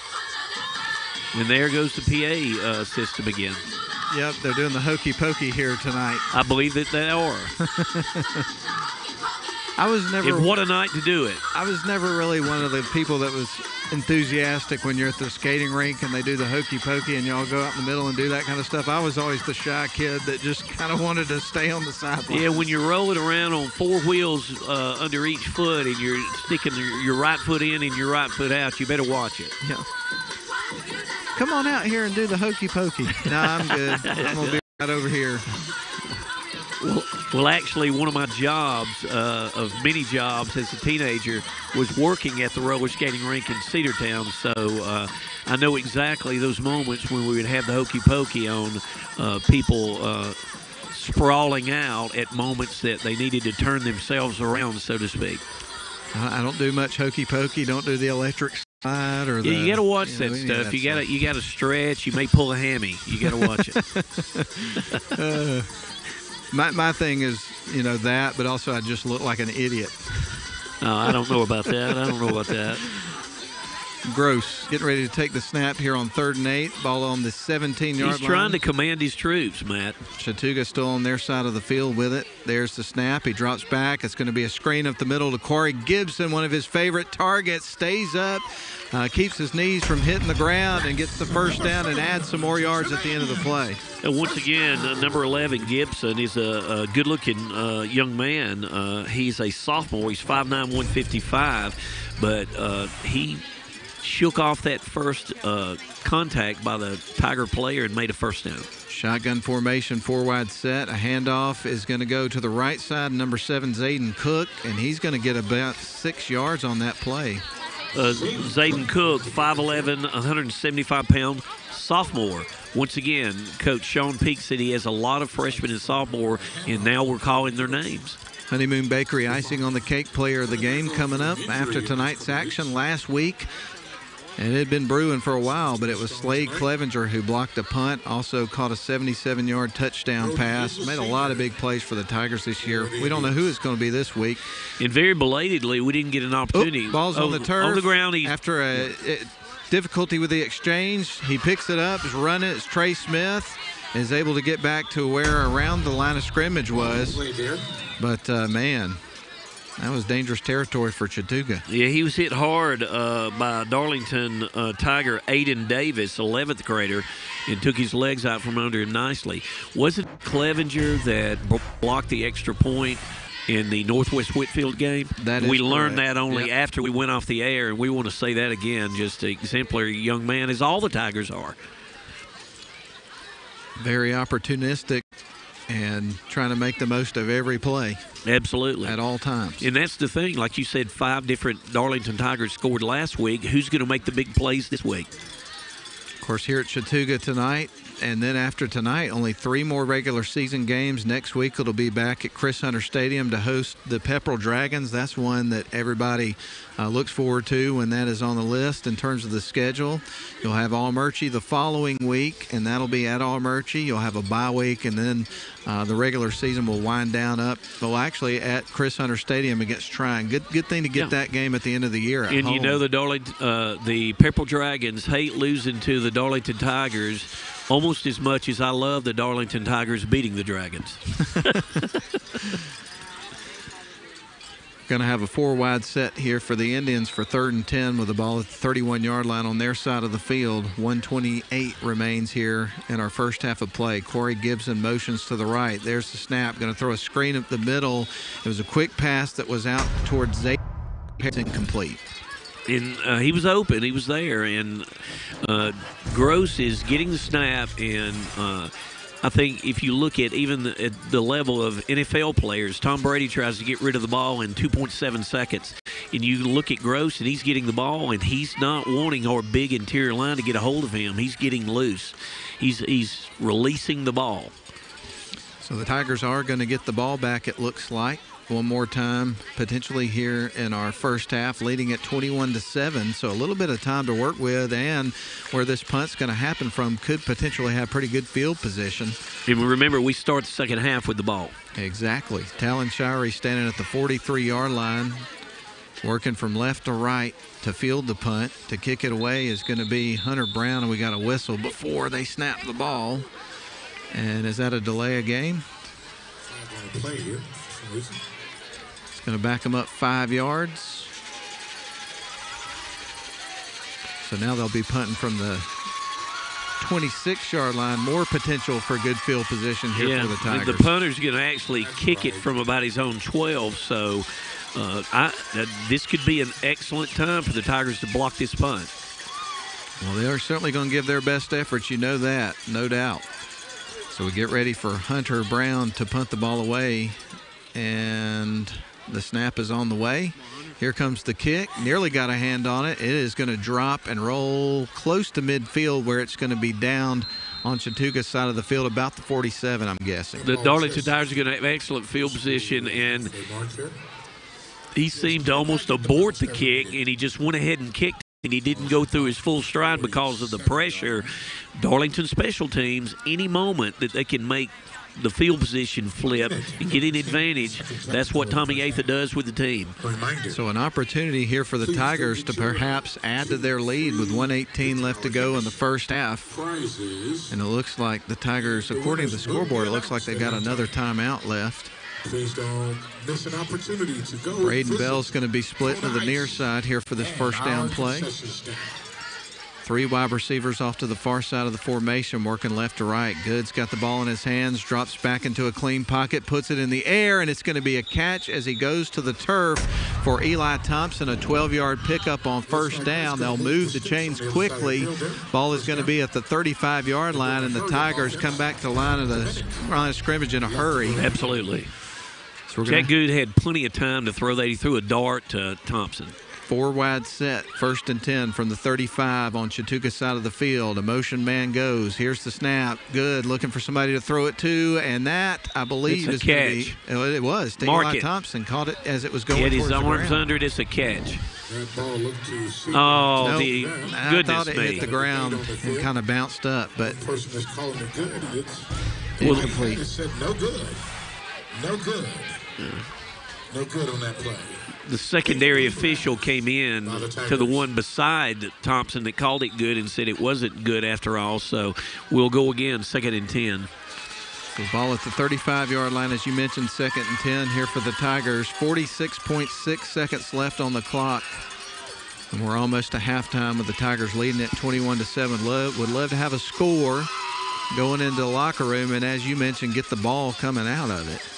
And there goes the PA uh, system again. Yep, they're doing the hokey pokey here tonight. I believe that they are. [laughs] I was never. and what a night to do it. I was never really one of the people that was enthusiastic when you're at the skating rink and they do the hokey pokey and y'all go out in the middle and do that kind of stuff. I was always the shy kid that just [laughs] kind of wanted to stay on the sideline. Yeah, when you're rolling around on four wheels uh, under each foot and you're sticking your, right foot in and your right foot out, you better watch it. Yeah. Come on out here and do the hokey pokey. No, I'm good. I'm gonna be right over here. Well, well, actually, one of my jobs, uh, of many jobs as a teenager, was working at the roller skating rink in Cedartown. So uh, I know exactly those moments when we would have the hokey pokey on uh, people uh, sprawling out at moments that they needed to turn themselves around, so to speak. I don't do much hokey pokey. Don't do the electric slide or the. Yeah, you got to watch you that know, any stuff. that You got to you got to stretch. You may pull a hammy. You got to watch it. [laughs] [laughs] My my thing is, you know that, but also I just look like an idiot. Oh, I don't know about that. I don't know about that. [laughs] Gross. Getting ready to take the snap here on third and eight. Ball on the 17 yard line. He's trying to command his troops, Matt. Chattooga still on their side of the field with it. There's the snap. He drops back. It's going to be a screen up the middle to Corey Gibson, one of his favorite targets. Stays up, uh, keeps his knees from hitting the ground, and gets the first down and adds some more yards at the end of the play. And once again, uh, number 11, Gibson, is a, a good looking uh, young man. Uh, he's a sophomore. He's 5'9, 155, but uh, he shook off that first uh, contact by the Tiger player and made a first down. Shotgun formation, four wide set. A handoff is going to go to the right side. Number seven, Zayden Cook, and he's going to get about six yards on that play. Uh, Zayden Cook, 5'11, 175 pound sophomore. Once again, Coach Sean Peak said he has a lot of freshmen and sophomore, and now we're calling their names. Honeymoon Bakery icing on the cake player of the game coming up after tonight's action last week. And it had been brewing for a while, but it was Slade Clevenger who blocked a punt, also caught a 77 yard touchdown pass, made a lot of big plays for the Tigers this year. We don't know who it's going to be this week. And very belatedly, we didn't get an opportunity. Oop, ball's on the turf. On the ground, he's After a, a difficulty with the exchange, he picks it up, is running. It's Trey Smith. Is able to get back to where around the line of scrimmage was. But uh, man, that was dangerous territory for Chattooga. Yeah, he was hit hard uh, by Darlington uh, Tiger Aiden Davis, 11th grader, and took his legs out from under him nicely. Was it Clevenger that blocked the extra point in the Northwest Whitfield game? That is we learned correct. that only Yep. after we went off the air, and we want to say that again. Just an exemplary young man, as all the Tigers are. Very opportunistic and trying to make the most of every play Absolutely. at all times. And that's the thing. Like you said, five different Darlington Tigers scored last week. Who's going to make the big plays this week? Of course, here at Chattooga tonight, and then after tonight, only three more regular season games. Next week, it'll be back at Chris Hunter Stadium to host the Pepperell Dragons. That's one that everybody uh, looks forward to when that is on the list in terms of the schedule. You'll have Armuchee the following week, and that'll be at Armuchee. You'll have a bye week, and then uh, the regular season will wind down up. Well, actually, at Chris Hunter Stadium against Trion. Good, good thing to get Yeah. that game at the end of the year. And you know the Darlington, uh, the Purple Dragons hate losing to the Darlington Tigers almost as much as I love the Darlington Tigers beating the Dragons. [laughs] [laughs] Going to have a four wide set here for the Indians for third and 10 with the ball at the 31 yard line on their side of the field. 128 remains here in our first half of play. Corey Gibson motions to the right. There's the snap. Going to throw a screen up the middle. It was a quick pass that was out towards Zay. It's incomplete. and uh, he was open. He was there, and uh, Gross is getting the snap. And uh, I think if you look at even the, at the level of NFL players, Tom Brady tries to get rid of the ball in 2.7 seconds, and you look at Gross, and he's getting the ball, and he's not wanting our big interior line to get a hold of him. He's getting loose. He's he's releasing the ball. So the Tigers are going to get the ball back, it looks like. One more time, potentially here in our first half, leading at 21 to 7. So a little bit of time to work with, and where this punt's going to happen from could potentially have pretty good field position. And remember, we start the second half with the ball. Exactly. Talon Shirey standing at the 43 yard line, working from left to right to field the punt. To kick it away is going to be Hunter Brown, and we got a whistle before they snap the ball. And is that a delay of game? Going to back them up five yards. So now they'll be punting from the 26 yard line. More potential for good field position here for the the, Tigers. the punter's going to actually kick it from about his own 12. So uh, I, uh, this could be an excellent time for the Tigers to block this punt. Well, they are certainly going to give their best efforts. You know that, no doubt. So we get ready for Hunter Brown to punt the ball away, and the snap is on the way. Here comes the kick. Nearly got a hand on it. It is going to drop and roll close to midfield where it's going to be downed on Chattooga's side of the field, about the 47, I'm guessing. The Darlington Tigers are going to have excellent field position, and he seemed to almost abort the kick, and he just went ahead and kicked. And he didn't go through his full stride because of the pressure. Darlington special teams, any moment that they can make the field position flip and get an advantage, that's what Tommy Atha does with the team. So an opportunity here for the Tigers to perhaps add to their lead with 118 left to go in the first half. And it looks like the Tigers, according to the scoreboard, it looks like they've got another timeout left. Braden Bell's going to be split to the near side here for this first down play. Three wide receivers off to the far side of the formation, working left to right. Good's got the ball in his hands, drops back into a clean pocket, puts it in the air, and it's going to be a catch as he goes to the turf for Eli Thompson. A 12 yard pickup on first down. They'll move the chains quickly. Ball is going to be at the 35 yard line, and the Tigers come back to line of the line of scrimmage in a hurry. Absolutely. So going Jack Good had plenty of time to throw that. He threw a dart to Thompson. Four wide set, first and 10 from the 35 on Chattooga's side of the field. A motion man goes. Here's the snap. Good. Looking for somebody to throw it to. And that, I believe, It's is a going to be. catch. oh, It was. To Mark Eli. Thompson caught it as it was going He had his towards the arms ground. under it. It's a catch. That ball looked to see. Oh, Nope. the I goodness thought it me. hit the ground and kind of bounced up, but The person that's calling it good, it's incomplete. It said no good. No good. No good on that play. The secondary official came in to the one beside Thompson that called it good and said it wasn't good after all. So we'll go again, second and 10. The ball at the 35 yard line, as you mentioned, second and 10 here for the Tigers. 46.6 seconds left on the clock. And we're almost to halftime with the Tigers leading at 21 to 7. Love, would love to have a score going into the locker room, and as you mentioned, get the ball coming out of it.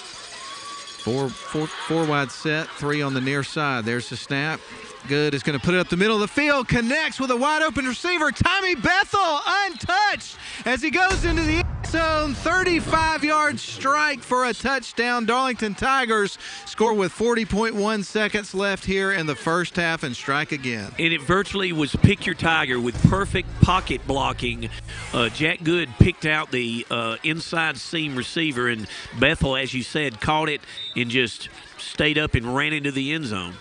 Four, four, four wide set, three on the near side. There's the snap. Good is going to put it up the middle of the field. Connects with a wide open receiver. Tommy Bethel untouched as he goes into the end zone, 35 yard strike for a touchdown. Darlington Tigers score with 40.1 seconds left here in the first half and strike again. And it virtually was pick your tiger with perfect pocket blocking. Uh, Jack Good picked out the uh, inside seam receiver, and Bethel, as you said, caught it and just stayed up and ran into the end zone.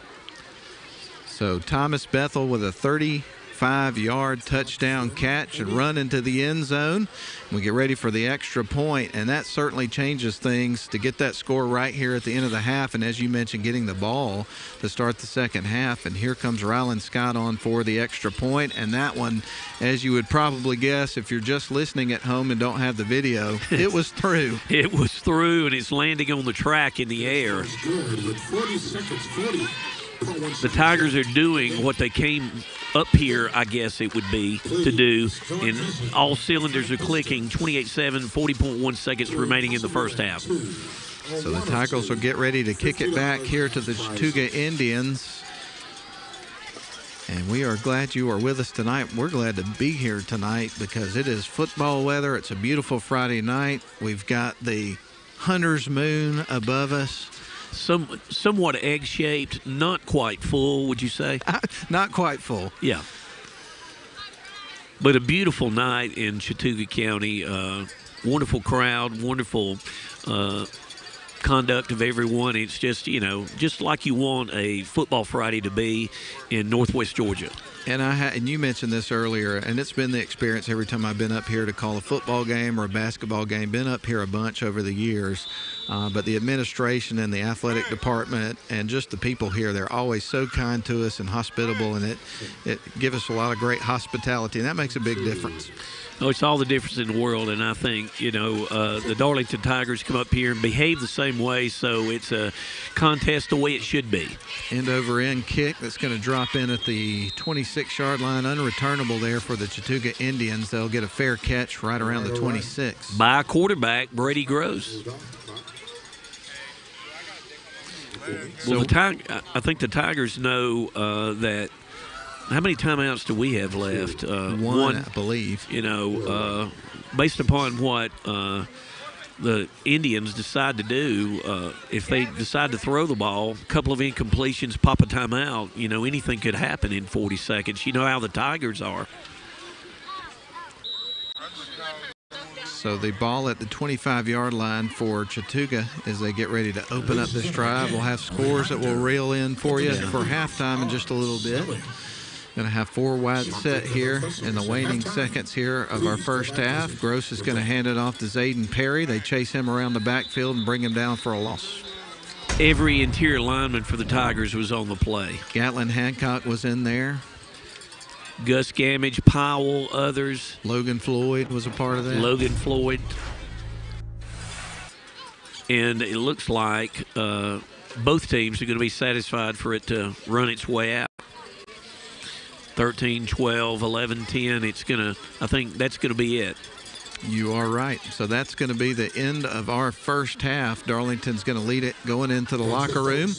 So Thomas Bethel with a 35 yard touchdown catch and run into the end zone. We get ready for the extra point, and that certainly changes things to get that score right here at the end of the half. And as you mentioned, getting the ball to start the second half. And here comes Rylan Scott on for the extra point. And that one, as you would probably guess if you're just listening at home and don't have the video, [laughs] it was through. It was through, and it's landing on the track in the air. Good with 40 seconds, 40. The Tigers are doing what they came up here, I guess it would be, to do. And all cylinders are clicking. 28 7, 40.1 seconds remaining in the first half. So the Tigers will get ready to kick it back here to the Chattooga Indians. And we are glad you are with us tonight. We're glad to be here tonight because it is football weather. It's a beautiful Friday night. We've got the Hunter's Moon above us. Some, somewhat egg shaped, not quite full, would you say? [laughs] Not quite full. Yeah. But a beautiful night in Chattooga County. Uh, wonderful crowd, wonderful uh, conduct of everyone. It's just, you know, just like you want a football Friday to be in Northwest Georgia. And I ha- and you mentioned this earlier, and it's been the experience every time I've been up here to call a football game or a basketball game. Been up here a bunch over the years, uh, but the administration and the athletic department and just the people here, they're always so kind to us and hospitable, and it it gives us a lot of great hospitality, and that makes a big difference. Oh, it's all the difference in the world, and I think you know uh, the Darlington Tigers come up here and behave the same way, so it's a contest the way it should be. End over end kick that's going to drop in at the 26 yard line, unreturnable there for the Chattooga Indians. They'll get a fair catch right around the 26. By quarterback Brady Gross. Well, the Tig- I think the Tigers know uh, that. How many timeouts do we have left? Uh, One, I believe. you know, uh, based upon what uh, the Indians decide to do, uh, if they decide to throw the ball, a couple of incompletions, pop a timeout, you know, anything could happen in 40 seconds. You know how the Tigers are. So the ball at the 25 yard line for Chattooga as they get ready to open up this drive. We'll have scores that will reel in for you for halftime in just a little bit. Going to have four wide set here in the waning seconds here of our first half. Gross is going to hand it off to Zayden Perry. They chase him around the backfield and bring him down for a loss. Every interior lineman for the Tigers was on the play. Gatlin Hancock was in there. Gus Gamage, Powell, others, Logan Floyd was a part of that. Logan Floyd. And it looks like uh, both teams are going to be satisfied for it to run its way out. 13, 12, 11, 10. It's going to, I think that's going to be it. You are right. So that's going to be the end of our first half. Darlington's going to lead it going into the locker room.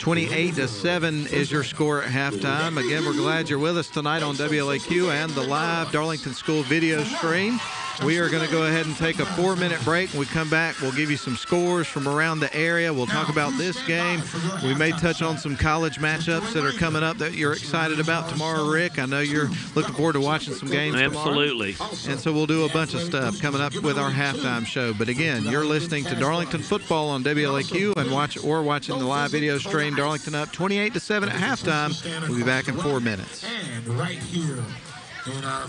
28 to 7 is your score at halftime. Again, we're glad you're with us tonight on WLAQ and the live Darlington School video stream. We are going to go ahead and take a four minute break. When we come back, we'll give you some scores from around the area. We'll talk about this game. We may touch on some college matchups that are coming up that you're excited about tomorrow, Rick. I know you're looking forward to watching some games tomorrow. Absolutely. And so we'll do a bunch of stuff coming up with our halftime show. But again, you're listening to Darlington football on WLAQ and watch or watching the live video stream. Darlington up 28 to 7 at halftime. We'll be back in four minutes. And right here in our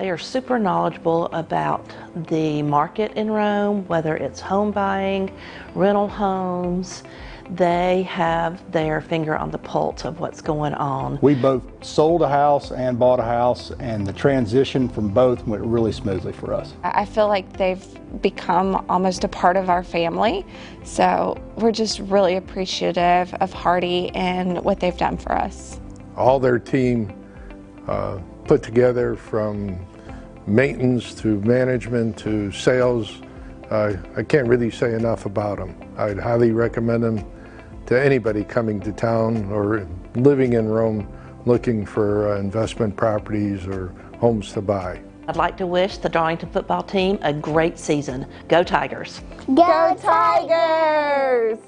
They are super knowledgeable about the market in Rome, whether it's home buying, rental homes. They have their finger on the pulse of what's going on. We both sold a house and bought a house, and the transition from both went really smoothly for us. I feel like they've become almost a part of our family. So we're just really appreciative of Hardy and what they've done for us. all their team uh, put together from maintenance to management to sales Uh, I can't really say enough about them. I'd highly recommend them to anybody coming to town or living in Rome looking for uh, investment properties or homes to buy. I'd like to wish the Darlington football team a great season. Go Tigers! Go Tigers!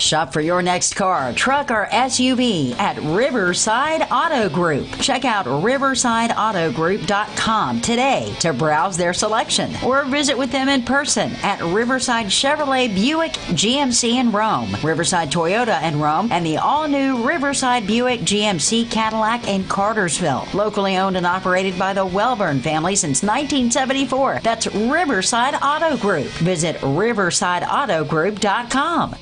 Shop for your next car, truck, or SUV at Riverside Auto Group. Check out riversideautogroup.com today to browse their selection or visit with them in person at Riverside Chevrolet Buick GMC in Rome, Riverside Toyota in Rome, and the all new Riverside Buick GMC Cadillac in Cartersville. Locally owned and operated by the Welburn family since 1974. That's Riverside Auto Group. Visit riversideautogroup.com.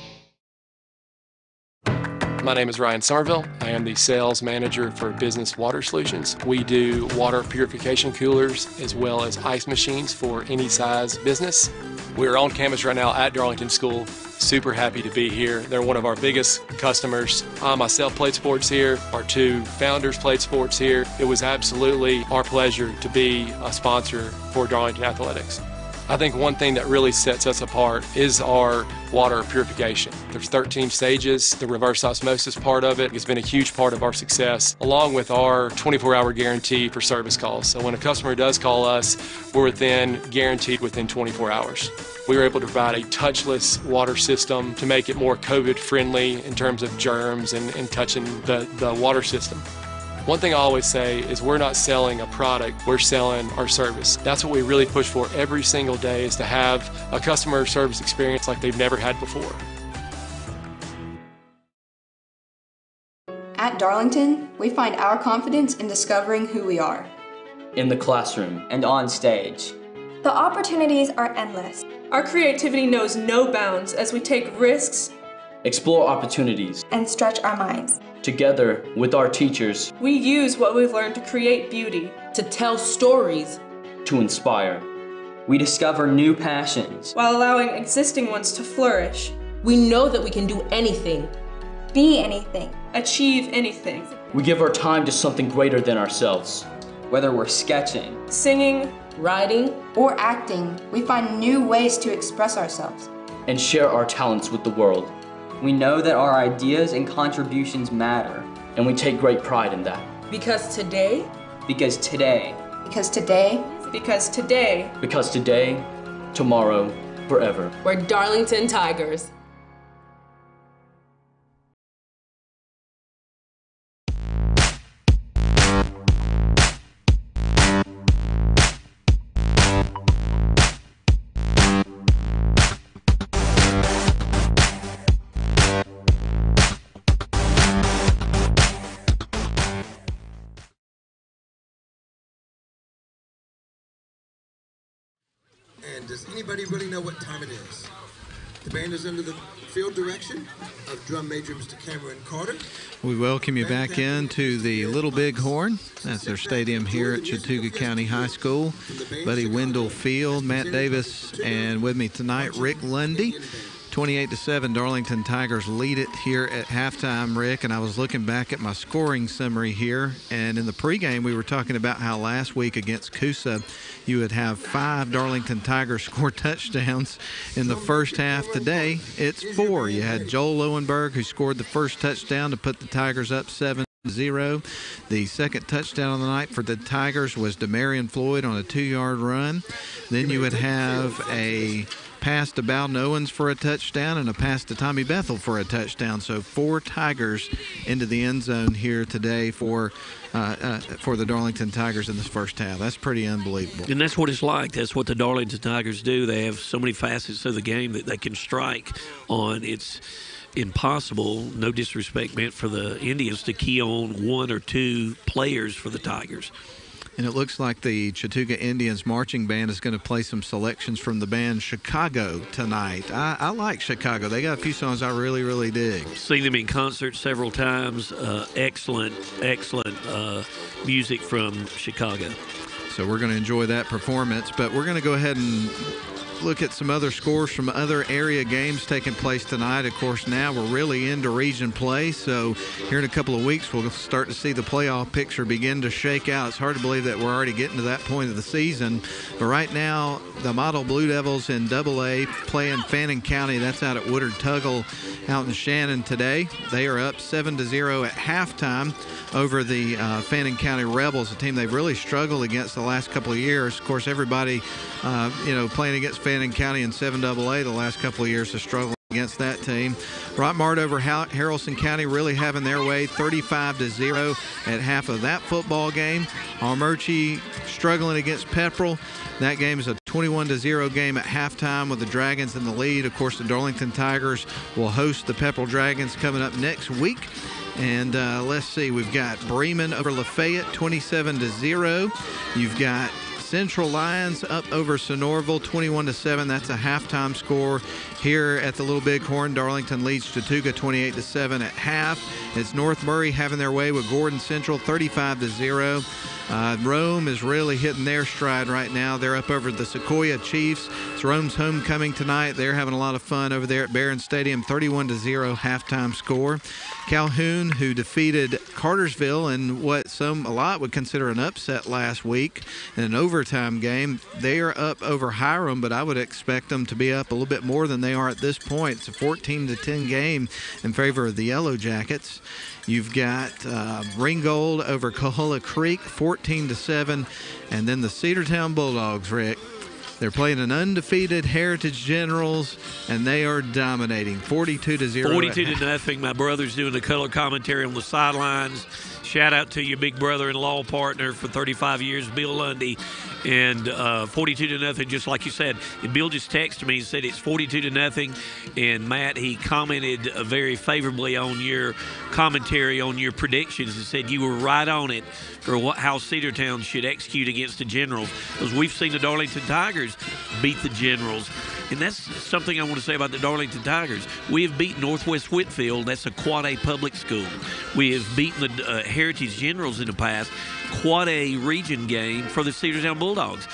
My name is Ryan Somerville. I am the sales manager for Business Water Solutions. We do water purification coolers as well as ice machines for any size business. We're on campus right now at Darlington School. Super happy to be here. They're one of our biggest customers. I myself played sports here. Our two founders played sports here. It was absolutely our pleasure to be a sponsor for Darlington Athletics. I think one thing that really sets us apart is our water purification. There's 13 stages. The reverse osmosis part of it has been a huge part of our success, along with our 24-hour guarantee for service calls. So when a customer does call us, we're then guaranteed within 24 hours. We were able to provide a touchless water system to make it more COVID friendly in terms of germs and, and touching the, the water system. One thing I always say is we're not selling a product, we're selling our service. That's what we really push for every single day is to have a customer service experience like they've never had before. At Darlington, we find our confidence in discovering who we are. In the classroom and on stage. The opportunities are endless. Our creativity knows no bounds as we take risks, explore opportunities, and stretch our minds. Together with our teachers, we use what we've learned to create beauty, to tell stories, to inspire. We discover new passions while allowing existing ones to flourish. We know that we can do anything, be anything, achieve anything. We give our time to something greater than ourselves. Whether we're sketching, singing, writing, or acting, we find new ways to express ourselves and share our talents with the world. We know that our ideas and contributions matter. And we take great pride in that. Because today. Because today. Because today. Because today. Because today, tomorrow, forever. We're Darlington Tigers. Anybody really know what time it is? The band is under the field direction of drum major Mr. Cameron Carter. We welcome you back into the Little Big Horn. That's their stadium here at Chattooga County High School. Buddy Wendell Field, Matt Davis, and with me tonight, Rick Lundy. 28 to 7 Darlington Tigers lead it here at halftime Rick and I was looking back at my scoring summary here and in the pregame we were talking about how last week against Coosa you would have five Darlington Tigers [laughs] score touchdowns in the first half today it's four you had Joe Lowenberg who scored the first touchdown to put the Tigers up 7 zero. The second touchdown of the night for the Tigers was Demarion Floyd on a two-yard run. Then you would have a pass to Bowden Owens for a touchdown and a pass to Tommy Bethel for a touchdown. So four Tigers into the end zone here today for uh, uh, for the Darlington Tigers in this first half. That's pretty unbelievable. And that's what it's like. That's what the Darlington Tigers do. They have so many facets of the game that they can strike on. It's impossible, no disrespect meant for the Indians, to key on one or two players for the Tigers. And it looks like the Chattooga Indians marching band is going to play some selections from the band Chicago tonight. I, I like Chicago. They got a few songs I really, really dig. Seen them in concert several times. Uh, excellent, excellent uh, music from Chicago. So we're going to enjoy that performance. But we're going to go ahead and look at some other scores from other area games taking place tonight. Of course, now we're really into region play, so here in a couple of weeks we'll start to see the playoff picture begin to shake out. It's hard to believe that we're already getting to that point of the season, but right now the Model Blue Devils in Double A playing Fannin County. That's out at Woodard Tuggle out in Shannon today. They are up seven to zero at halftime over the uh, Fannin County Rebels, a team they've really struggled against the last couple of years. Of course, everybody, uh, you know, playing against Fannin County in 7AA the last couple of years has struggled against that team. Rockmart over Haralson County really having their way 35 to 0 at half of that football game. Armuchee struggling against Pepperell. That game is a 21 to 0 game at halftime with the Dragons in the lead. Of course, the Darlington Tigers will host the Pepperell Dragons coming up next week. And uh, let's see, we've got Bremen over Lafayette 27 to 0. You've got Central Lions up over Sonoraville 21 to 7. That's a halftime score here at the Little Bighorn. Darlington leads Chattooga 28 to 7 at half. It's North Murray having their way with Gordon Central 35 to 0. Uh, Rome is really hitting their stride right now. They're up over the Sequoyah Chiefs. It's Rome's homecoming tonight. They're having a lot of fun over there at Barron Stadium. 31 to 0 halftime score. Calhoun, who defeated Cartersville in what some a lot would consider an upset last week in an overtime game, they are up over Hiram, but I would expect them to be up a little bit more than they are at this point. It's a 14 to 10 game in favor of the Yellow Jackets. You've got uh, Ringgold over Coahulla Creek, 14 to 7, and then the Cedartown Bulldogs, Rick. They're playing an undefeated Heritage Generals, and they are dominating, 42 to 0. 42 to nothing. My brother's doing the color commentary on the sidelines. Shout out to your big brother-in-law partner for 35 years, Bill Lundy, and uh, 42 to nothing. Just like you said, and Bill just texted me and said it's 42 to nothing. And Matt, he commented very favorably on your commentary on your predictions and said you were right on it for what how Cedartown should execute against the Generals because we've seen the Darlington Tigers beat the Generals and that's something I want to say about the Darlington Tigers. We have beaten Northwest Whitfield. That's a quad A public school. We have beaten the uh, Heritage Generals in the past. Quad A region game for the Cedartown Bulldogs.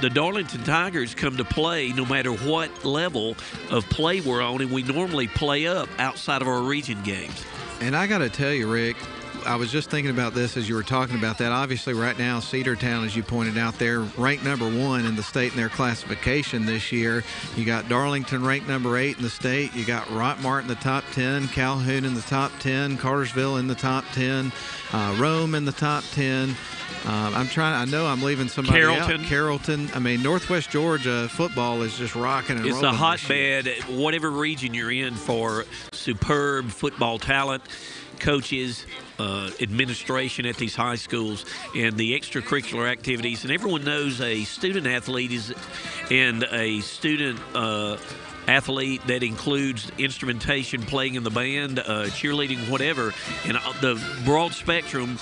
The Darlington Tigers come to play no matter what level of play we're on, and we normally play up outside of our region games. And I got to tell you, Rick, I was just thinking about this as you were talking about that. Obviously, right now, Cedartown, as you pointed out, they're ranked number one in the state in their classification this year. You got Darlington ranked number eight in the state. You got Rockmart in the top 10, Calhoun in the top 10, Cartersville in the top 10, uh, Rome in the top 10. Um, I'm trying. I know I'm leaving somebody Carrollton. out. Carrollton. I mean, Northwest Georgia football is just rocking and it's rolling. It's a hotbed, whatever region you're in, for superb football talent coaches, uh, administration at these high schools, and the extracurricular activities. And everyone knows a student athlete is, and a student. Uh, athlete that includes instrumentation, playing in the band, uh, cheerleading, whatever, and uh, the broad spectrum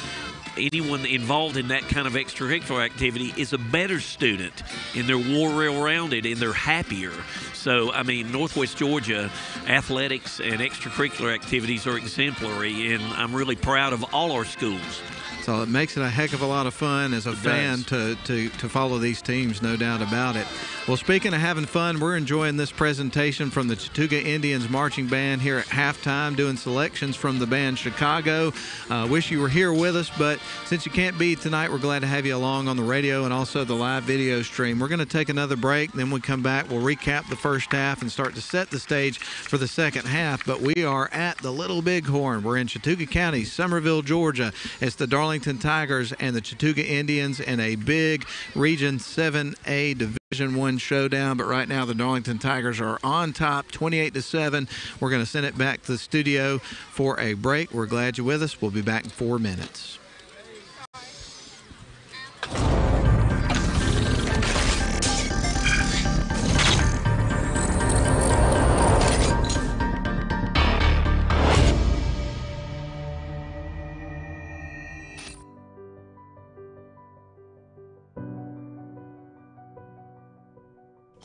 anyone involved in that kind of extracurricular activity is a better student and they're more well-rounded and they're happier so, I mean, Northwest Georgia athletics and extracurricular activities are exemplary, and I'm really proud of all our schools. So it makes it a heck of a lot of fun as a it fan to, to, to follow these teams, no doubt about it. Well, speaking of having fun, we're enjoying this presentation from the Chattooga Indians Marching Band here at halftime, doing selections from the band Chicago. Uh, wish you were here with us, but since you can't be tonight, we're glad to have you along on the radio and also the live video stream. We're going to take another break, then we come back, we'll recap the first half and start to set the stage for the second half. But we are at the Little Bighorn. We're in Chattooga County, Summerville, Georgia. It's the Darlington Tigers and the Chattooga Indians in a big Region 7A Division 1 showdown. But right now, the Darlington Tigers are on top, 28 to 7. We're going to send it back to the studio for a break. We're glad you're with us. We'll be back in four minutes.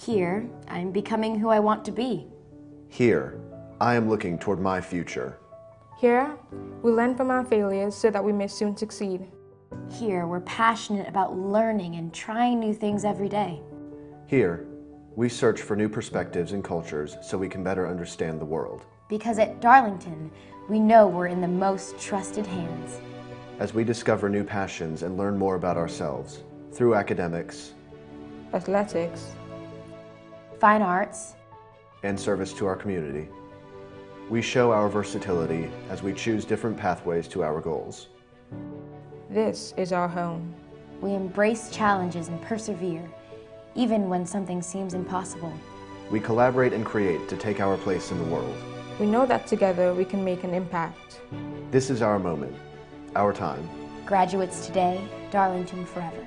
Here, I'm becoming who I want to be. Here, I am looking toward my future. Here, we learn from our failures so that we may soon succeed. Here, we're passionate about learning and trying new things every day. Here, We search for new perspectives and cultures so we can better understand the world. Because at Darlington, we know we're in the most trusted hands. As we discover new passions and learn more about ourselves through academics, athletics, fine arts, and service to our community, we show our versatility as we choose different pathways to our goals. This is our home. We embrace challenges and persevere, even when something seems impossible. We collaborate and create to take our place in the world. We know that together we can make an impact. This is our moment, our time. Graduates today, Darlington forever.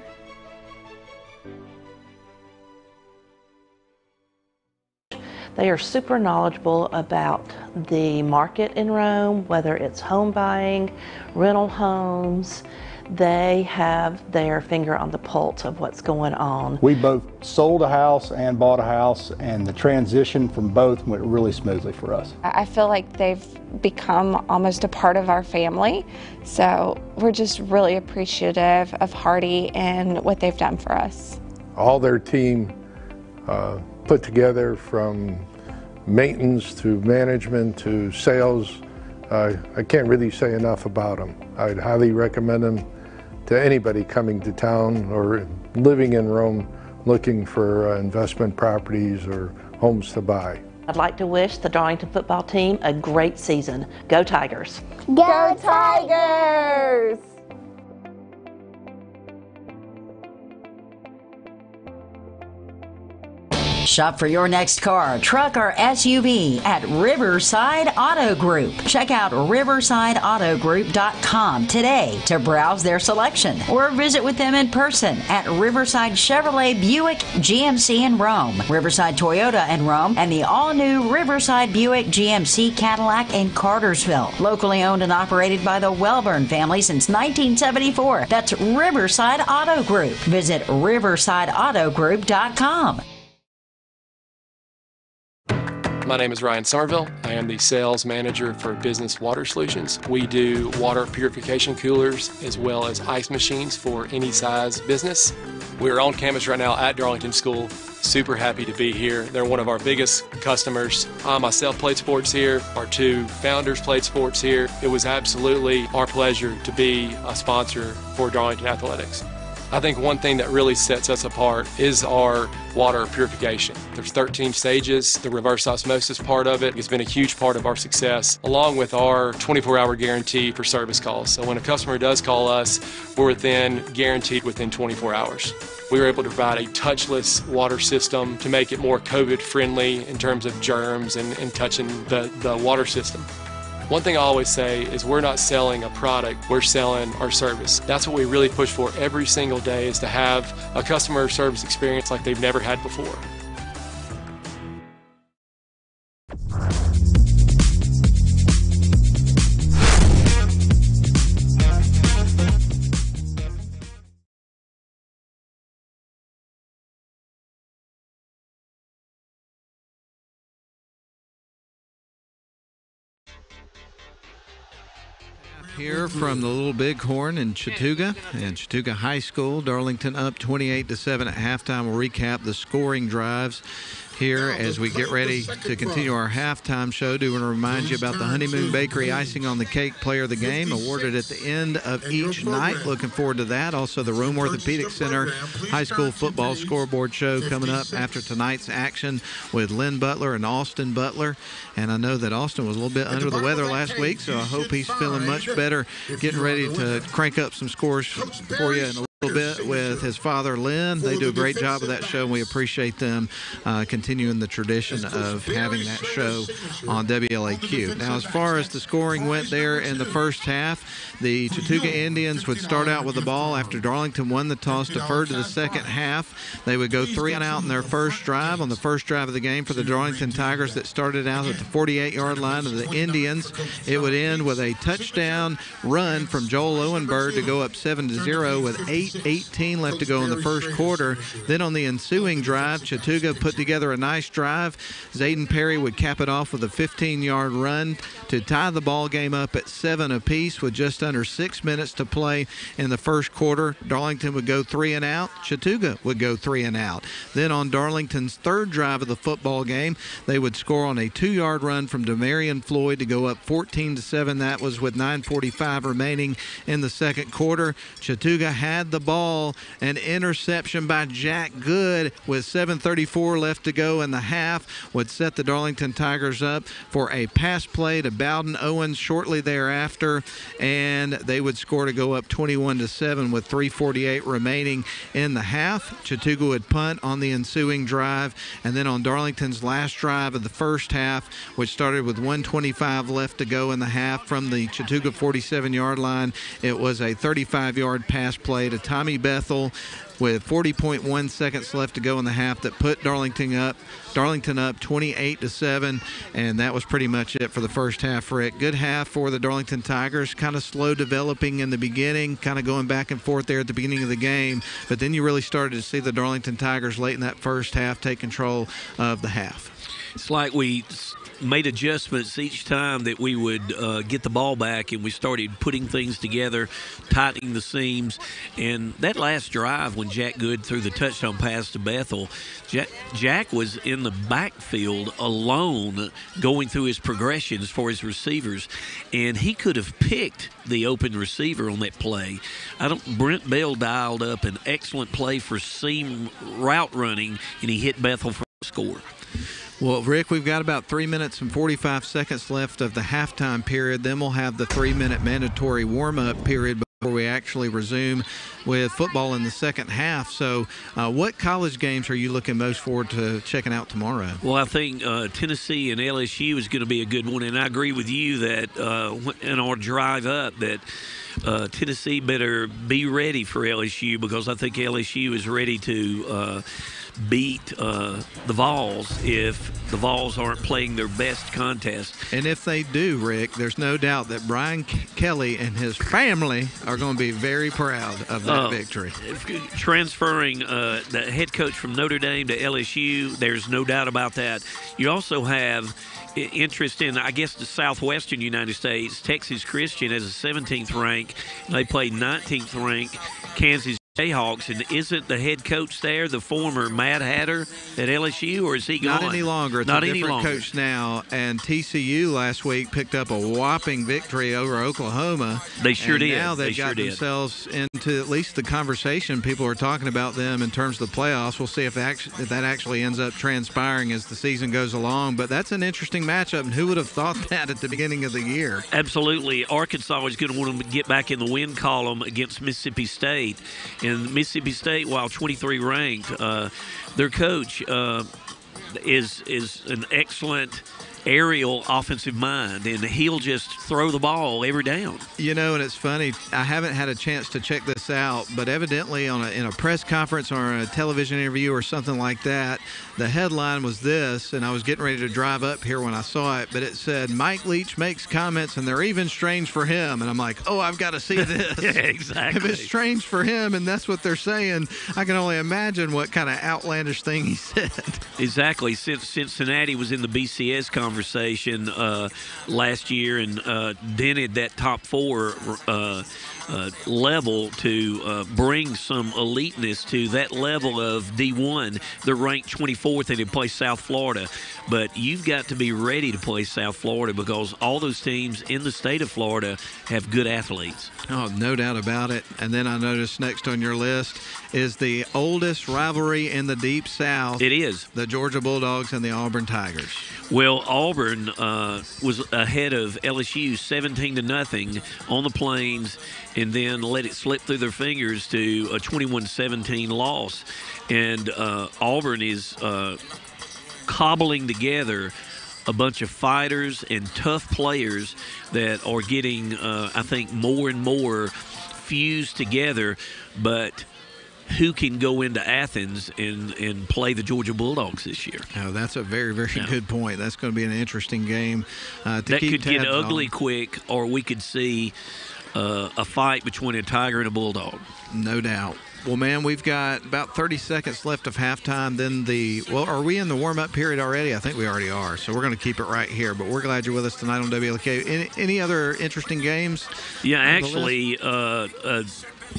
They are super knowledgeable about the market in Rome, whether it's home buying, rental homes. They have their finger on the pulse of what's going on. We both sold a house and bought a house, and the transition from both went really smoothly for us. I feel like they've become almost a part of our family. So we're just really appreciative of Hardy and what they've done for us. All their team uh, put together from maintenance to management to sales. Uh, I can't really say enough about them. I'd highly recommend them to anybody coming to town or living in Rome looking for uh, investment properties or homes to buy. I'd like to wish the Darlington football team a great season. Go Tigers! Go Tigers! Shop for your next car, truck, or SUV at Riverside Auto Group. Check out riversideautogroup.com today to browse their selection or visit with them in person at Riverside Chevrolet Buick GMC in Rome, Riverside Toyota in Rome, and the all new Riverside Buick GMC Cadillac in Cartersville. Locally owned and operated by the Welburn family since 1974. That's Riverside Auto Group. Visit riversideautogroup.com. My name is Ryan Somerville. I am the sales manager for Business Water Solutions. We do water purification coolers as well as ice machines for any size business. We're on campus right now at Darlington School. Super happy to be here. They're one of our biggest customers. I myself played sports here. Our two founders played sports here. It was absolutely our pleasure to be a sponsor for Darlington Athletics. I think one thing that really sets us apart is our water purification. There's 13 stages. The reverse osmosis part of it has been a huge part of our success, along with our 24-hour guarantee for service calls. So when a customer does call us, we're then guaranteed within 24 hours. We were able to provide a touchless water system to make it more COVID friendly in terms of germs and, and touching the, the water system. One thing I always say is we're not selling a product, we're selling our service. That's what we really push for every single day is to have a customer service experience like they've never had before. Here from the Little Bighorn in Chattooga and Chattooga High School, Darlington up 28 to 7 at halftime. We'll recap the scoring drives here as we get ready to continue our halftime show. Do want to remind you about the Honeymoon Bakery icing on the cake player of the game awarded at the end of each night. Looking forward to that. Also, the Rome Orthopedic Center High School Football Scoreboard Show coming up after tonight's action with Lynn Butler and Austin Butler. And I know that Austin was a little bit under the weather last week, so I hope he's feeling much better, getting ready to crank up some scores for you in a little bit with his father Lynn. They do a great job of that show, and we appreciate them uh, continuing the tradition of having that show on WLAQ. Now, as far as the scoring went there in the first half, the Chattooga Indians would start out with the ball after Darlington won the toss, deferred to the second half. They would go three and out in their first drive on the first drive of the game for the Darlington Tigers that started out at the 48-yard line of the Indians. It would end with a touchdown run from Joe Lowenberg to go up seven to zero with eight 8.18 left to go in the first quarter. Then on the ensuing drive, Chattooga put together a nice drive. Zayden Perry would cap it off with a 15 yard run to tie the ball game up at seven apiece with just under six minutes to play in the first quarter. Darlington would go three and out. Chattooga would go three and out. Then on Darlington's third drive of the football game, they would score on a two yard run from Demarion Floyd to go up 14 to 7. That was with 9.45 remaining in the second quarter. Chattooga had the ball, an interception by Jack Good with 7.34 left to go in the half would set the Darlington Tigers up for a pass play to Bowden Owens shortly thereafter, and they would score to go up 21 to 7 with 3.48 remaining in the half. Chattooga would punt on the ensuing drive, and then on Darlington's last drive of the first half, which started with 125 left to go in the half from the Chattooga 47 yard line, it was a 35 yard pass play to Tommy Bethel with 40.1 seconds left to go in the half that put Darlington up Darlington up 28 to 7 and that was pretty much it for the first half Rick. Good half for the Darlington Tigers kind of slow developing in the beginning kind of going back and forth there at the beginning of the game but then you really started to see the Darlington Tigers late in that first half take control of the half. It's like we made adjustments each time that we would uh, get the ball back and we started putting things together, tightening the seams. And that last drive when Jack Good threw the touchdown pass to Bethel, Jack, Jack was in the backfield alone going through his progressions for his receivers. And he could have picked the open receiver on that play. I don't Brent Bell dialed up an excellent play for seam route running and he hit Bethel for a score. Well, Rick, we've got about three minutes and 45 seconds left of the halftime period. Then we'll have the three minute mandatory warm up period before we actually resume with football in the second half. So, uh, what college games are you looking most forward to checking out tomorrow? Well, I think uh, Tennessee and LSU is going to be a good one, and I agree with you that uh, in our drive up that. Uh, Tennessee better be ready for LSU because I think LSU is ready to uh, beat uh, the Vols if the Vols aren't playing their best contest. And if they do, Rick, there's no doubt that Brian Kelly and his family are going to be very proud of that uh, victory. Transferring uh, the head coach from Notre Dame to LSU, there's no doubt about that. You also have interest in, I guess, the southwestern United States. Texas Christian as a 17th rank. They play 19th rank Kansas Jayhawks, and isn't the head coach there the former Mad Hatter at LSU, or is he gone? Not any longer. It's Not a any different longer. coach now. And TCU last week picked up a whopping victory over Oklahoma. They sure and did. Now they've they got sure did. themselves into at least the conversation. People are talking about them in terms of the playoffs. We'll see if, if that actually ends up transpiring as the season goes along. But that's an interesting matchup, and who would have thought [laughs] that at the beginning of the year? Absolutely. Arkansas is going to want to get back in the win column against Mississippi State. And Mississippi State, while 23 ranked, uh, their coach uh, is is an excellent aerial offensive mind, and he'll just throw the ball every down. You know, and it's funny. I haven't had a chance to check this out, but evidently on a, in a press conference or a television interview or something like that, the headline was this, and I was getting ready to drive up here when I saw it, but it said Mike Leach makes comments, and they're even strange for him. And I'm like, oh, I've got to see [laughs] this. yeah, exactly. If it's strange for him, and that's what they're saying, I can only imagine what kind of outlandish thing he said. Exactly. Since Cincinnati was in the BCS conversation uh, last year and uh, dented that top four uh, level to uh, bring some eliteness to that level of D1. They're ranked 24th and they play South Florida. But you've got to be ready to play South Florida because all those teams in the state of Florida have good athletes. Oh, no doubt about it. And then I noticed next on your list is the oldest rivalry in the Deep South. It is. The Georgia Bulldogs and the Auburn Tigers. Well, Auburn uh, was ahead of LSU 17 to nothing on the plains and then let it slip through their fingers to a 21-17 loss. And uh, Auburn is uh, cobbling together a bunch of fighters and tough players that are getting, uh, I think, more and more fused together. But who can go into Athens and, and play the Georgia Bulldogs this year? Oh, that's a very, very yeah. good point. That's going to be an interesting game. Uh, that could get ugly on. quick, or we could see uh, a fight between a tiger and a bulldog. No doubt. Well, man, we've got about 30 seconds left of halftime. Then the well, are we in the warm up period already? I think we already are. So we're going to keep it right here. But we're glad you're with us tonight on WLAQ. Any, any other interesting games? Yeah, actually, uh, uh,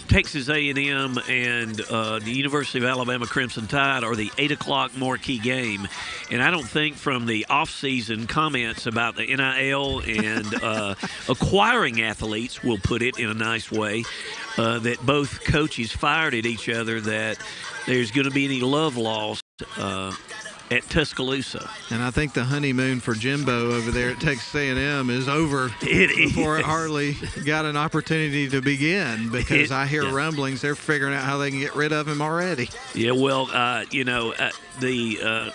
Texas A&M and uh, the University of Alabama Crimson Tide are the eight o'clock marquee game, and I don't think from the off-season comments about the NIL and uh, [laughs] acquiring athletes, we'll put it in a nice way, uh, that both coaches fired at each other that there's going to be any love lost uh, at Tuscaloosa. And I think the honeymoon for Jimbo over there at Texas A&M is over It before is. it hardly got an opportunity to begin because It- I hear yeah. rumblings they're figuring out how they can get rid of him already. Yeah, well, uh, you know, uh, the uh,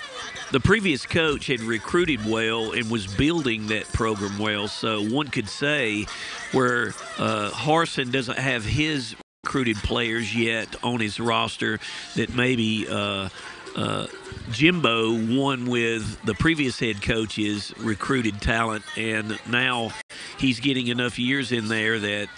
the previous coach had recruited well and was building that program well. So one could say where uh, Harson doesn't have his recruited players yet on his roster, that maybe. Uh, uh, Jimbo won with the previous head coach's recruited talent, and now he's getting enough years in there that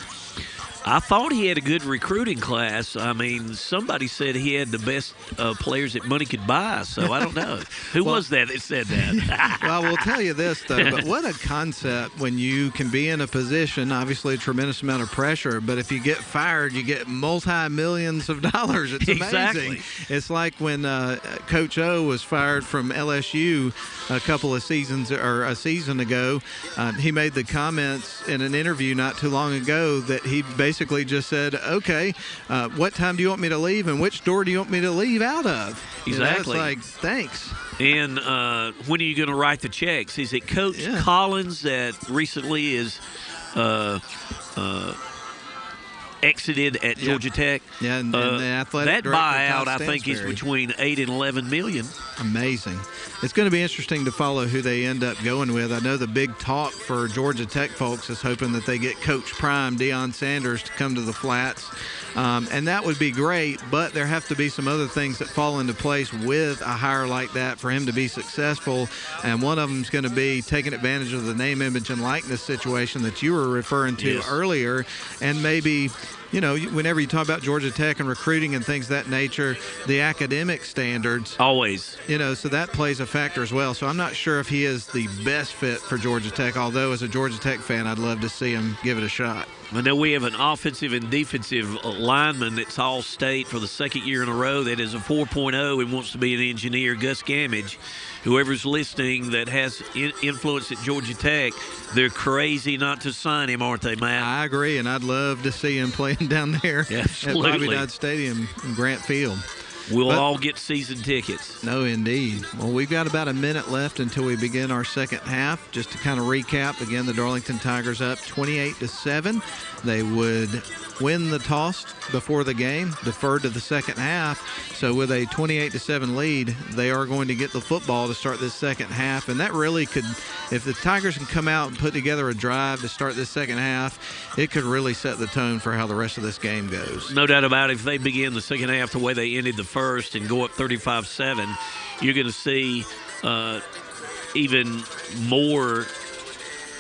I thought he had a good recruiting class. I mean, somebody said he had the best uh, players that money could buy. So I don't know [laughs] who Well- was that that said that. [laughs] well, I will tell you this though. But what a concept when you can be in a position, obviously a tremendous amount of pressure, but if you get fired, you get multi millions of dollars. It's amazing. Exactly. It's like when uh, Coach O was fired from LSU a couple of seasons or a season ago. Uh, he made the comments in an interview not too long ago that he basically just said, "Okay, uh, what time do you want me to leave, and which door do you want me to leave out of?" You know, it's Exactly. like, thanks. and uh, when are you going to write the checks? Is it Coach Collins that recently is uh, uh, exited at Georgia Tech? Yeah, and, Uh, the athletic that buyout, I think, is between eight and eleven million. Amazing. It's going to be interesting to follow who they end up going with. I know the big talk for Georgia Tech folks is hoping that they get Coach Prime, Deion Sanders, to come to the flats. Um, and that would be great, but there have to be some other things that fall into place with a hire like that for him to be successful. And one of them is going to be taking advantage of the name, image, and likeness situation that you were referring to Yes. earlier, and maybe you know, whenever you talk about Georgia Tech and recruiting and things of that nature, the academic standards always, you know, so that plays a factor as well. So I'm not sure if he is the best fit for Georgia Tech. Although as a Georgia Tech fan, I'd love to see him give it a shot. I know we have an offensive and defensive lineman that's all state for the second year in a row that is a 4.0 and wants to be an engineer, Gus Gamage. Whoever's listening that has in- influence at Georgia Tech, they're crazy not to sign him, aren't they, Matt? I agree, and I'd love to see him [laughs] playing down there at Bobby Absolutely. Dodd Stadium in Grant Field. We'll But- all get season tickets. No, indeed. Well, we've got about a minute left until we begin our second half. Just to kind of recap, again, the Darlington Tigers up 28 to seven. They would win the toss before the game, deferred to the second half. So with a 28 to seven lead, they are going to get the football to start this second half, and that really could, if the Tigers can come out and put together a drive to start this second half, it could really set the tone for how the rest of this game goes. No doubt about it. If they begin the second half the way they ended the first and go up 35 7, you're going to see uh, even more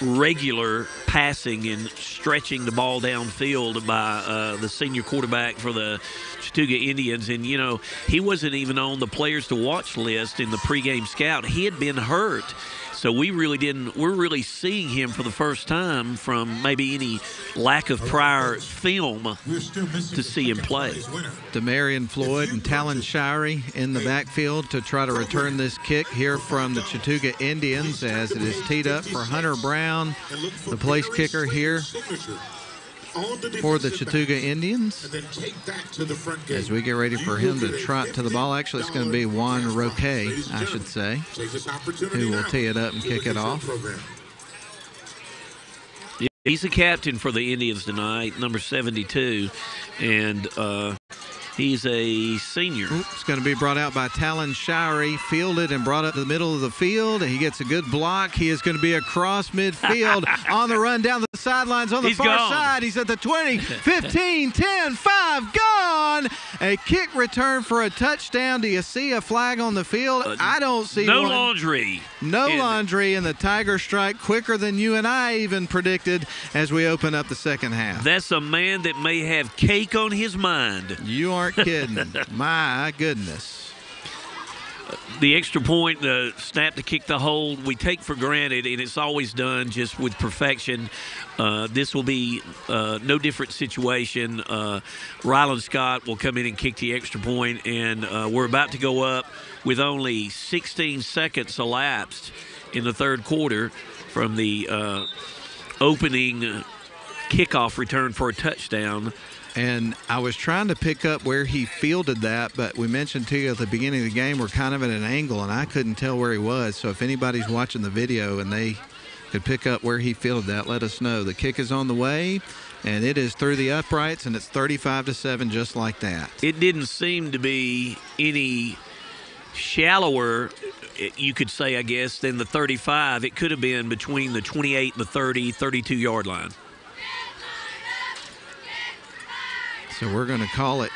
regular passing and stretching the ball downfield by uh, the senior quarterback for the Chattooga Indians. And, you know, he wasn't even on the players to watch list in the pregame scout. He had been hurt. So we really didn't. We're really seeing him for the first time from maybe any lack of prior film to see him play. Demarion Floyd and Talon Shirey in the backfield to try to return this kick here from the Chattooga Indians as it is teed up for Hunter Brown, the place kicker here for the Chattooga Indians. As we get ready for him to trot to the ball, actually it's going to be Juan Roque, I should say, who will tee it up and kick it off. He's the captain for the Indians tonight, number 72. And uh, He's a senior. It's going to be brought out by Talon Shirey, fielded and brought up to the middle of the field. He gets a good block. He is going to be across midfield [laughs] on the run down the sidelines on the He's far gone. side. He's at the 20, [laughs] 15, 10, 5, gone. A kick return for a touchdown. Do you see a flag on the field? I don't see Uh, no one. laundry. No in- laundry, and the Tiger strike quicker than you and I even predicted as we open up the second half. That's a man that may have cake on his mind. You aren't kidding. [laughs] My goodness. The extra point, the snap to kick the hold, we take for granted, and it's always done just with perfection. Uh, this will be uh, no different situation. Uh, Ryland Scott will come in and kick the extra point, and uh, we're about to go up with only 16 seconds elapsed in the third quarter from the uh, opening kickoff return for a touchdown. And I was trying to pick up where he fielded that, but we mentioned to you at the beginning of the game we're kind of at an angle, and I couldn't tell where he was. So if anybody's watching the video and they could pick up where he fielded that, let us know. The kick is on the way, and it is through the uprights, and it's 35 to seven, just like that. it didn't seem to be any shallower you could say i guess than the 35 it could have been between the 28 and the 30 32 yard line So we're going to call it.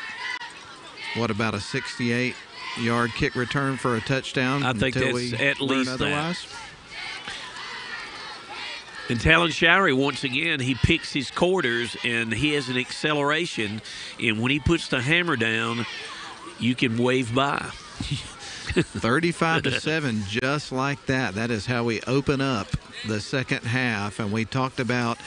What about a 68 yard kick return for a touchdown? I think that's at least that. otherwise. and Talon Shirey, once again, he picks his quarters and he has an acceleration. And when he puts the hammer down, you can wave by. [laughs] 35 to [laughs] 7 just like that that is how we open up the second half and we talked about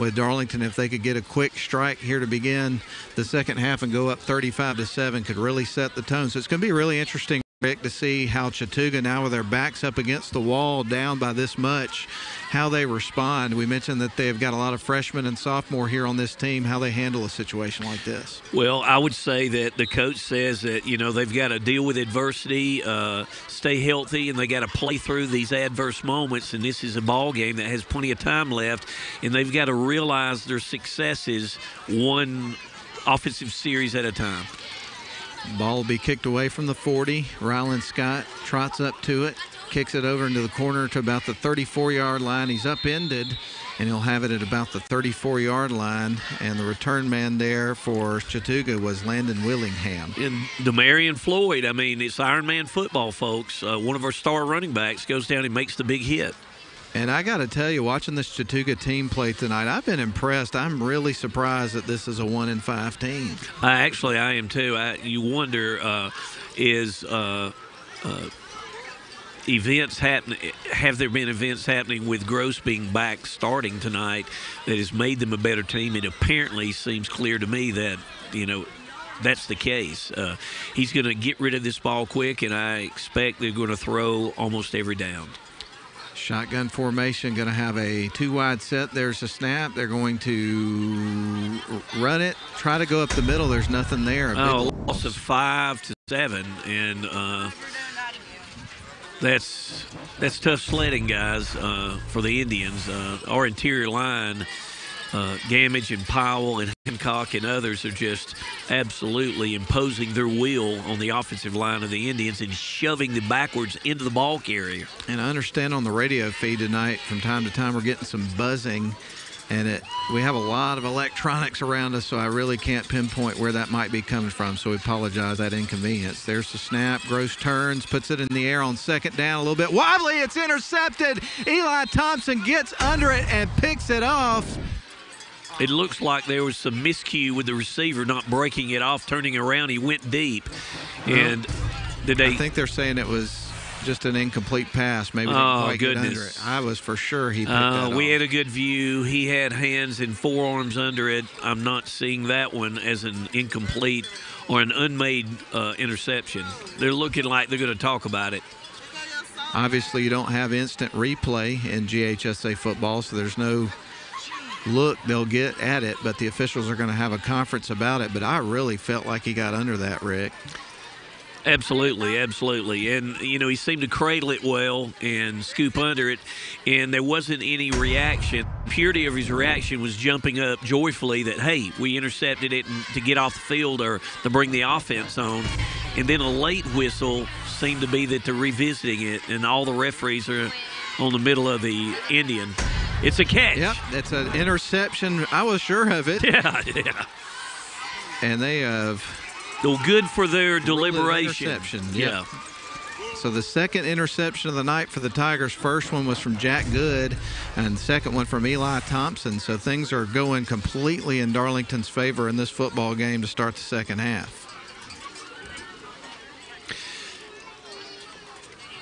with darlington. If they could get a quick strike here to begin the second half and go up 35 to 7 could really set the tone. So it's going to be really interesting Rick, to see how Chattooga now with their backs up against the wall down by this much how they respond we mentioned that they've got a lot of freshmen and sophomore here on this team how they handle a situation like this Well, I would say that the coach says that you know they've got to deal with adversity, uh, stay healthy, and they got to play through these adverse moments. And this is a ball game that has plenty of time left, and they've got to realize their successes one offensive series at a time. Ball will be kicked away from the 40. Ryland Scott trots up to it, kicks it over into the corner to about the 34 yard line. He's upended, and he'll have it at about the 34 yard line. And the return man there for Chattooga was Landon Willingham. And Demarion Floyd, I mean, it's Iron Man football, folks. Uh, one of our star running backs goes down and makes the big hit. And I got to tell you, watching this Chattooga team play tonight, I've been impressed. I'm really surprised that this is a one in five team. I actually, I am too. I, you wonder uh, is uh, uh, events happen? Have there been events happening with Gross being back starting tonight that has made them a better team? It apparently seems clear to me that you know. That's the case. Uh, he's going to get rid of this ball quick, and I expect they're going to throw almost every down. Shotgun formation, going to have a two wide set. There's a snap. They're going to run it, try to go up the middle. There's nothing there. A Oh, loss of five to seven, and uh, that's that's tough sledding, guys, uh, for the Indians. Uh, our interior line, uh, Gamage and Powell and Hancock and others are just absolutely imposing their will on the offensive line of the Indians and shoving them backwards into the ball carrier. And I understand on the radio feed tonight, from time to time, we're getting some buzzing, and it we have a lot of electronics around us, so I really can't pinpoint where that might be coming from. So we apologize that inconvenience. There's the snap. Gross turns, puts it in the air on second down, a little bit wobbly. It's intercepted. Eli Thompson gets under it and picks it off. It looks like there was some miscue with the receiver not breaking it off, turning around. He went deep, and did they? I think they're saying it was just an incomplete pass. Maybe Oh, quite get under goodness. it. I was for sure he picked Uh, we off. had a good view. He had hands and forearms under it. I'm not seeing that one as an incomplete or an unmade uh, interception. They're looking like they're going to talk about it. Obviously, you don't have instant replay in GHSA football, so there's no look they'll get at it. But the officials are going to have a conference about it. But I really felt like he got under that, Rick. Absolutely, absolutely. And, you know, he seemed to cradle it well and scoop under it, and there wasn't any reaction. Purity of his reaction was jumping up joyfully that, hey, we intercepted it and to get off the field or to bring the offense on. And then a late whistle seemed to be that they're revisiting it, and all the referees are on the middle of the Indian. It's a catch. Yep, it's an interception. I was sure of it. [laughs] Yeah, yeah. And they have. Well, good for their deliberation. Interception. Yeah. So the second interception of the night for the Tigers. First one was from Jack Good, and second one from Eli Thompson. So things are going completely in Darlington's favor in this football game to start the second half.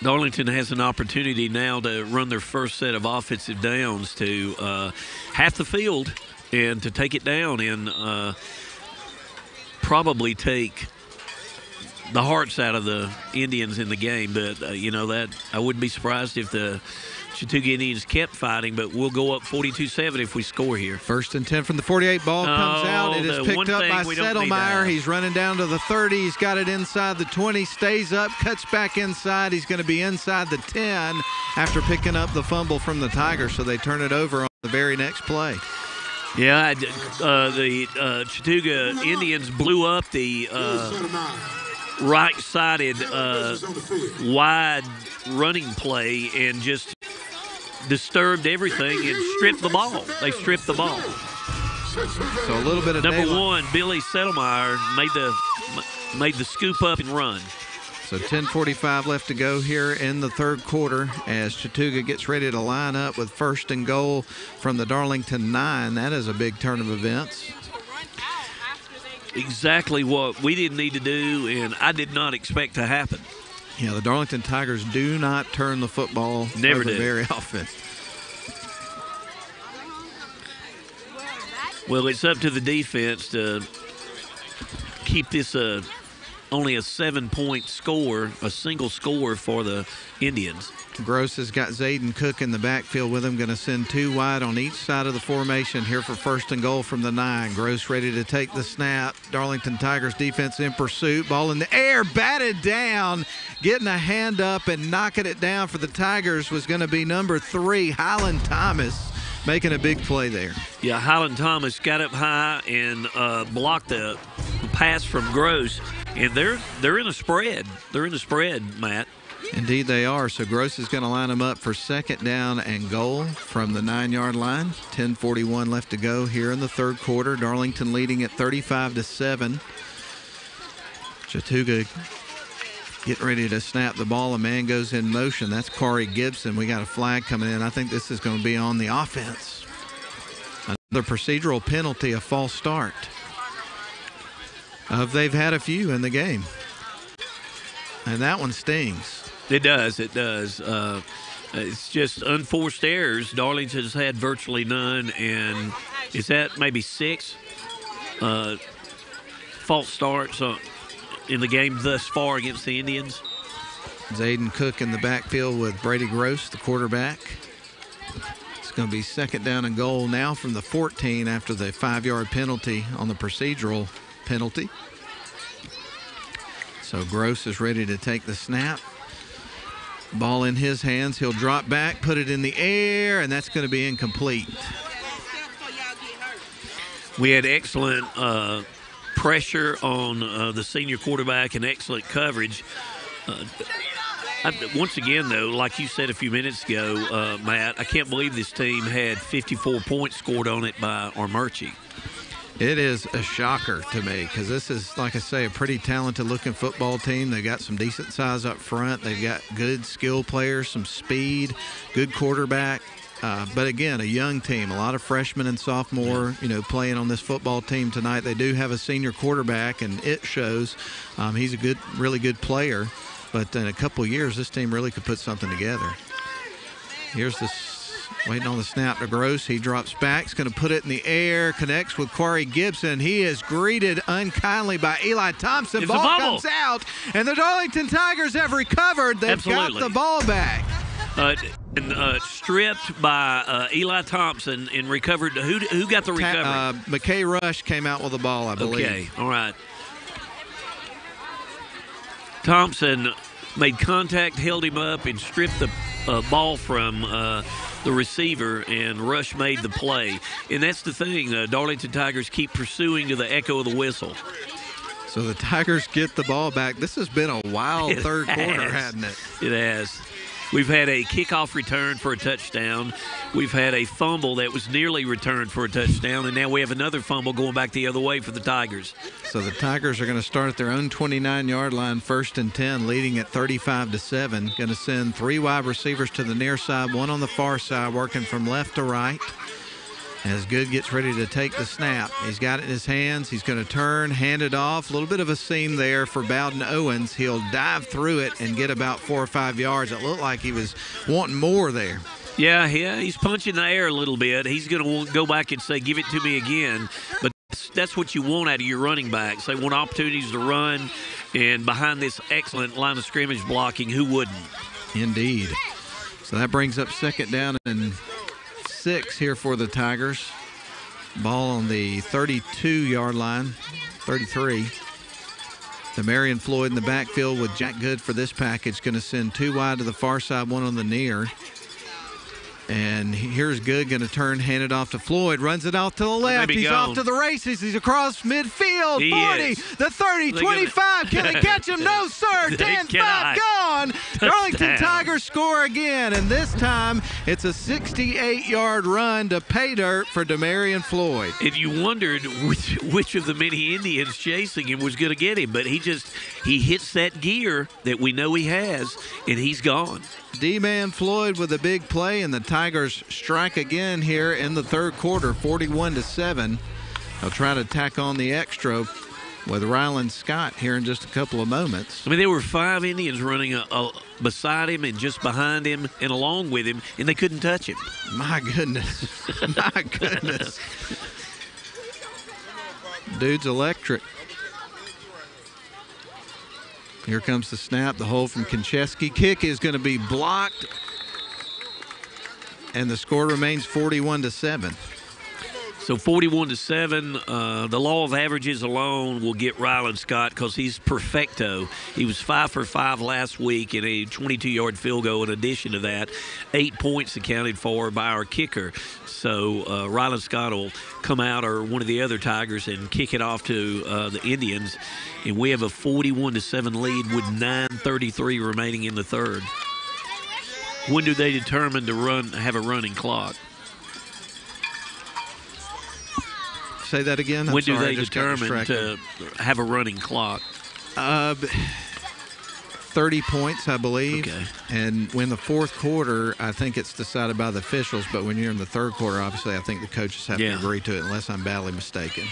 Darlington has an opportunity now to run their first set of offensive downs to uh, half the field and to take it down in. uh, probably take the hearts out of the Indians in the game. But uh, you know that I wouldn't be surprised if the Chattooga Indians kept fighting. But we'll go up 42-7 if we score here. First and ten from the 48. Ball comes Oh, out. It is picked up by we don't need to Settlemeyer. He's running down to the 30. He's got it inside the 20. Stays up, cuts back inside. He's going to be inside the 10 after picking up the fumble from the Tigers. So they turn it over on the very next play. Yeah, uh, the uh, Chattooga Indians blew up the uh, right-sided uh, wide running play and just disturbed everything and stripped the ball. They stripped the ball. So a little bit of Number daylight. one, Billy Settlemeyer made the made the scoop up and run. So 10:45 left to go here in the third quarter as Chattooga gets ready to line up with first and goal from the Darlington nine. That is a big turn of events. Exactly what we didn't need to do, and I did not expect to happen. Yeah, the Darlington Tigers do not turn the football Never over do. very [laughs] often. Well, it's up to the defense to keep this uh, only a seven-point score, a single score for the Indians. Gross has got Zayden Cook in the backfield with him. Going to send two wide on each side of the formation here for first and goal from the nine. Gross ready to take the snap. Darlington Tigers defense in pursuit. Ball in the air, batted down. Getting a hand up and knocking it down for the Tigers was going to be number three, Highland Thomas, making a big play there. Yeah, Highland Thomas got up high and uh, blocked the pass from Gross, and they're they're in a spread. They're in a spread, Matt. Indeed, they are. So Gross is going to line them up for second down and goal from the nine yard line. 10:41 left to go here in the third quarter. Darlington leading at 35 to seven. Chattooga getting ready to snap the ball. A man goes in motion. That's Corey Gibson. We got a flag coming in. I think this is going to be on the offense. Another procedural penalty, a false start. Uh, they've had a few in the game, and that one stings. It does. It does. Uh, it's just unforced errors. Darlington's had virtually none, and is that maybe six uh, false starts uh, in the game thus far against the Indians? Zayden Cook in the backfield with Brady Gross, the quarterback. It's going to be second down and goal now from the 14 after the five yard penalty on the procedural penalty. So Gross is ready to take the snap. Ball in his hands. He'll drop back, put it in the air, and that's going to be incomplete. We had excellent uh, pressure on uh, the senior quarterback and excellent coverage. Uh, I, once again, though, like you said a few minutes ago, uh, Matt, I can't believe this team had 54 points scored on it by Armuchee. It is a shocker to me because this is, like I say, a pretty talented looking football team. They've got some decent size up front. They've got good skill players, some speed, good quarterback. Uh, but again, a young team, a lot of freshmen and sophomore, you know, playing on this football team tonight. They do have a senior quarterback, and it shows. Um, he's a good, really good player. But in a couple years, this team really could put something together. Here's this Waiting on the snap to Gross. He drops back. He's going to put it in the air. Connects with Corey Gibson. He is greeted unkindly by Eli Thompson. Ball comes out, and the Darlington Tigers have recovered. They've Absolutely. got the ball back. Uh, and, uh, stripped by uh, Eli Thompson and recovered. Who who got the recovery? Uh, McKay Rush came out with the ball, I believe. Okay, all right. Thompson made contact, held him up, and stripped the uh, ball from uh, the receiver, and Rush made the play. And that's the thing. Uh, Darlington Tigers keep pursuing to the echo of the whistle. So the Tigers get the ball back. This has been a wild [laughs] It third quarter, has. hasn't it? It has. We've had a kickoff return for a touchdown. We've had a fumble that was nearly returned for a touchdown, and now we have another fumble going back the other way for the Tigers. So the Tigers are going to start at their own 29-yard line, first and 10, leading at 35 to seven. Going to send three wide receivers to the near side, one on the far side, working from left to right. As Good gets ready to take the snap, he's got it in his hands. He's going to turn, hand it off. A little bit of a seam there for Bowden Owens. He'll dive through it and get about four or five yards. It looked like he was wanting more there. Yeah, yeah, he's punching the air a little bit. He's going to go back and say, "Give it to me again." But that's, that's what you want out of your running backs. They want opportunities to run, and behind this excellent line of scrimmage blocking, who wouldn't? Indeed. So that brings up second down and six here for the Tigers. Ball on the 32 yard line, 33. Demarion Floyd in the backfield with Jack Good for this package. Going to send two wide to the far side, one on the near. And here's Good going to turn, hand it off to Floyd, runs it off to the left. He's gone. off to the races. He's across midfield. He 40, is. the 30, Look at 25. Can they catch him? No, [laughs] sir. They 10 5 gone. [laughs] Darlington. Tigers score again, and this time it's a 68 yard run to pay dirt for Demarion Floyd. And you wondered which which of the many Indians chasing him was going to get him, but he just he hits that gear that we know he has, and he's gone. D Man Floyd with a big play, and the Tigers strike again here in the third quarter, 41 to 7. They'll try to tack on the extra with Ryland Scott here in just a couple of moments. I mean, there were five Indians running uh uh beside him and just behind him and along with him, and they couldn't touch him. My goodness. [laughs] My goodness. Dude's electric. Here comes the snap, the hole from Kunczewski. Kick is going to be blocked. And the score remains 41 to 7. So 41 to 7. Uh, the law of averages alone will get Ryland Scott because he's perfecto. He was 5 for 5 last week in a 22 yard field goal. In addition to that, eight points accounted for by our kicker. So uh, Ryland Scott will come out or one of the other Tigers and kick it off to uh, the Indians. And we have a 41 to 7 lead with 9.33 remaining in the third. When do they determine to run have a running clock? Say that again. I'm when do sorry, I they just determine to have a running clock? Uh, 30 points, I believe. Okay. And when the fourth quarter, I think it's decided by the officials, but when you're in the third quarter, obviously, I think the coaches have Yeah. to agree to it, unless I'm badly mistaken.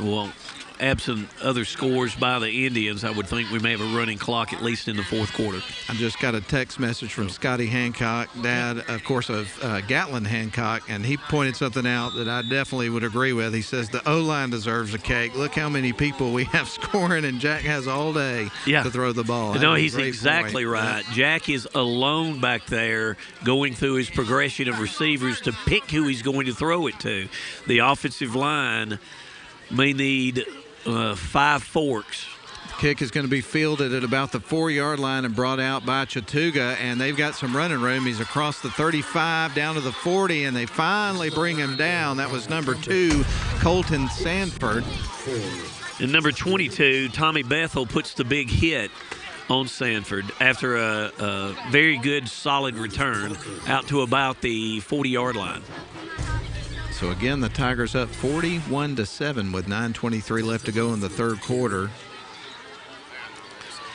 Well, absent other scores by the Indians, I would think we may have a running clock at least in the fourth quarter. I just got a text message from Scotty Hancock, dad, of course, of uh, Gatlin Hancock, and he pointed something out that I definitely would agree with. He says the O line deserves a cake. Look how many people we [laughs] have scoring, and Jack has all day Yeah. to throw the ball. No, he's exactly point. right. Jack is alone back there going through his progression of receivers to pick who he's going to throw it to. The offensive line may need uh, five forks. Kick is going to be fielded at about the four yard line and brought out by Chattooga, and they've got some running room. He's across the 35 down to the 40, and they finally bring him down. That was number two, Colton Sanford. And number 22, Tommy Bethel puts the big hit on Sanford after a, a very good, solid return out to about the 40 yard line. So again, the Tigers up 41 to 7 with 9:23 left to go in the third quarter.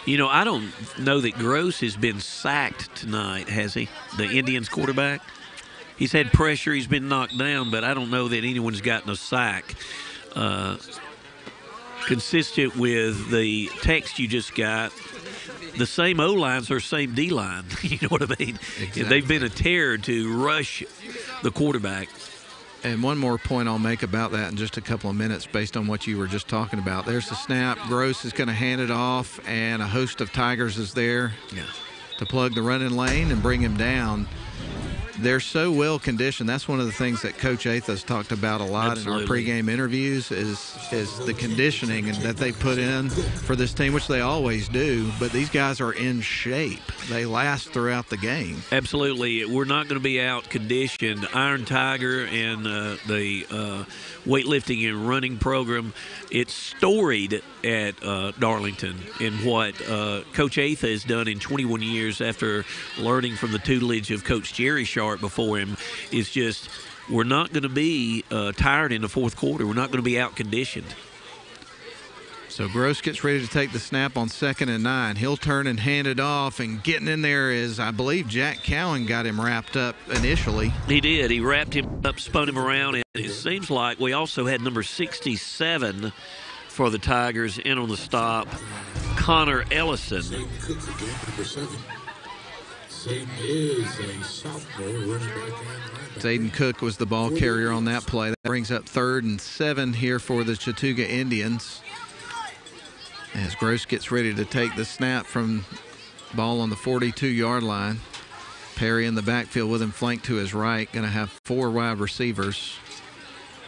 You know, I don't know that Gross has been sacked tonight, has he? The Indians quarterback? He's had pressure, he's been knocked down, but I don't know that anyone's gotten a sack. Uh, consistent with the text you just got, the same O lines are same D line. [laughs] you know what I mean? Exactly. They've been a terror to rush the quarterback. And one more point I'll make about that in just a couple of minutes, based on what you were just talking about. There's the snap. Gross is going to hand it off, and a host of Tigers is there Yeah. to plug the running lane and bring him down. They're so well conditioned. That's one of the things that Coach Atha talked about a lot Absolutely. in our pregame interviews is is the conditioning and that they put in for this team, which they always do. But these guys are in shape. They last throughout the game. Absolutely, we're not going to be out conditioned. Iron Tiger and uh, the uh, weightlifting and running program, it's storied at uh, Darlington in what uh, Coach Atha has done in 21 years after learning from the tutelage of Coach Jerry Sharp before him. Is just we're not going to be uh, tired in the fourth quarter. We're not going to be out conditioned. So Gross gets ready to take the snap on second and nine. He'll turn and hand it off, and getting in there is, I believe, Jack Cowan got him wrapped up initially. He did. He wrapped him up, spun him around, and it seems like we also had number 67 for the Tigers in on the stop, Connor Ellison. Zayden Cook was the ball carrier on that play. That brings up third and seven here for the Chattooga Indians. As Gross gets ready to take the snap from ball on the 42 yard line. Perry in the backfield with him flanked to his right. Going to have four wide receivers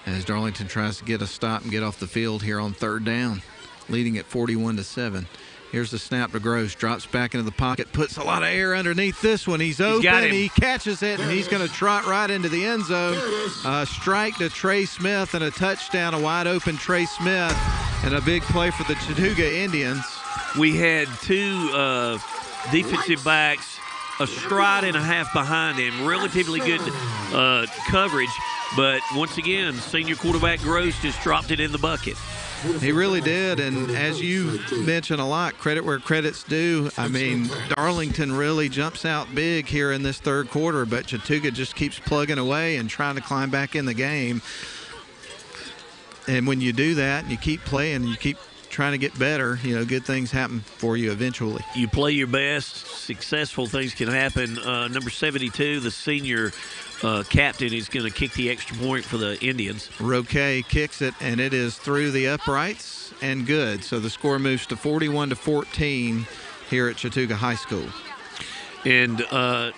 as Darlington tries to get a stop and get off the field here on third down, leading at 41 to 7. Here's the snap to Gross. Drops back into the pocket. Puts a lot of air underneath this one. He's open. him. He catches it, and he's going to trot right into the end zone. Uh, strike to Trey Smith and a touchdown. A wide open Trey Smith and a big play for the Chattooga Indians. We had two uh, defensive backs, a stride and a half behind him. Relatively good uh, coverage, but once again, senior quarterback Gross just dropped it in the bucket. He really did, and as you mentioned a lot, credit where credit's due. I mean, Darlington really jumps out big here in this third quarter, but Chattooga just keeps plugging away and trying to climb back in the game. And when you do that, and you keep playing, and you keep trying to get better, you know, good things happen for you eventually. You play your best, successful things can happen. Uh, number 72, the senior uh, captain, is going to kick the extra point for the Indians. Roque kicks it, and it is through the uprights and good. So the score moves to 41 to 14 here at Chattooga High School. And uh,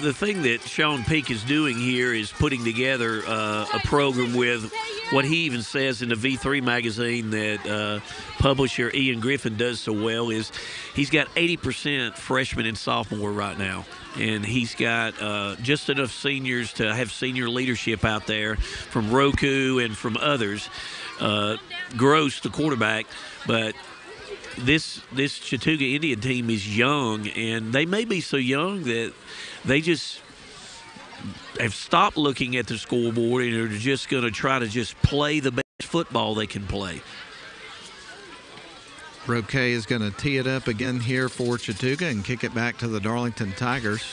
the thing that Sean Peak is doing here is putting together uh, a program with what he even says in the V3 magazine that uh, publisher Ian Griffin does so well is he's got 80% freshman and sophomore right now. And he's got uh, just enough seniors to have senior leadership out there from Roku and from others. Uh, Gross, the quarterback, but this this Chattooga Indian team is young, and they may be so young that they just have stopped looking at the scoreboard and are just going to try to just play the best football they can play. Roque is going to tee it up again here for Chattooga and kick it back to the Darlington Tigers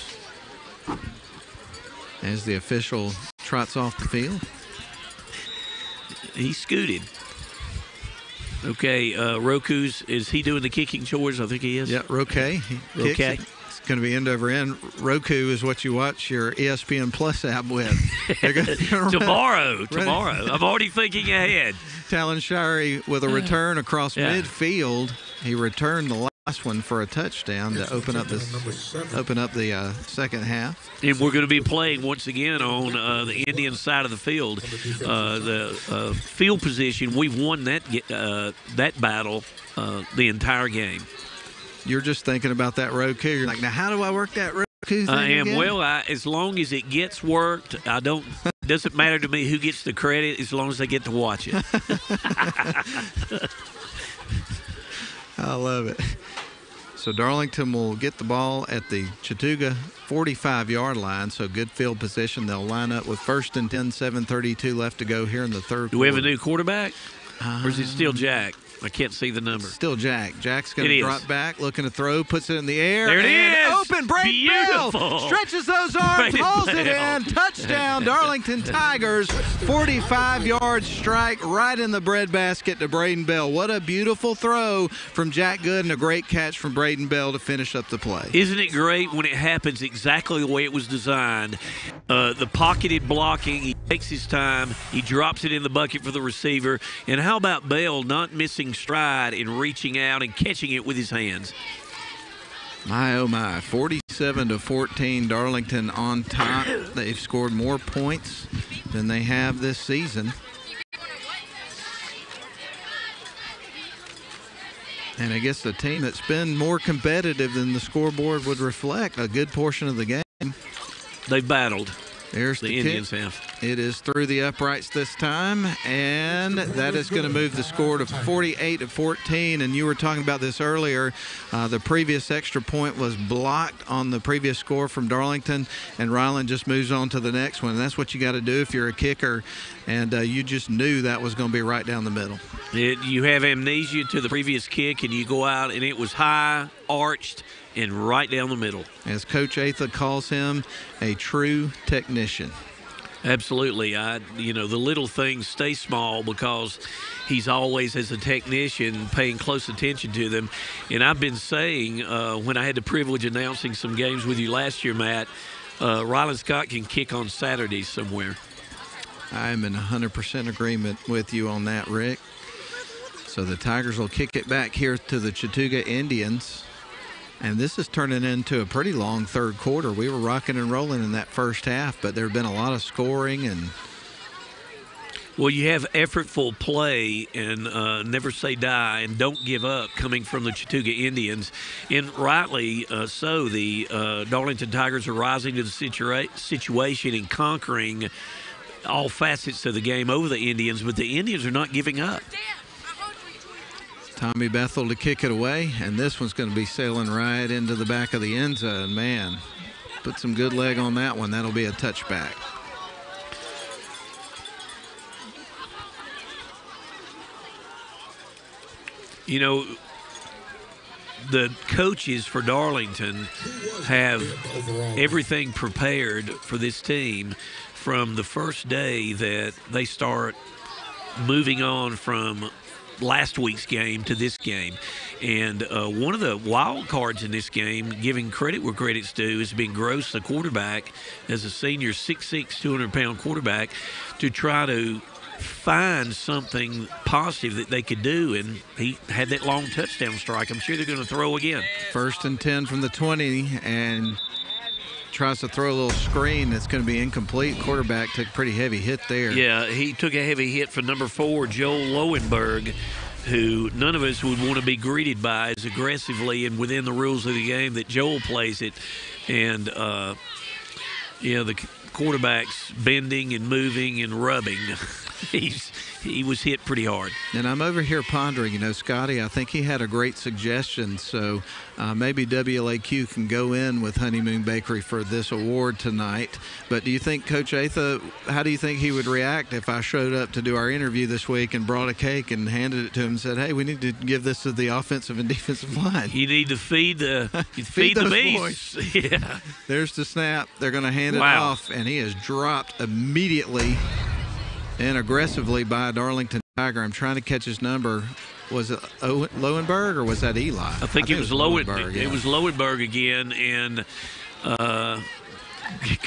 as the official trots off the field. He scooted. Okay, uh, Roku's is he doing the kicking chores? I think he is. Yeah, Roque. He kicks Okay. it. It's going to be end over end. Roku is what you watch your ESPN Plus app with. They're gonna- [laughs] gonna run- tomorrow, [laughs] run- tomorrow. I'm already thinking ahead. Talon Shirey with a return across Yeah. midfield. He returned the last one for a touchdown to open up this, open up the uh, second half. And we're going to be playing once again on uh, the Indian side of the field. Uh, the uh, field position, we've won that uh, that battle uh, the entire game. You're just thinking about that Roku. You're like, now how do I work that Roku I am again? well. I, as long as it gets worked, I don't. [laughs] Doesn't matter to me who gets the credit as long as they get to watch it. [laughs] I love it. So Darlington will get the ball at the Chattooga 45 yard line. So good field position. They'll line up with first and 10, 732 left to go here in the third Do we have a new quarterback, or is it still Jack? I can't see the number. Still Jack. Jack's going to is. drop back, looking to throw, puts it in the air. There it is. Open, Braden Beautiful. Bell. Stretches those arms, Braden hauls it in. Touchdown, Darlington Tigers. 45 yard strike right in the breadbasket to Braden Bell. What a beautiful throw from Jack Good and a great catch from Braden Bell to finish up the play. Isn't it great when it happens exactly the way it was designed? Uh, the pocketed blocking, he takes his time, he drops it in the bucket for the receiver. And how about Bell not missing stride and reaching out and catching it with his hands? My oh my, 47 to 14. Darlington on top. They've scored more points than they have this season. And I guess the team that's been more competitive than the scoreboard would reflect a good portion of the game. They've battled. There's the, the Indians kick. have. It is through the uprights this time, and that is going to move the score to 48 to 14. And you were talking about this earlier. Uh, the previous extra point was blocked on the previous score from Darlington, and Ryland just moves on to the next one. And that's what you got to do if you're a kicker, and uh, you just knew that was going to be right down the middle. It, you have amnesia to the previous kick, and you go out, and it was high, arched, and right down the middle. As Coach Atha calls him, a true technician. Absolutely. I you know, the little things stay small because he's always as a technician paying close attention to them. And I've been saying uh, when I had the privilege of announcing some games with you last year, Matt, uh, Ryland Scott can kick on Saturdays somewhere. I'm in 100% agreement with you on that, Rick. So the Tigers will kick it back here to the Chattooga Indians. And this is turning into a pretty long third quarter. We were rocking and rolling in that first half, but there have been a lot of scoring and. Well, you have effortful play and uh, never say die and don't give up coming from the Chattooga Indians. And rightly uh, so, the uh, Darlington Tigers are rising to the situa- situation and conquering all facets of the game over the Indians, but the Indians are not giving up. Tommy Bethel to kick it away, and this one's going to be sailing right into the back of the end zone. Man, put some good leg on that one. That'll be a touchback. You know, the coaches for Darlington have everything prepared for this team from the first day that they start moving on from last week's game to this game. And uh, one of the wild cards in this game, giving credit where credit's due, has been Gross, the quarterback, as a senior 6'6, 200 pound quarterback, to try to find something positive that they could do. And he had that long touchdown strike. I'm sure they're going to throw again. First and 10 from the 20, and tries to throw a little screen that's going to be incomplete. Quarterback took pretty heavy hit there. Yeah, he took a heavy hit for number four, Joe Lowenberg, who none of us would want to be greeted by as aggressively and within the rules of the game that Joel plays it. And, uh, yeah, the quarterback's bending and moving and rubbing. [laughs] [laughs] He's he was hit pretty hard. And I'm over here pondering, you know, Scotty, I think he had a great suggestion. So uh, maybe WLAQ can go in with Honeymoon Bakery for this award tonight. But do you think, Coach Atha, how do you think he would react if I showed up to do our interview this week and brought a cake and handed it to him and said, hey, we need to give this to the offensive and [laughs] defensive line? You need to feed the [laughs] feed, feed the beast. boys. Yeah. There's the snap. They're going to hand it off, and he is dropped immediately and aggressively by a Darlington Tiger. I'm trying to catch his number. Was it Owen, Lowenberg or was that Eli? I think, it was Lowen. Lowenberg, It yeah. was Lowenberg again, and uh, [laughs]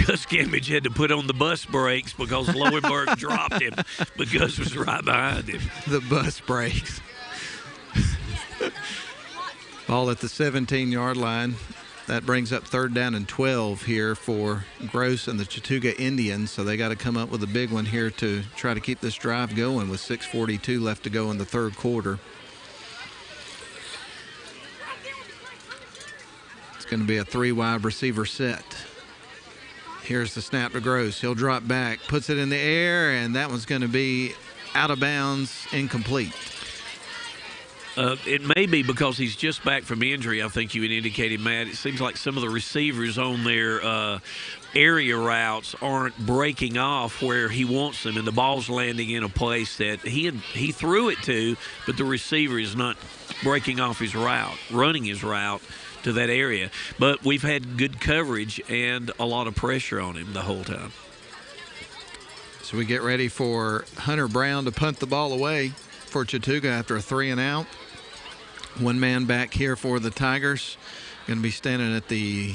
Gus Gamage had to put on the bus brakes because Lowenberg [laughs] dropped him. But Gus was right behind him. the bus brakes. [laughs] Ball at the 17 yard line. That brings up third down and 12 here for Gross and the Chattooga Indians. So they got to come up with a big one here to try to keep this drive going with 6.42 left to go in the third quarter. It's going to be a three wide receiver set. Here's the snap to Gross. He'll drop back, puts it in the air, and that one's going to be out of bounds, incomplete. Uh, it may be because he's just back from injury. I think you had indicated, Matt. It seems like some of the receivers on their uh, area routes aren't breaking off where he wants them, and the ball's landing in a place that he had, he threw it to, but the receiver is not breaking off his route, running his route to that area. But we've had good coverage and a lot of pressure on him the whole time. So we get ready for Hunter Brown to punt the ball away for Chattooga after a three and out. One man back here for the Tigers. Going to be standing at the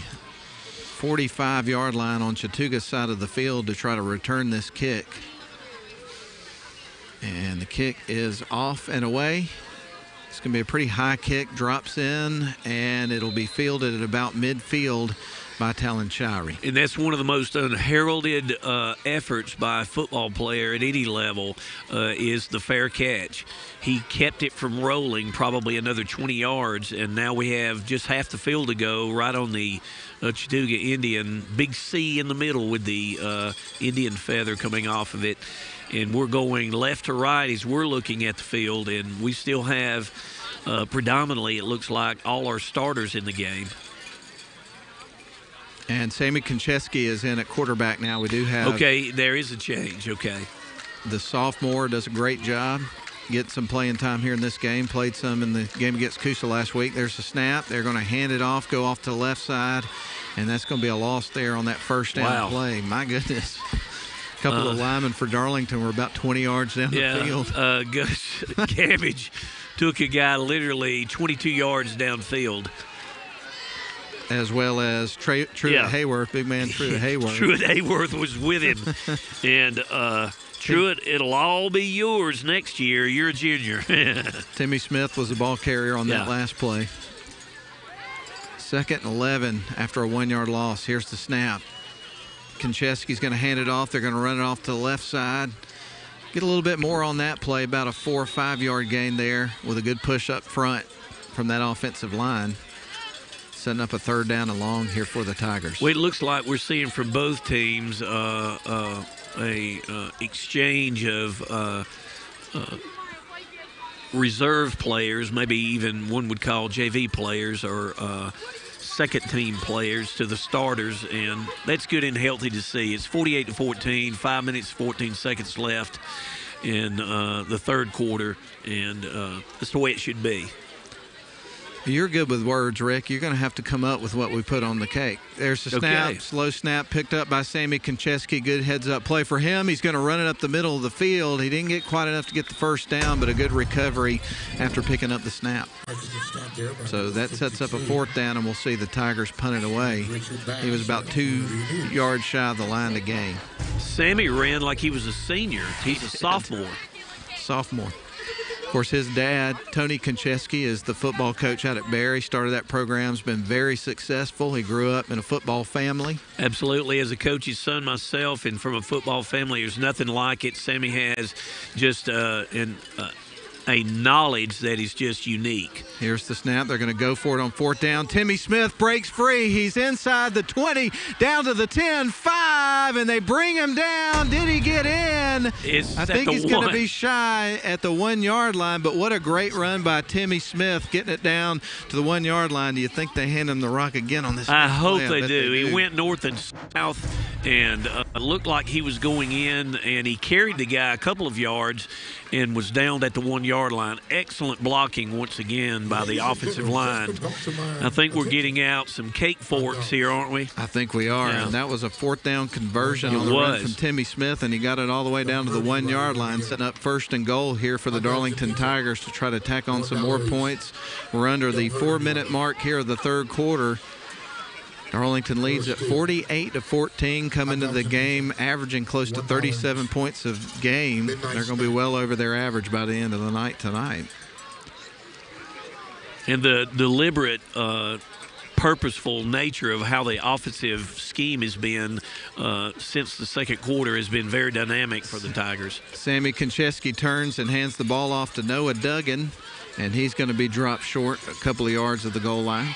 45 yard line on Chattooga's side of the field to try to return this kick. And the kick is off and away. It's going to be a pretty high kick, drops in, and it'll be fielded at about midfield by Talon Shirey. And that's one of the most unheralded uh, efforts by a football player at any level uh, is the fair catch. He kept it from rolling probably another 20 yards, and now we have just half the field to go right on the uh, Chattooga Indian. Big C in the middle with the uh, Indian feather coming off of it. And we're going left to right as we're looking at the field, and we still have uh, predominantly, it looks like, all our starters in the game. And Sammy Kunczewski is in at quarterback now. We do have. Okay, there is a change. Okay. The sophomore does a great job. Get some playing time here in this game. Played some in the game against Coosa last week. There's a snap. They're going to hand it off, go off to the left side, and that's going to be a loss there on that first down wow. play. My goodness. A couple Uh, of linemen for Darlington were about 20 yards down yeah, the field. Uh, Gus [laughs] Gamage took a guy literally 22 yards downfield. As well as Trey, Truett Yeah. Hayworth, big man [laughs] Truett Hayworth. Truett Hayworth was with him. [laughs] and uh, Truett, it'll all be yours next year. You're a junior. [laughs] Timmy Smith was the ball carrier on that last play. Second and 11 after a one yard loss. Here's the snap. Kunczewski's going to hand it off. They're going to run it off to the left side. Get a little bit more on that play, about a four or five yard gain there with a good push up front from that offensive line. Setting up a third down and long here for the Tigers. Well, it looks like we're seeing from both teams uh, uh, a uh, exchange of uh, uh, reserve players, maybe even one would call JV players or uh, second team players to the starters, and that's good and healthy to see. It's 48 to 14, five minutes 14 seconds left in the third quarter, and that's the way it should be. You're good with words, Rick. You're going to have to come up with what we put on the cake. There's the snap, Okay. slow snap picked up by Sammy Kunczewski. Good heads up play for him. He's going to run it up the middle of the field. He didn't get quite enough to get the first down, but a good recovery after picking up the snap. So that sets up a fourth down, and we'll see the Tigers punt it away. He was about two yards shy of the line to gain. Sammy ran like he was a senior. He's a sophomore. Sophomore. Of course, his dad, Tony Kunczewski, is the football coach out at Berry. Started that program, has been very successful. He grew up in a football family. Absolutely. As a coach's son myself and from a football family, there's nothing like it. Sammy has just uh, an, uh, a knowledge that is just unique. Here's the snap. They're going to go for it on fourth down. Timmy Smith breaks free. He's inside the 20, down to the 10, 5, and they bring him down. Did he get in? It's I think he's going to be shy at the one yard line, but what a great run by Timmy Smith getting it down to the one yard line. Do you think they hand him the rock again on this? I hope play? they bet do. He went north and south and uh, looked like he was going in, and he carried the guy a couple of yards and was downed at the one yard line. Excellent blocking once again by the offensive line. I think we're getting out some cake forks here, aren't we? I think we are. Yeah. And that was a fourth down conversion It on the run from Timmy Smith, and he got it all the way down to the one yard line, setting up first and goal here for the Darlington Tigers to try to tack on some more points. We're under the four minute mark here of the third quarter. Darlington leads at 48 to 14, come into the game averaging close to 37 points of game. They're going to be well over their average by the end of the night tonight. and the deliberate, uh, purposeful nature of how the offensive scheme has been uh, since the second quarter has been very dynamic for the Tigers. Sammy Kunczewski turns and hands the ball off to Noah Duggan, and he's going to be dropped short a couple of yards of the goal line.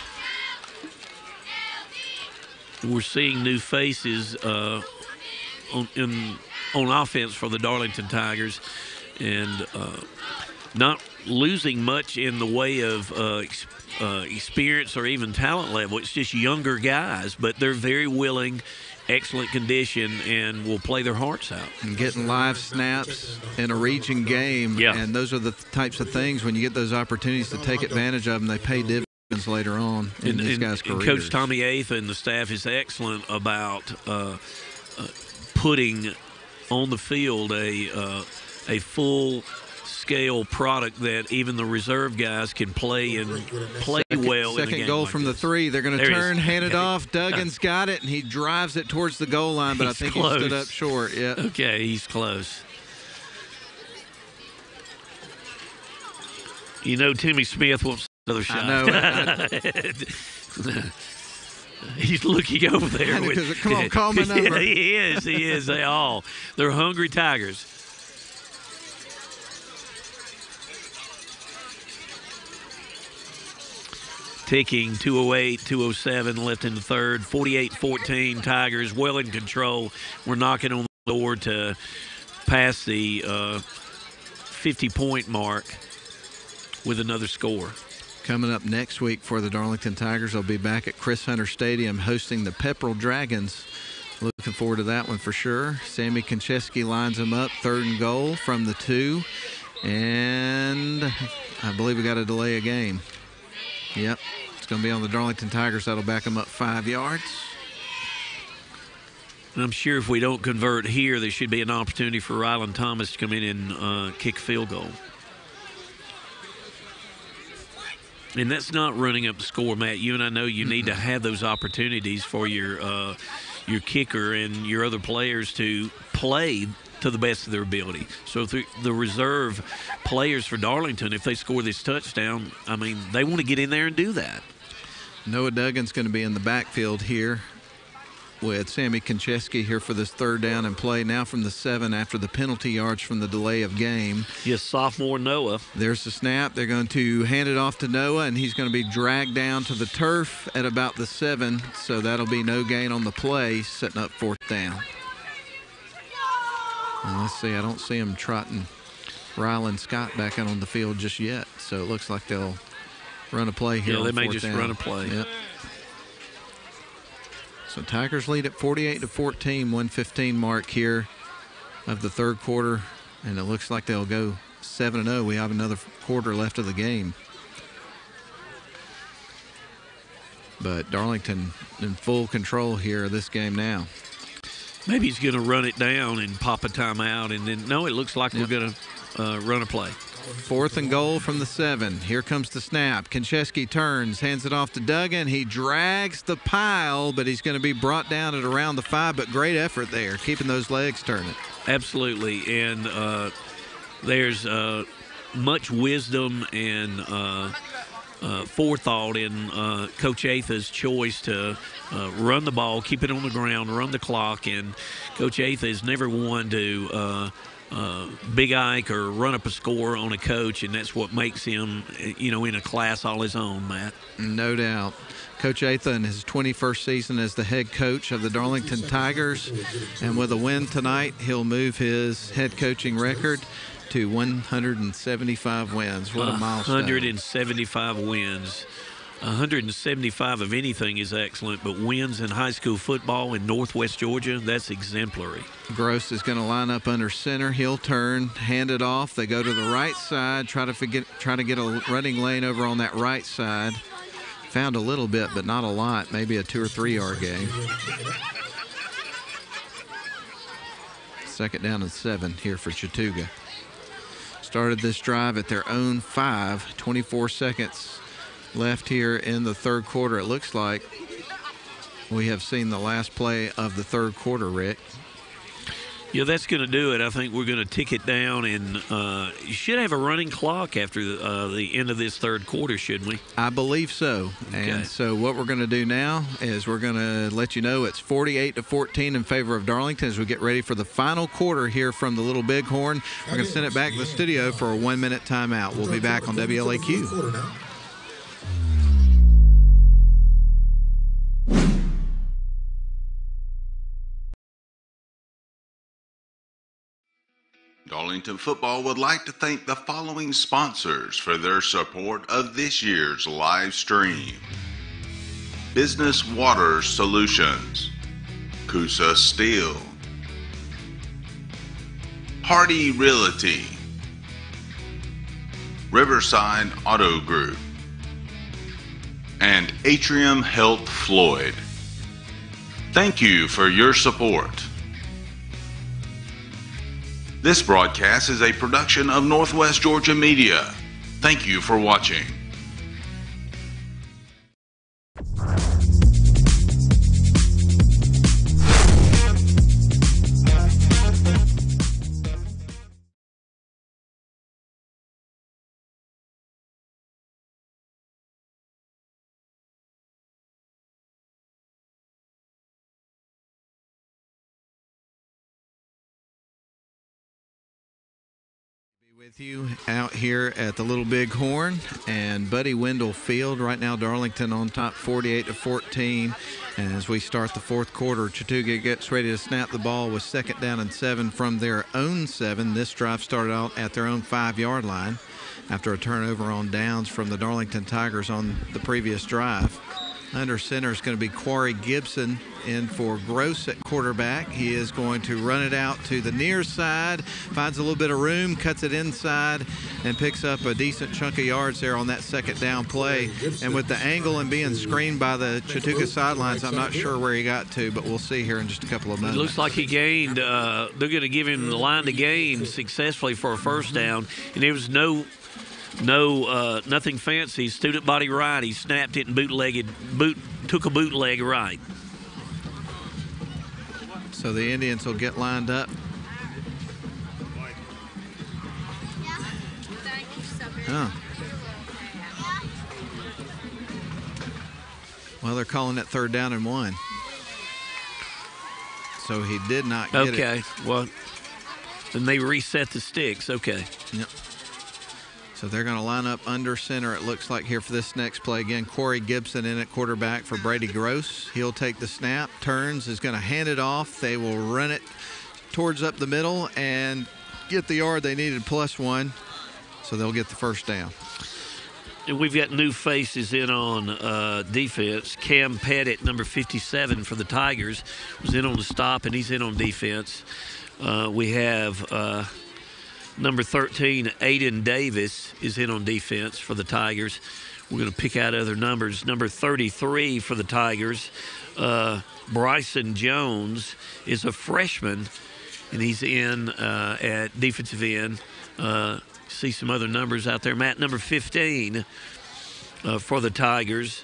We're seeing new faces uh, on in, on offense for the Darlington Tigers, and uh, not losing much in the way of uh, ex- uh, experience or even talent level. It's just younger guys, but they're very willing, excellent condition, and will play their hearts out. and getting live snaps in a region game. Yeah. And those are the types of things when you get those opportunities to take advantage of them, they pay dividends later on in and, these guys' careers. Coach Tommy Atha and the staff is excellent about uh, uh, putting on the field a uh, a full scale product that even the reserve guys can play and play well. in a Second goal like from the three. They're going to There he is. turn, hand it [laughs] off. Duggan's got it, and he drives it towards the goal line, but I He's think he stood close. up short. Yeah. Okay, he's close. You know, Timmy Smith wants another shot. I know. [laughs] He's looking over there. With, Come on, call my [laughs] number. he is. He is. They all. They're hungry tigers. Ticking 208, 207 left in the third. 48 14 Tigers well in control. We're knocking on the door to pass the uh, 50 point mark with another score. Coming up next week for the Darlington Tigers, they'll be back at Chris Hunter Stadium hosting the Pepperell Dragons. Looking forward to that one for sure. Sammy Kunczewski lines them up, third and goal from the two. And I believe we got to delay a game. Yep, it's going to be on the Darlington Tigers. That'll back them up five yards. I'm sure if we don't convert here, there should be an opportunity for Ryland Thomas to come in and uh, kick field goal. And that's not running up the score, Matt. You and I know you need to have those opportunities for your uh, your kicker and your other players to play to the best of their ability. So the, the reserve players for Darlington, if they score this touchdown, I mean, they want to get in there and do that. Noah Duggan's going to be in the backfield here with Sammy Kunczewski here for this third down and play now from the seven after the penalty yards from the delay of game. Yes, sophomore Noah. There's the snap. They're going to hand it off to Noah, and he's going to be dragged down to the turf at about the seven. So that'll be no gain on the play, setting up fourth down. Let's see. I don't see him trotting Ryland Scott back out on the field just yet. So it looks like they'll run a play here. Yeah, they may just down. run a play. Yep. So Tigers lead at 48 to 14, 115 mark here of the third quarter, and it looks like they'll go 7 0. We have another quarter left of the game. But Darlington in full control here of this game now. Maybe he's going to run it down and pop a timeout, and then no, it looks like yep. we're going to uh, run a play. Fourth and goal from the seven. Here comes the snap. Kunczewski turns, hands it off to Duggan. He drags the pile, but he's going to be brought down at around the five. But great effort there, keeping those legs turning. Absolutely, and uh, there's uh, much wisdom and uh, uh forethought in uh, Coach Atha's choice to uh, run the ball, keep it on the ground, run the clock, and Coach Atha is never one to uh, Big Ike or run up a score on a coach, and that's what makes him, you know, in a class all his own, Matt. No doubt. Coach Atha in his 21st season as the head coach of the Darlington Tigers, and with a win tonight, he'll move his head coaching record to 175 wins. What a milestone! 175 wins. 175 of anything is excellent, but wins in high school football in Northwest Georgia, that's exemplary. Gross is going to line up under center. He'll turn, hand it off. They go to the right side, try to forget, try to get a running lane over on that right side. Found a little bit, but not a lot. Maybe a two or three yard gain. Second down and seven here for Chattooga. Started this drive at their own five, 24 seconds left here in the third quarter. It looks like we have seen the last play of the third quarter, Rick. Yeah, that's going to do it. I think we're going to tick it down, and uh, you should have a running clock after the, uh, the end of this third quarter, shouldn't we? I believe so. Okay. And so what we're going to do now is we're going to let you know it's 48 to 14 in favor of Darlington as we get ready for the final quarter here from the Little Bighorn. We're going to send it back to the studio for a one-minute timeout. We'll be back on WLAQ. Darlington Football would like to thank the following sponsors for their support of this year's live stream Business Water Solutions, Coosa Steel, Hardy Realty, Riverside Auto Group, and Atrium Health Floyd. Thank you for your support. This broadcast is a production of Northwest Georgia Media. Thank you for watching. With you out here at the Little Big Horn and Buddy Wendell Field. Right now, Darlington on top 48 to 14. And as we start the fourth quarter, Chattooga gets ready to snap the ball with second down and seven from their own seven. This drive started out at their own five yard line after a turnover on downs from the Darlington Tigers on the previous drive. Under center is going to be Corey Gibson in for Gross at quarterback. He is going to run it out to the near side, finds a little bit of room, cuts it inside, and picks up a decent chunk of yards there on that second down play. And with the angle and being screened by the Chattooga sidelines, I'm not sure where he got to, but we'll see here in just a couple of It looks like he gained. Uh, they're going to give him the line to gain successfully for a first down, and there was no, no, uh, nothing fancy. Student body right. He snapped it and bootlegged, boot took a bootleg right. So the Indians will get lined up. Oh. Well, they're calling it third down and one. So he did not get it. Okay, well, then they reset the sticks. Okay. Yep. So they're going to line up under center, it looks like, here for this next play. Again, Corey Gibson in at quarterback for Brady Gross. He'll take the snap, turns, is going to hand it off. They will run it towards up the middle and get the yard they needed plus one. So they'll get the first down. And we've got new faces in on uh, defense. Cam Pettit, number 57 for the Tigers, was in on the stop, and he's in on defense. Uh, we have uh, number 13, Aiden Davis, is in on defense for the Tigers. We're going to pick out other numbers. Number 33 for the Tigers, uh, Bryson Jones, is a freshman, and he's in uh, at defensive end. Uh, see some other numbers out there. Matt, number 15 uh, for the Tigers.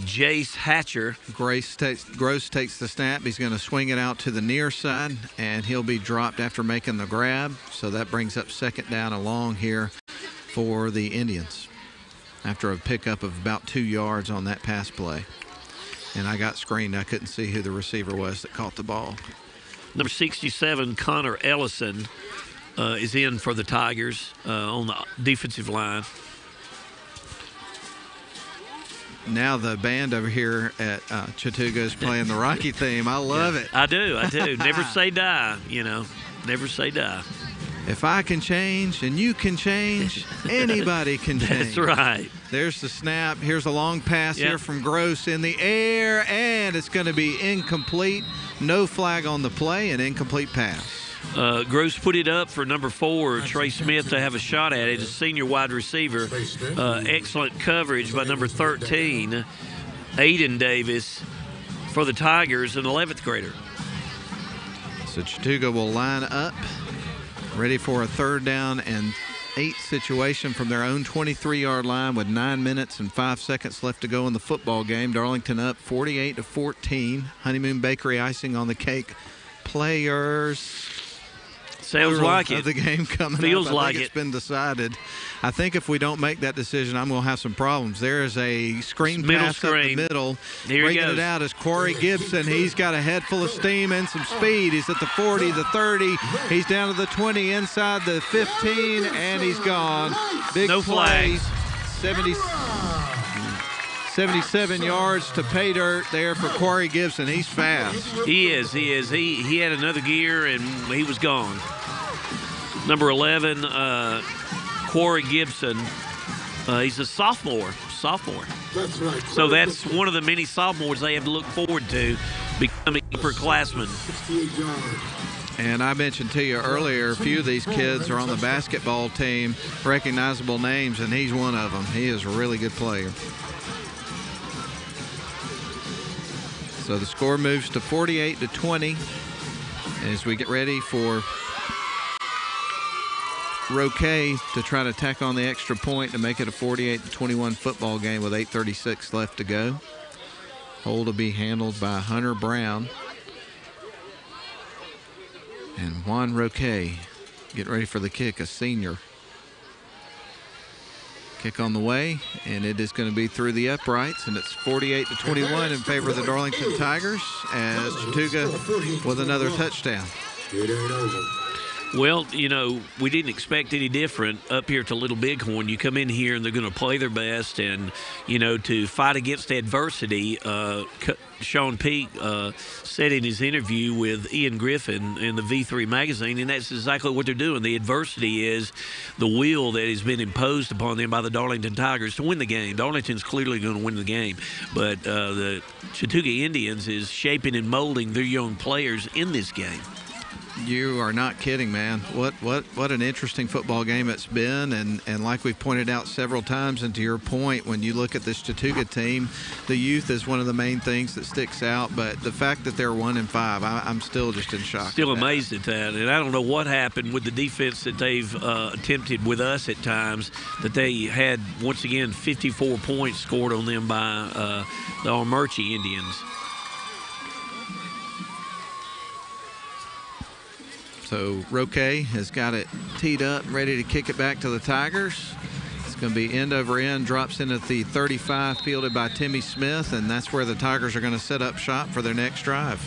Jace Hatcher. Grace takes, Gross takes the snap. He's going to swing it out to the near side, and he'll be dropped after making the grab. So that brings up second down along here for the Indians after a pickup of about two yards on that pass play. And I got screened. I couldn't see who the receiver was that caught the ball. Number 67, Connor Ellison, uh, is in for the Tigers uh, on the defensive line. Now the band over here at uh, Chattooga is playing the Rocky [laughs] theme. I love it. I do, I do. [laughs] Never say die, you know. Never say die. If I can change and you can change, anybody can [laughs] change. That's right. There's the snap. Here's a long pass Yep. here from Gross in the air, and it's going to be incomplete. No flag on the play, an incomplete pass. Uh, Gross put it up for number four, Trey Smith, to have a shot at it. A senior wide receiver. Uh, excellent coverage by number 13, Aiden Davis, for the Tigers, an 11th grader. So Chattooga will line up, ready for a third down and eight situation from their own 23 yard line with nine minutes and five seconds left to go in the football game. Darlington up 48 to 14. Honeymoon Bakery icing on the cake. Players. Sounds like of it. The game coming Feels up. I like think it. It's been decided. I think if we don't make that decision, I'm going to have some problems. There is a screen Middle pass up the middle. Here he Bringing goes. it out is Corey Gibson. He's got a head full of steam and some speed. He's at the 40, the 30. He's down to the 20, inside the 15, and he's gone. Big No play. flags. 70, 77 yards to pay dirt there for Corey Gibson. He's fast. He is. He is. He he had another gear and he was gone. Number 11, uh, Corey Gibson. Uh, he's a sophomore. Sophomore. That's right. So that's one of the many sophomores they have to look forward to becoming upperclassmen. 68. And I mentioned to you earlier, a few of these kids are on the basketball team, recognizable names, and he's one of them. He is a really good player. So the score moves to 48 to 20 as we get ready for Roque to try to tack on the extra point to make it a 48 to 21 football game with 8:36 left to go. Hole to be handled by Hunter Brown. And Juan Roque get ready for the kick, a senior. Kick on the way, and it is going to be through the uprights, and it's 48 to 21 in favor of the Darlington Tigers as Chattooga with another touchdown. It ain't over. Well, you know, we didn't expect any different up here to Little Bighorn. You come in here and they're going to play their best, and you know, to fight against adversity. Uh, Sean Peak uh, said in his interview with Ian Griffin in the V3 magazine, and that's exactly what they're doing. The adversity is the will that has been imposed upon them by the Darlington Tigers to win the game. Darlington's clearly going to win the game, but uh, the Chattooga Indians is shaping and molding their young players in this game. You are not kidding, man. What what what an interesting football game it's been, and and like we've pointed out several times, and to your point, when you look at this Chattooga team, the youth is one of the main things that sticks out. But the fact that they're one in five, I, am still just in shock. Still at amazed at that, and I don't know what happened with the defense that they've uh, attempted with us at times. That they had once again 54 points scored on them by uh, the Armuchee Indians. So Roque has got it teed up, ready to kick it back to the Tigers. It's going to be end over end, drops in at the 35, fielded by Timmy Smith, and that's where the Tigers are going to set up shop for their next drive.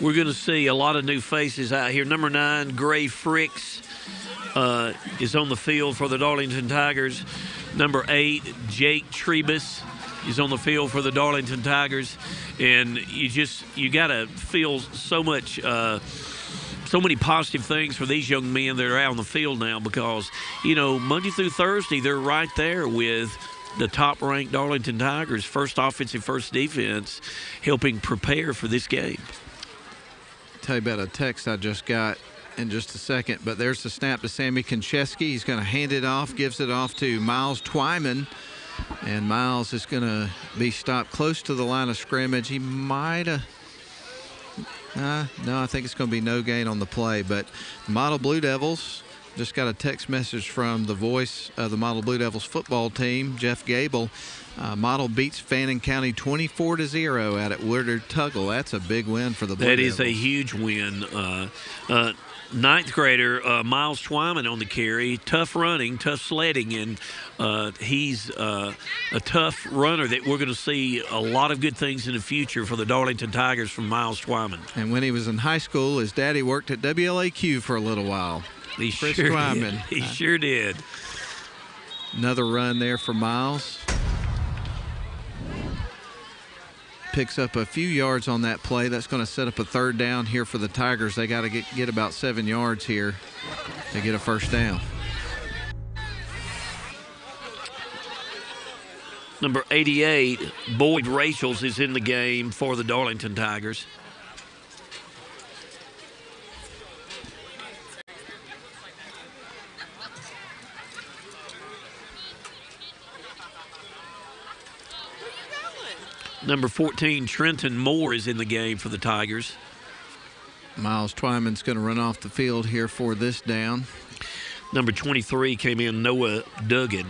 We're going to see a lot of new faces out here. Number nine, Gray Fricks, uh, is on the field for the Darlington Tigers. Number eight, Jake Trebus is on the field for the Darlington Tigers, and you just you got to feel so much. Uh, so many positive things for these young men that are out on the field now because, you know, Monday through Thursday, they're right there with the top ranked Darlington Tigers, first offensive, first defense, helping prepare for this game. Tell you about a text I just got in just a second. But there's the snap to Sammy Kunczewski. He's going to hand it off, gives it off to Miles Twyman. And Miles is going to be stopped close to the line of scrimmage. He might have. Uh, no, I think it's going to be no gain on the play. But Model Blue Devils just got a text message from the voice of the Model Blue Devils football team, Jeff Gable. Uh, Model beats Fannin County 24 to zero out at Woodard Tuggle. That's a big win for the Blue That Devils. is a huge win. Uh, uh, ninth grader uh, Miles Twyman on the carry. Tough running, tough sledding, and uh, he's uh, a tough runner that we're going to see a lot of good things in the future for the Darlington Tigers from Miles Twyman. And when he was in high school, his daddy worked at WLAQ for a little while. He Chris sure Twyman. did. He sure did. Another run there for Miles. Picks up a few yards on that play. That's going to set up a third down here for the Tigers. They got to get, get about seven yards here to get a first down. Number 88, Boyd Rachels, is in the game for the Darlington Tigers. Number 14, Trenton Moore, is in the game for the Tigers. Miles Twyman's going to run off the field here for this down. Number 23 came in, Noah Duggan.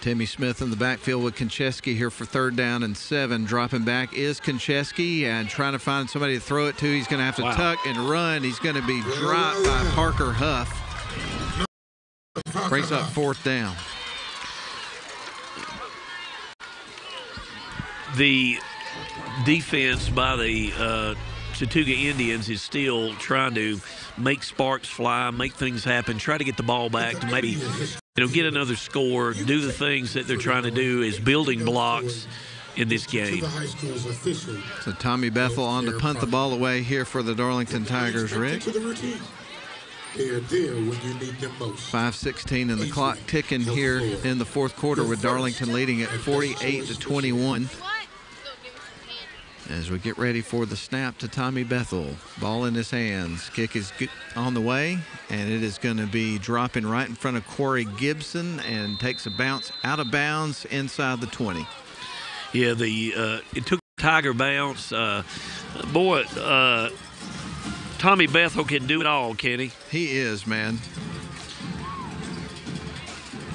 Timmy Smith in the backfield with Kunczewski here for third down and seven. Dropping back is Kunczewski and trying to find somebody to throw it to. He's going to have to Wow. tuck and run. He's going to be dropped by Parker Huff. Brings up fourth down. The defense by the uh, Chattooga Indians is still trying to make sparks fly, make things happen, try to get the ball back to maybe you know get another score, do the things that they're trying to do as building blocks in this game. So Tommy Bethel on to punt the ball away here for the Darlington Tigers, Rick. to the routine. They are there when you need them most. 5:16 and the clock ticking here in the fourth quarter with Darlington leading at 48 to 21. As we get ready for the snap to Tommy Bethel, ball in his hands, kick is on the way, and it is going to be dropping right in front of Corey Gibson and takes a bounce out of bounds inside the 20. Yeah, the uh, it took Tiger bounce. Uh, boy, uh, Tommy Bethel can do it all, can he? He is, man.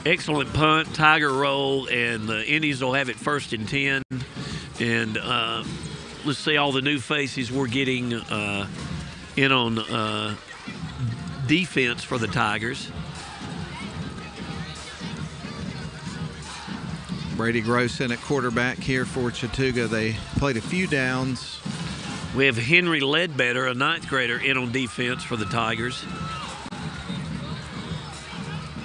Excellent punt, Tiger roll, and the Indians will have it first and 10. And uh, let's say all the new faces we're getting uh, in on uh, defense for the Tigers. Brady Gross in at quarterback here for Chattooga. They played a few downs. We have Henry Ledbetter, a ninth grader, in on defense for the Tigers.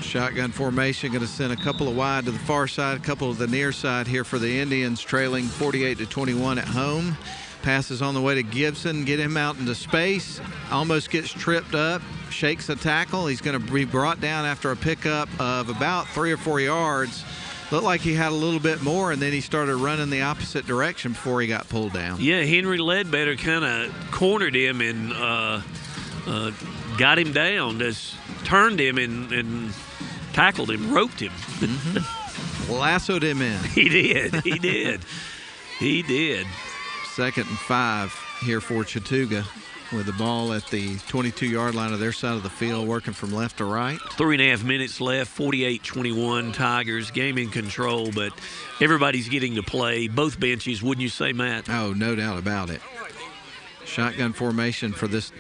Shotgun formation going to send a couple of wide to the far side, a couple to the near side here for the Indians, trailing 48 to 21 at home. Passes on the way to Gibson, get him out into space. Almost gets tripped up, shakes a tackle. He's going to be brought down after a pickup of about three or four yards. Looked like he had a little bit more, and then he started running the opposite direction before he got pulled down. Yeah, Henry Ledbetter kind of cornered him and uh, uh, got him down, just turned him and, and tackled him, roped him. Mm-hmm. Lassoed him in. [laughs] he did. He did. he did. Second and five here for Chattooga with the ball at the 22 yard line of their side of the field, working from left to right. Three and a half minutes left, 48 21 Tigers, game in control, but everybody's getting to play. Both benches, wouldn't you say, Matt? Oh, no doubt about it. Shotgun formation for this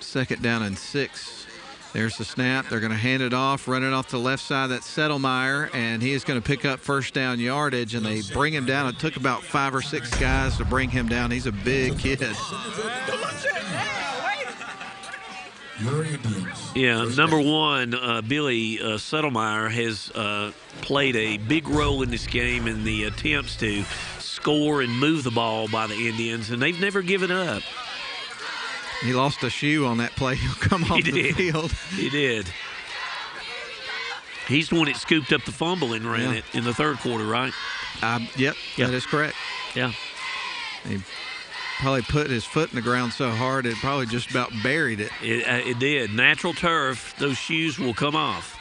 second down and six. There's the snap. They're going to hand it off, run it off the left side. That's Settlemeyer, and he is going to pick up first down yardage, and they bring him down. It took about five or six guys to bring him down. He's a big kid. Yeah, number one, uh, Billy uh, Settlemeyer has uh, played a big role in this game in the attempts to score and move the ball by the Indians, and they've never given up. He lost a shoe on that play. [laughs] He'll come off he the did. field. He did. He's the one that scooped up the fumble and ran Yeah. it in the third quarter, right? Um, yep, Yeah. that is correct. Yeah. He probably put his foot in the ground so hard it probably just about buried it. It, uh, it did. Natural turf, those shoes will come off.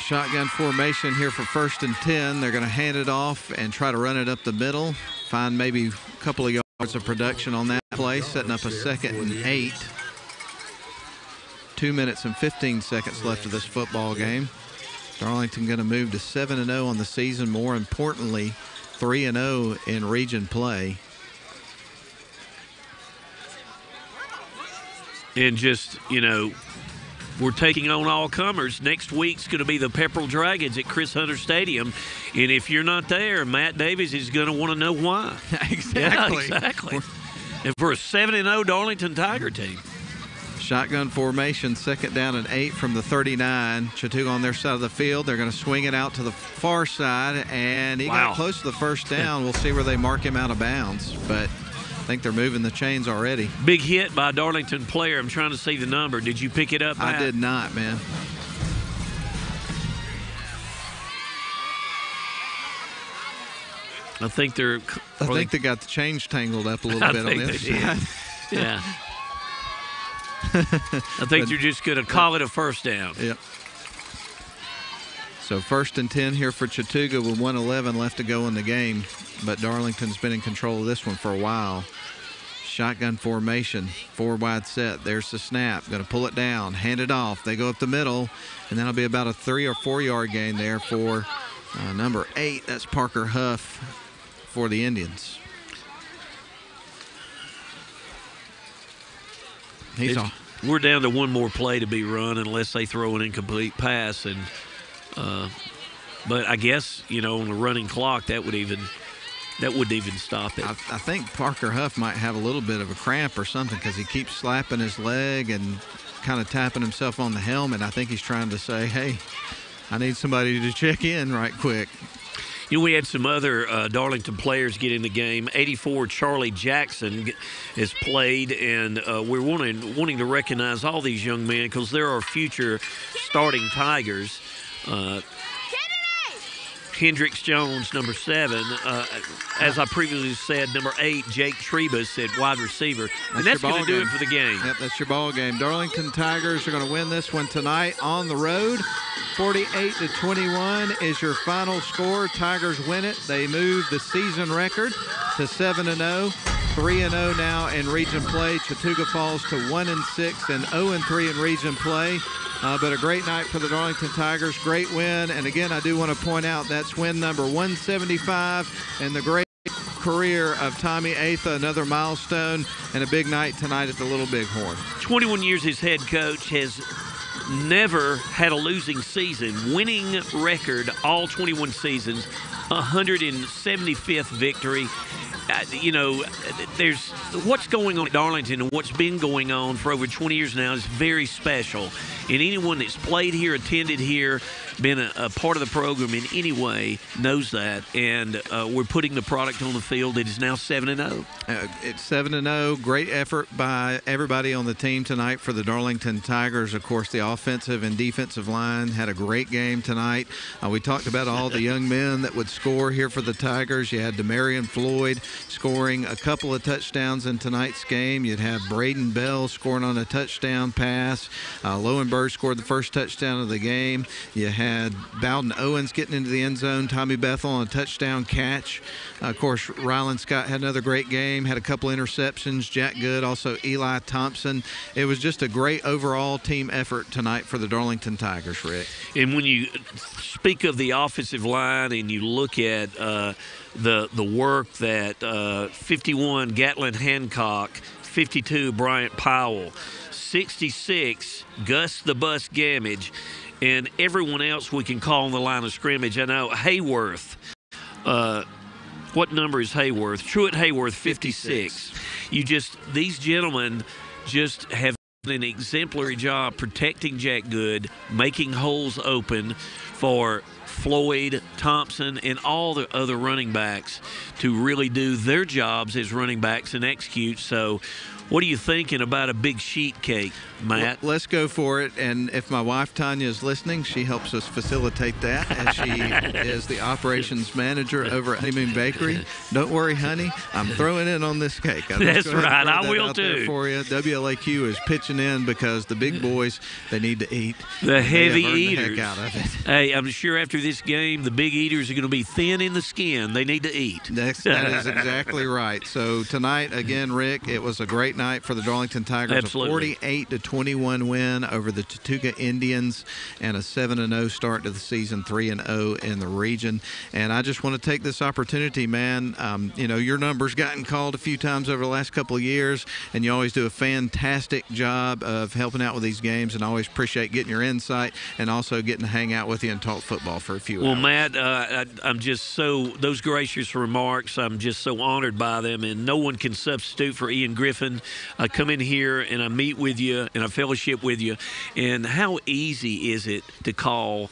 Shotgun formation here for first and 10. They're going to hand it off and try to run it up the middle. Find maybe a couple of yards of production on that play, setting up a second and eight. Two minutes and 15 seconds left of this football game. Darlington going to move to 7 and 0 on the season. More importantly, 3 and 0 in region play. And just, you know, we're taking on all comers. Next week's going to be the Pepperell Dragons at Chris Hunter Stadium. And if you're not there, Matt Davies is going to want to know why. [laughs] exactly. Yeah, exactly. And for a 7 0 Darlington Tiger team. Shotgun formation, second down and eight from the 39. Chattooga on their side of the field. They're going to swing it out to the far side, and he Wow. got close to the first down. We'll see where they mark him out of bounds, but I think they're moving the chains already. Big hit by a Darlington player. I'm trying to see the number. Did you pick it up? I Matt? did not, man. I think they're. I think they got the change tangled up a little [laughs] I bit on this they. [laughs] Yeah. [laughs] I think you're just going to call it a first down. Yep. So first and 10 here for Chattooga with 111 left to go in the game. But Darlington's been in control of this one for a while. Shotgun formation, four wide set. There's the snap. Going to pull it down, hand it off. They go up the middle, and that'll be about a three or four yard gain there for uh, number eight. That's Parker Huff for the Indians. He's on. We're down to one more play to be run unless they throw an incomplete pass, and uh, but I guess you know on a running clock that would even that wouldn't even stop it. I, I think Parker Huff might have a little bit of a cramp or something because he keeps slapping his leg and kind of tapping himself on the helmet. I think he's trying to say, hey, I need somebody to check in right quick. You know, we had some other uh, Darlington players get in the game. 84 Charlie Jackson has played, and uh, we're wanting wanting to recognize all these young men because there are our future starting Tigers. Uh, Hendrix Jones, number seven. Uh, as I previously said, number eight, Jake Trebus at wide receiver. and that's your going to ball do it game. for the game. Yep, that's your ball game. Darlington Tigers are going to win this one tonight on the road. 48 to 21 is your final score. Tigers win it. They move the season record to 7 and 0. 3 and 0 now in region play. Chattooga falls to 1 and 6 and 0 and 3 in region play. Uh, but a great night for the Darlington Tigers. Great win. And again, I do want to point out that's win number 175 and the great career of Tommy Atha, another milestone and a big night tonight at the Little Bighorn. 21 years as head coach has never had a losing season, winning record all 21 seasons, 175th victory. Uh, you know, there's what's going on at Darlington and what's been going on for over 20 years now is very special. And anyone that's played here, attended here, been a, a part of the program in any way knows that. And uh, we're putting the product on the field. It is now 7 and 0. Uh, it's 7 and 0. Great effort by everybody on the team tonight for the Darlington Tigers. Of course, the offensive and defensive line had a great game tonight. Uh, we talked about all the young men that would score here for the Tigers. You had Demarion Floyd scoring a couple of touchdowns in tonight's game. You'd have Braden Bell scoring on a touchdown pass. Uh, Lowenberg scored the first touchdown of the game. You had Bowden Owens getting into the end zone. Tommy Bethel on a touchdown catch. Uh, of course, Rylan Scott had another great game, had a couple interceptions. Jack Good, also Eli Thompson. It was just a great overall team effort tonight for the Darlington Tigers, Rick. And when you speak of the offensive line and you look at uh, the the work that uh, 51 Gatlin Hancock, 52 Bryant Powell, 66 Gus the Bus Gamage, and everyone else we can call on the line of scrimmage. I know Hayworth. Uh, what number is Hayworth? Truett Hayworth, 56. 56. You just these gentlemen just have an exemplary job protecting Jack Good, making holes open for Floyd, Thompson, and all the other running backs to really do their jobs as running backs and execute. So what are you thinking about a big sheet cake, Matt? Well, let's go for it. And if my wife Tanya is listening, she helps us facilitate that as she [laughs] is the operations manager over at Honeymoon Bakery. Don't worry, honey, I'm throwing in on this cake. I'll That's right, I will too. For you, WLAQ is pitching in because the big boys they need to eat. The heavy eaters. The out of it. Hey, I'm sure after this game, the big eaters are going to be thin in the skin. They need to eat. That's, that is [laughs] exactly right. So tonight, again, Rick, it was a great great night for the Darlington Tigers. Absolutely. A 48 to 21 win over the Chattooga Indians and a 7 and 0 start to the season, 3 and 0 in the region. And I just want to take this opportunity, man. Um, you know, your number's gotten called a few times over the last couple of years, and you always do a fantastic job of helping out with these games. And I always appreciate getting your insight and also getting to hang out with you and talk football for a few well, hours. Matt, uh, I, am just so those gracious remarks. I'm just so honored by them, and no one can substitute for Ian Griffin. I come in here and I meet with you and I fellowship with you. And how easy is it to call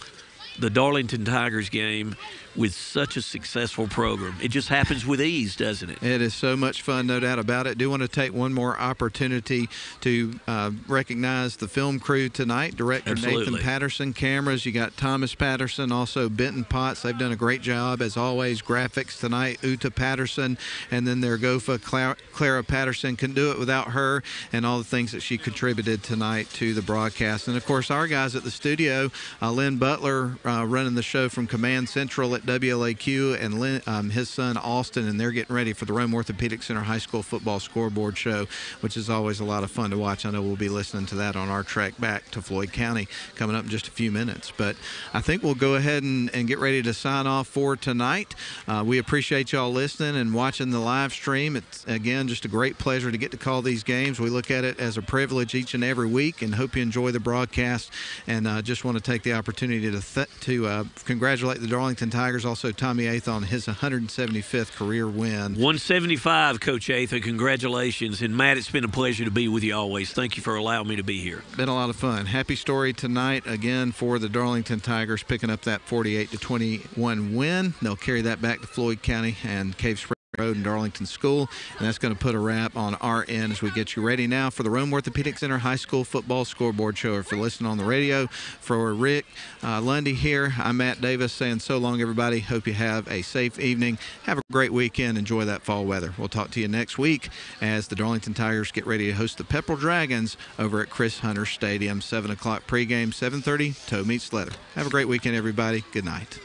the Darlington Tigers game with such a successful program. It just happens with ease, doesn't it? It is so much fun, no doubt about it. Do want to take one more opportunity to uh, recognize the film crew tonight. Director Absolutely. Nathan Patterson, cameras. You got Thomas Patterson, also Benton Potts. They've done a great job as always. Graphics tonight, Uta Patterson, and then their Gofa Clara, Clara Patterson. Couldn't do it without her and all the things that she contributed tonight to the broadcast. And of course, our guys at the studio, uh, Lynn Butler uh, running the show from Command Central at WLAQ and um, his son Austin, and they're getting ready for the Rome Orthopedic Center High School Football Scoreboard Show, which is always a lot of fun to watch. I know we'll be listening to that on our trek back to Floyd County coming up in just a few minutes. But I think we'll go ahead and, and get ready to sign off for tonight. Uh, we appreciate y'all listening and watching the live stream. It's, again, just a great pleasure to get to call these games. We look at it as a privilege each and every week and hope you enjoy the broadcast. And uh, just want to take the opportunity to, th- to uh, congratulate the Darlington Tigers, also Tommy Atha on his 175th career win. 175, Coach and congratulations. And Matt, it's been a pleasure to be with you always. Thank you for allowing me to be here. Been a lot of fun. Happy story tonight again for the Darlington Tigers picking up that 48 to 21 win. They'll carry that back to Floyd County and Cave Springs. Road in Darlington School, and that's going to put a wrap on our end as we get you ready now for the Rome Orthopedic Center High School Football Scoreboard Show. If you're listening on the radio, for Rick uh, Lundy here, I'm Matt Davis saying so long, everybody. Hope you have a safe evening. Have a great weekend. Enjoy that fall weather. We'll talk to you next week as the Darlington Tigers get ready to host the Pepperell Dragons over at Chris Hunter Stadium. 7 o'clock pregame, 7.30, toe meets leather. Have a great weekend, everybody. Good night.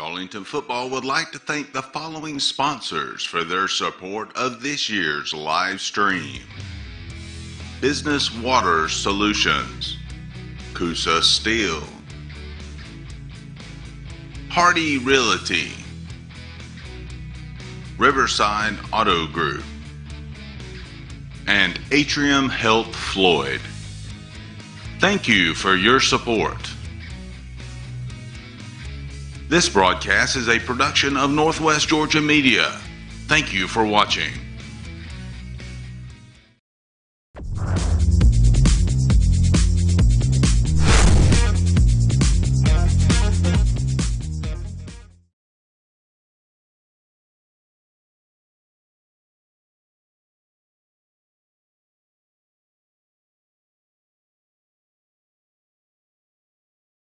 Darlington Football would like to thank the following sponsors for their support of this year's live stream Business Water Solutions, Coosa Steel, Hardy Realty, Riverside Auto Group, and Atrium Health Floyd. Thank you for your support. This broadcast is a production of Northwest Georgia Media. Thank you for watching.